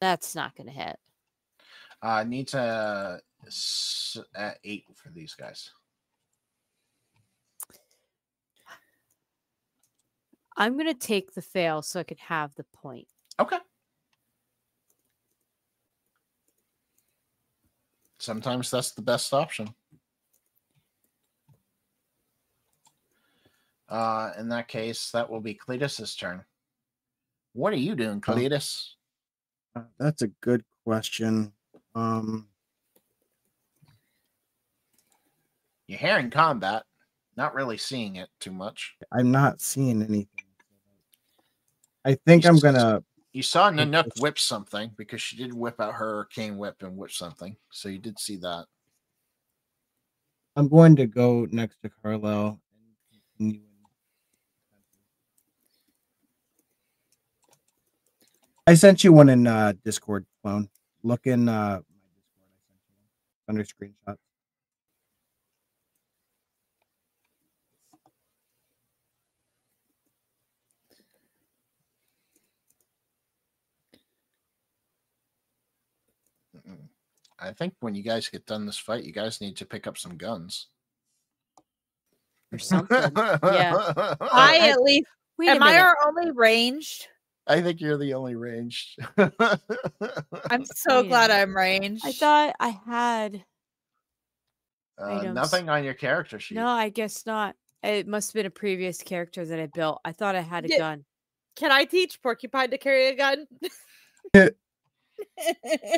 That's not going to hit. Uh, needs a s- uh, eight for these guys. I'm going to take the fail so I can have the point. Okay. Sometimes that's the best option. Uh, in that case, that will be Cletus's turn. What are you doing. Cletus? Uh, that's a good question. Um, You're hearing combat, not really seeing it too much. I'm not seeing anything. I think I'm gonna. You saw Nanook whip something because she did whip out her cane whip and whip something. So you did see that. I'm going to go next to Carlisle and continue. I sent you one in uh, Discord, clone. Look in uh, my Discord. I sent you one under screenshots. I think when you guys get done this fight, you guys need to pick up some guns. Or something. Yeah. (laughs) I I- at least Wait a am I our only ranged? I think you're the only ranged. (laughs) I'm so Wait glad. I'm ranged. I thought I had. uh, nothing on your character sheet. No, I guess not. It must have been a previous character that I built. I thought I had a Yeah. gun. Can I teach Porcupine to carry a gun? (laughs)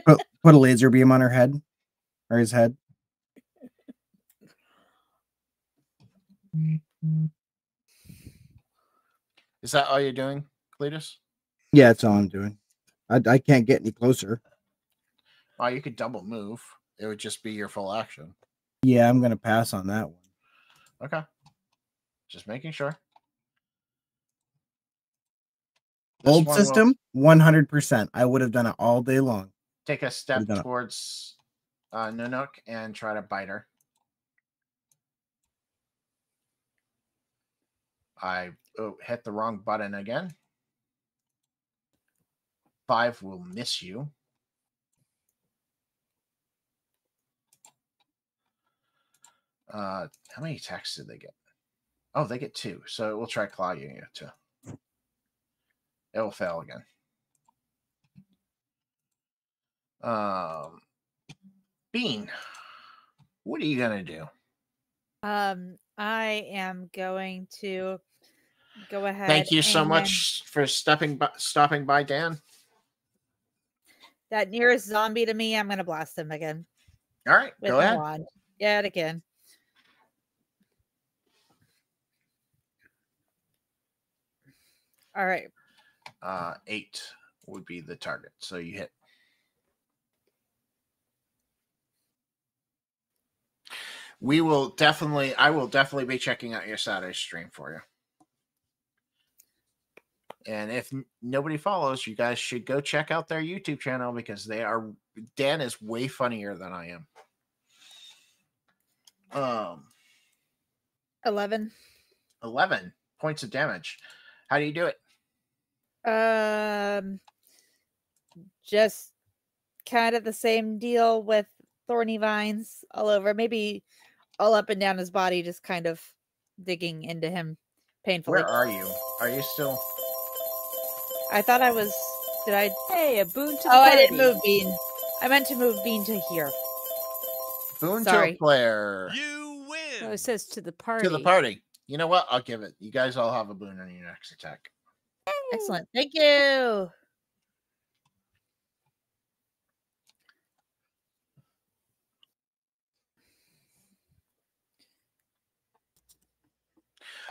Put, (laughs) put a laser beam on her head or his head. Is that all you're doing, Cletus? Yeah, that's all I'm doing. I, I can't get any closer. Oh, you could double move. It would just be your full action. Yeah, I'm gonna pass on that one. Okay. Just making sure. This Old one system, 100. percent I would have done it all day long. Take a step towards uh, Nanook and try to bite her. I oh, hit the wrong button again. Five will miss you. Uh, how many attacks did they get? Oh, they get two. So we'll try clawing you too. It will fail again. Um, Bean, what are you gonna do? um, I am going to go ahead. Thank you so much for stepping by, stopping by, Dan. That nearest zombie to me, I'm gonna blast him again All right, with go ahead. wand. Yet again. All right. Uh, eight would be the target, so you hit. we will definitely. I will definitely be checking out your Saturday stream for you. And if nobody follows, you guys should go check out their YouTube channel because they are. Dan is way funnier than I am. Um, 11. eleven points of damage. How do you do it? Um, just kind of the same deal with thorny vines all over, maybe all up and down his body, just kind of digging into him painfully. Where are you? Are you still? I thought I was. Did I? Hey, a boon to the Oh, I didn't move Bean. I meant to move Bean to here. Boon to a player You No, win. it says to the party. to the party. You know what? I'll give it. You guys all have a boon on your next attack. Excellent. Thank you.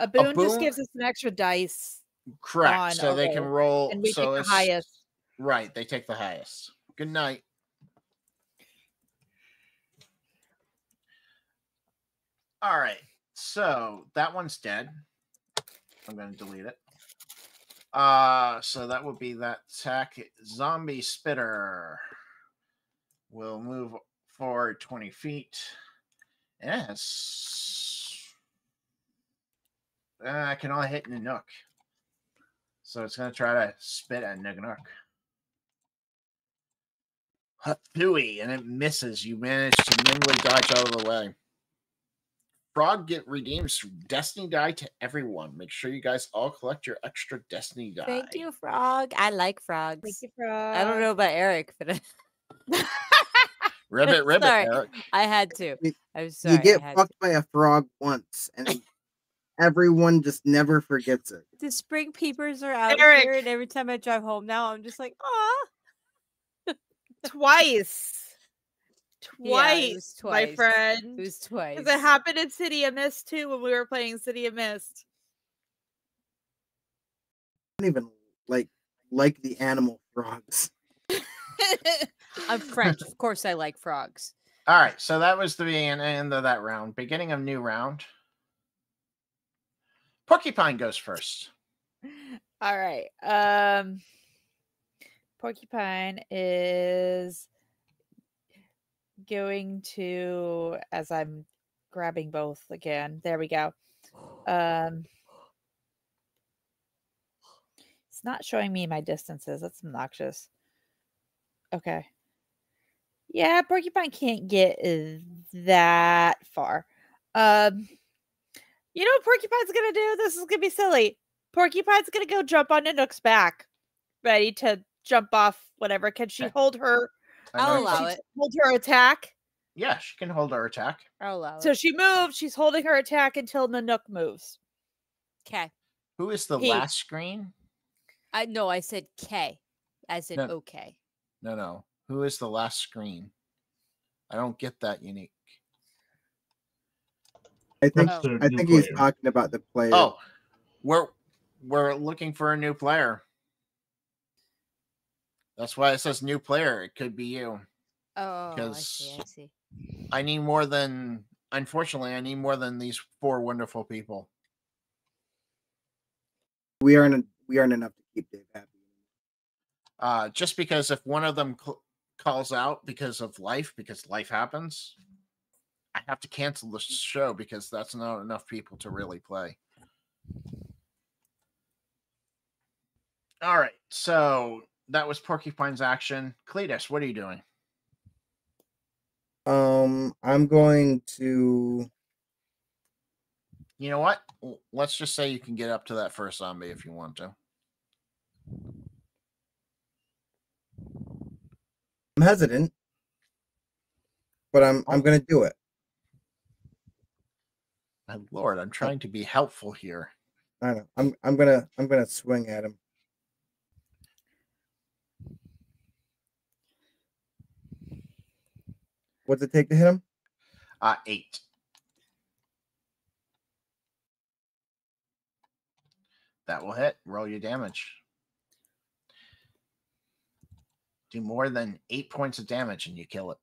A boon, just boon- gives us an extra dice, Correct. On so a they can roll, roll. and we so take the highest. Right. They take the highest. Good night. All right. So that one's dead. I'm going to delete it. Uh, so that would be that attack. Zombie spitter will move forward 20 feet. Yes. Uh, I can only hit Nanook. So it's going to try to spit at Nanook. Hooey, and it misses. You manage to nimbly dodge out of the way. Frog get redeems destiny die to everyone. Make sure you guys all collect your extra destiny die. Thank you, Frog. I like frogs. Thank you, Frog. I don't know about Eric, but (laughs) Ribbit, ribbit, Sorry. Eric. I had to. You- I'm sorry. you get I had fucked by a frog once, and (laughs) everyone just never forgets it. The spring peepers are out Eric. here, and every time I drive home now, I'm just like, ah. Twice. Yeah, Twice, it was my friend. It was twice. Because it happened in City of Mist too when we were playing City of Mist. I don't even like like the animal frogs. (laughs) I'm French. of course, I like frogs. All right, so that was the end of that round. Beginning of new round. Porcupine goes first. All right. Um Porcupine is going to as I'm grabbing both again. There we go. (gasps) Um It's not showing me my distances. That's obnoxious. Okay. Yeah, Porcupine can't get uh, that far. Um you know what Porcupine's gonna do? This is gonna be silly. Porcupine's gonna go jump on Nanook's back, ready to jump off whatever. Can she hold her I I'll know- allow she it. hold her attack? Yeah, she can hold her attack. I'll allow So it. she moves, she's holding her attack until Nanook moves. Okay. Who is the He. last screen? I no, I said K, as in No. okay. No, no. Who is the last screen? I don't get that unique. I think oh. That's their I new think he's player. talking about the player. Oh, we're we're looking for a new player. That's why it says new player. It could be you. Oh, I see. I Because- see. I need more than unfortunately, I need more than these four wonderful people. we aren't we aren't enough to keep Dave happy. Uh just because if one of them cl- calls out because of life, because life happens, I have to cancel the show because that's not enough people to really play. All right, so that was Porcupine's action. Cletus, what are you doing? Um, I'm going to. You know what? Let's just say you can get up to that first zombie if you want to. I'm hesitant, but I'm I'm gonna do it. My lord, I'm trying to be helpful here. I know. I'm I'm gonna I'm gonna swing at him. What's it take to hit him? Uh, eight. That will hit. Roll your damage. Do more than eight points of damage and you kill it.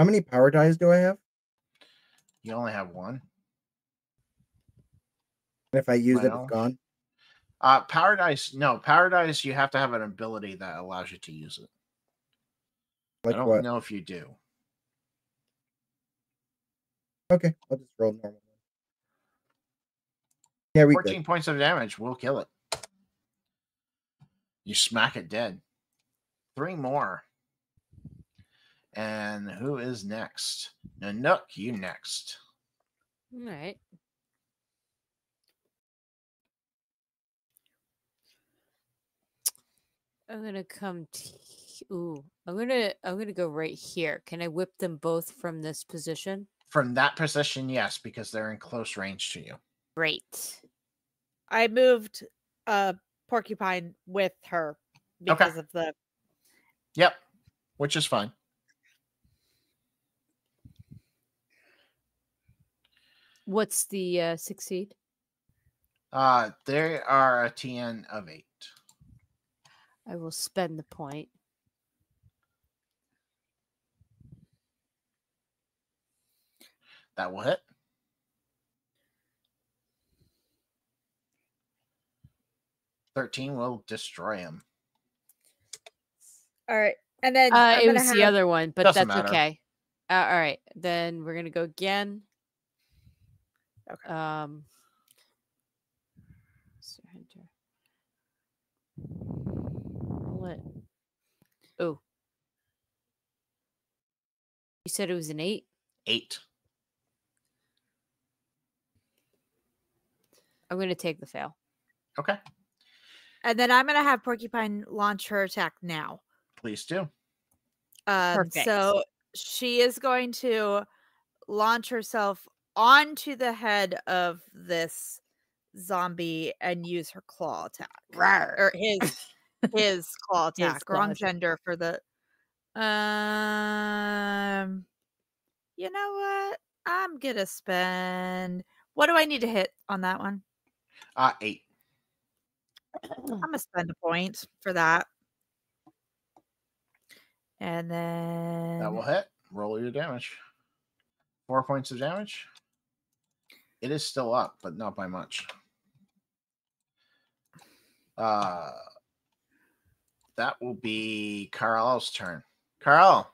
How many power dies do I have? You only have one. And if I use it, it's gone. Uh, Paradise. No, Paradise. You have to have an ability that allows you to use it. Like I don't what? know if you do. Okay, I'll just roll normal. Yeah, we 14 good. points of damage will kill it. You smack it dead. Three more. And who is next? Nanook, you next. All right. I'm gonna come. T- Ooh, I'm gonna I'm gonna go right here. Can I whip them both from this position? From that position, yes, because they're in close range to you. Great. I moved uh porcupine with her because of the Yep, which is fine. What's the uh, succeed? Uh, they are a TN of eight. I will spend the point. That will hit. Thirteen will destroy him. all right. And then Uh, it gonna was the other one, but Doesn't that's matter. okay. Uh, all right, then we're gonna go again. Okay. Um. Surrender. Roll it. Oh. You said it was an eight. Eight. I'm gonna take the fail. Okay, and then I'm gonna have porcupine launch her attack now. please do. Um, Perfect. so she is going to launch herself onto the head of this zombie and use her claw attack. Right. Or his (laughs) his claw His attack. claw Wrong attack. gender for the um you know what? I'm gonna spend what do I need to hit on that one? Uh, eight. I'm gonna spend a point for that. And then That will hit. Roll your damage. Four points of damage. It is still up, but not by much. Uh, that will be Carl's turn. Carl,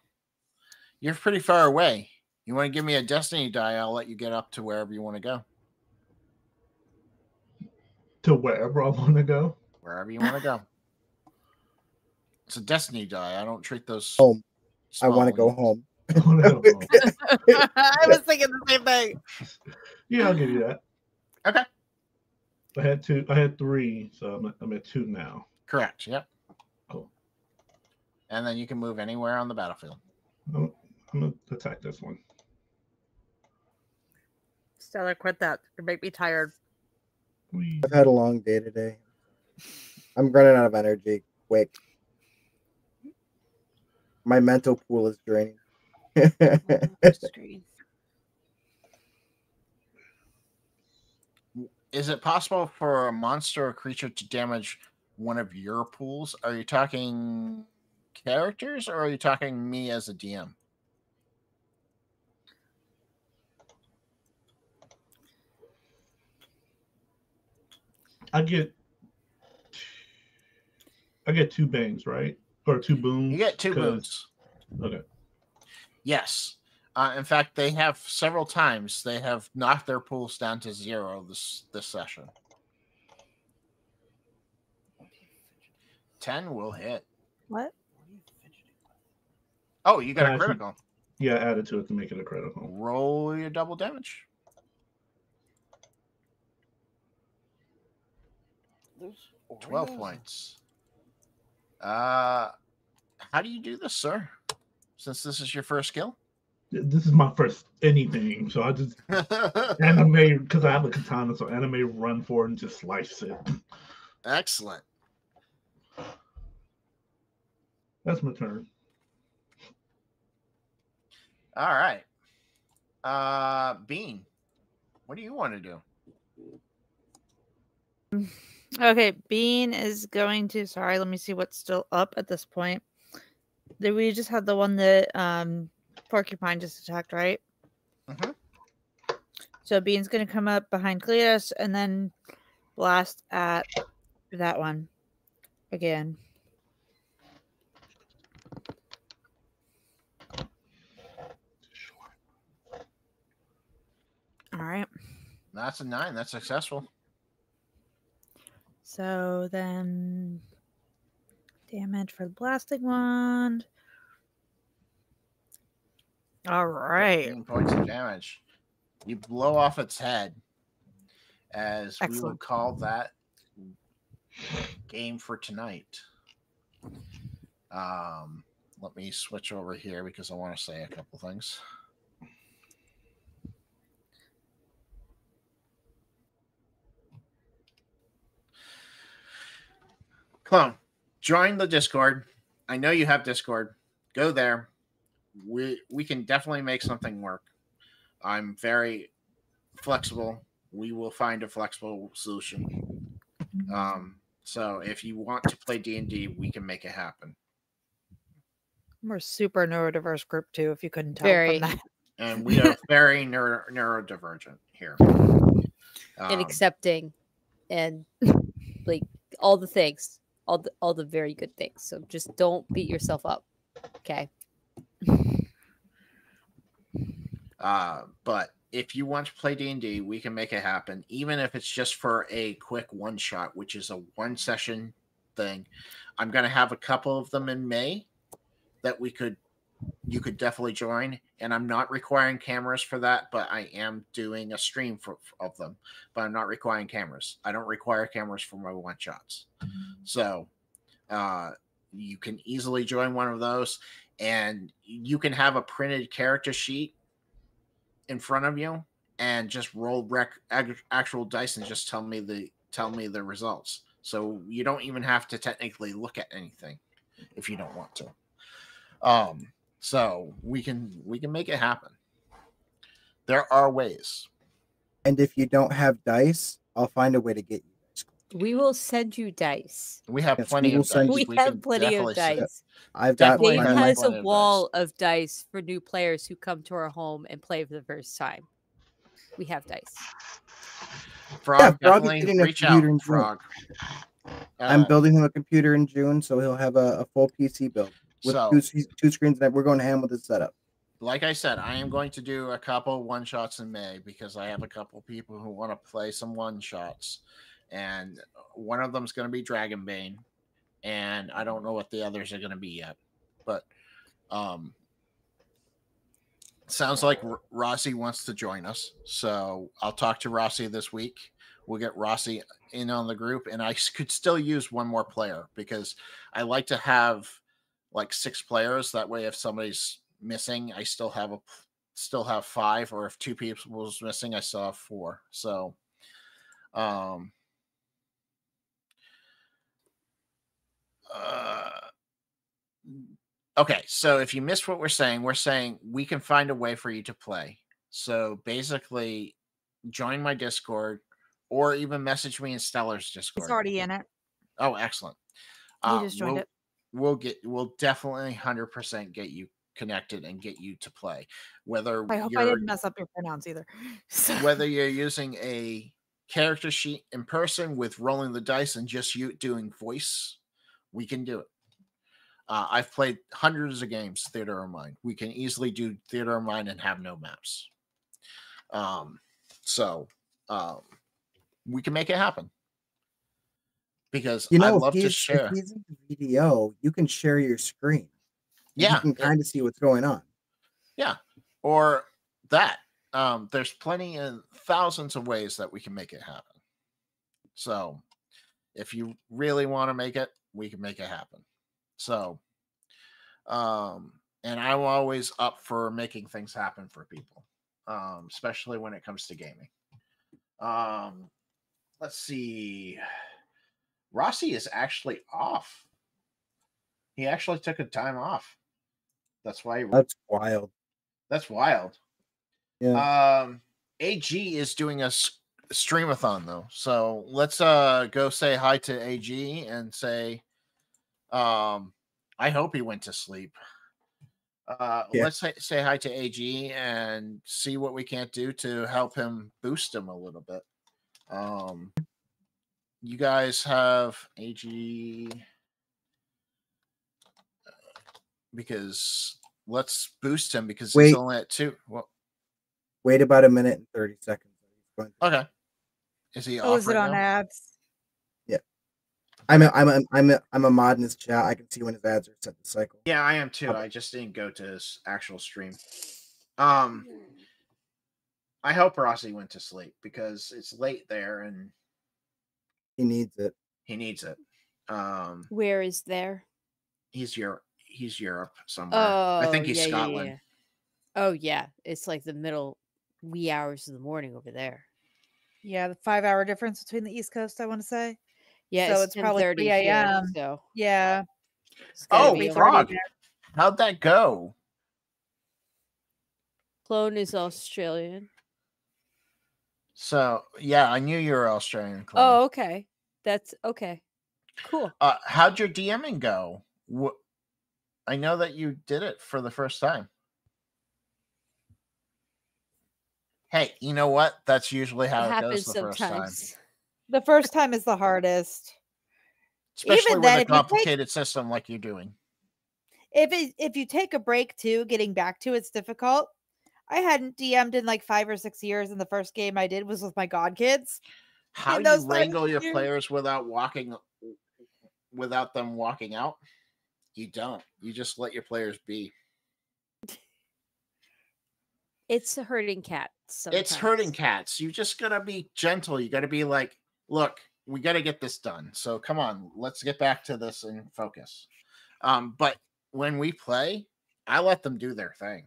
you're pretty far away. You want to give me a destiny die? I'll let you get up to wherever you want to go. To wherever I want to go. Wherever you want to go. It's a destiny die. I don't treat those. Home. I want to small go home. (laughs) I was thinking the same thing. yeah, I'll give you that. Okay. I had two. I had three, so I'm at, I'm at two now. Correct. Yep. Cool. And then you can move anywhere on the battlefield. I'm, I'm gonna attack this one. Stellar, quit that. You make me tired. Whee. I've had a long day today. I'm running out of energy quick. My mental pool is draining. Is it possible for a monster or creature to damage one of your pools? Are you talking characters or are you talking me as a DM? I get. I get two bangs, right? Or two booms. You get two 'cause- booms. Okay. Yes. Uh, in fact, they have several times they have knocked their pools down to zero this this session. Ten will hit. What? Oh, you got a Actually- critical. Yeah, added to it to make it a critical. Roll your double damage. Twelve points. Uh, how do you do this, sir? Since this is your first skill. This is my first anything, so I just (laughs) anime because I have a katana, so anime run for it and just slice it. Excellent. That's my turn. All right. Uh, Bean, what do you want to do? (laughs) Okay, Bean is going to. Sorry, let me see what's still up at this point. Did we just have the one that um Porcupine just attacked, right? Mhm. So Bean's gonna come up behind Cletus and then blast at that one again. All right. That's a nine. That's successful. So then damage for the blasting wand. All right. 15 points of damage. You blow off its head, as we will call that game for tonight. Um, let me switch over here because I want to say a couple things. Clone, join the Discord. I know you have Discord. Go there. We we can definitely make something work. I'm very flexible. We will find a flexible solution. Um, so if you want to play D and D, we can make it happen. We're super neurodiverse group too, if you couldn't tell Very. from that. And we are (laughs) very neuro, neurodivergent here. Um, and accepting and (laughs) like all the things all the all the very good things so just don't beat yourself up okay Uh, but if you want to play D&D, we can make it happen, even if it's just for a quick one shot, which is a one session thing. I'm going to have a couple of them in May that we could you could definitely join and I'm not requiring cameras for that, but I am doing a stream for, of them, but I'm not requiring cameras. I don't require cameras for my one shots. So, uh you can easily join one of those and you can have a printed character sheet in front of you and just roll rec- actual dice and just tell me the tell me the results. So you don't even have to technically look at anything if you don't want to. Um, so we can we can make it happen. There are ways. And if you don't have dice, I'll find a way to get you we will send you dice We have Yes, plenty we of dice. you- we, have plenty of dice I've got Dave plenty. has plenty a of wall of dice for new players who come to our home and play for the first time we have dice Frog, Yeah, Frog is definitely getting a reach out, in June. Frog. I'm Uh, building him a computer in June, so he'll have a, a full PC build with So- two, two screens. And we're going ham with the setup. like I said, I am going to do a couple one shots in May because I have a couple people who want to play some one shots, and one of them is going to be Dragonbane, and I don't know what the others are going to be yet, but um, sounds like R- Rozzy wants to join us, so I'll talk to Rozzy this week. We'll get Rozzy in on the group, and I (laughs) could still use one more player because I like to have like six players. That way, if somebody's missing, I still have a still have five, or if two people was missing, I still have four. So, um, uh, okay. So if you missed what we're saying, we're saying we can find a way for you to play. So basically, join my Discord, or even message me in Stellar's Discord. He's already in it. Oh, excellent. He just joined we'll, it. We'll get we'll definitely hundred percent get you connected and get you to play. Whether I hope I didn't mess up your pronouns either. (laughs) So- whether you're using a character sheet in person with rolling the dice and just you doing voice, we can do it. Uh, I've played hundreds of games theater of mind. We can easily do theater of mind and have no maps. Um, so um, we can make it happen because You know, I love if to share. if he's in the VDO, you can share your screen. Yeah, you can kind of see what's going on. Yeah, or that. Um, there's plenty of thousands of ways that we can make it happen. So, if you really want to make it, we can make it happen. So, um, and I'm always up for making things happen for people, um, especially when it comes to gaming. Um, let's see. Rozzy is actually off. He actually took a time off. That's why he That's wild. that's wild. Yeah. Um, AG is doing a streamathon though, so let's uh go say hi to AG and say, um, I hope he went to sleep. Uh, Yeah. Let's say, say hi to AG and see what we can't do to help him boost him a little bit. Um, you guys have AG because let's boost him because Wait. he's only at two. Well, Wait about a minute and 30 seconds. Okay. Is he Oh, off is it on now? ads? Yeah. I'm a, I'm a, I'm a, I'm a mod in his chat. I can see when his ads are set to cycle. Yeah, I am too. Okay. I just didn't go to his actual stream. Um, I hope Rozzy went to sleep because it's late there and He needs it. he needs it. Um, Where is there? he's Europe. He's Europe somewhere. Oh, I think he's yeah, yeah, Scotland. yeah. Oh yeah, it's like the middle wee hours of the morning over there. Yeah, the five hour difference between the East Coast, I want to say. Yeah, So it's, it's probably 10:30 3 here, a.m.. So Yeah. Oh, be it's around- Frog. How'd that go? Clone is Australian. So yeah, I knew you were Australian. Clone. Oh, okay. That's okay. Cool. uh, how'd your DMing go? What? I know that you did it for the first time. Hey, you know what? That's usually how it it, goes the first time. The first time is the hardest. especially Even with then, a you take- complicated system like you're doing. If it if you take a break too, getting back to it's difficult. I hadn't DM'd in like five or six years, and the first game I did was with my god kids. How In you those five wrangle your years- players without walking, without them walking out? You don't. You just let your players be. It's a herding cat. It's hurting cats. You just gotta be gentle. You gotta be like, look, we gotta get this done. So come on, let's get back to this and focus. Um, but when we play, I let them do their thing.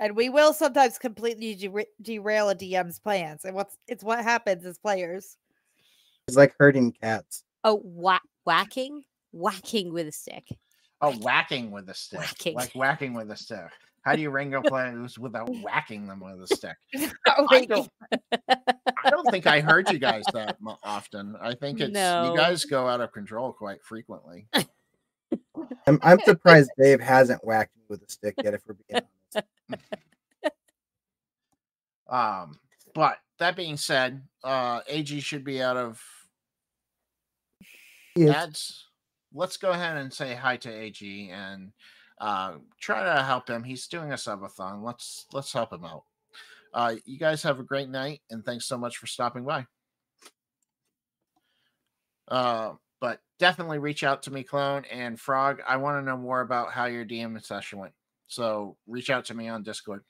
And we will sometimes completely dera- derail a DM's plans. And what's it's what happens as players. It's like herding cats. Oh, wha- whacking, whacking with a stick. Oh, whacking with a stick. Whacking. Like whacking with a stick. How do you wrangle players without whacking them with a stick? (laughs) I don't, I don't think I heard you guys (laughs) that often. I think it's No. you guys go out of control quite frequently. (laughs) I'm, I'm surprised Dave hasn't whacked me with a stick yet. If we're being honest, Um, but that being said, uh, AG should be out of He is. ads. Let's go ahead and say hi to AG and uh, try to help him. He's doing a subathon. Let's let's help him out. Uh, you guys have a great night, and thanks so much for stopping by. Uh, but definitely reach out to me, Clone and Frog. I want to know more about how your DM session went. So reach out to me on Discord.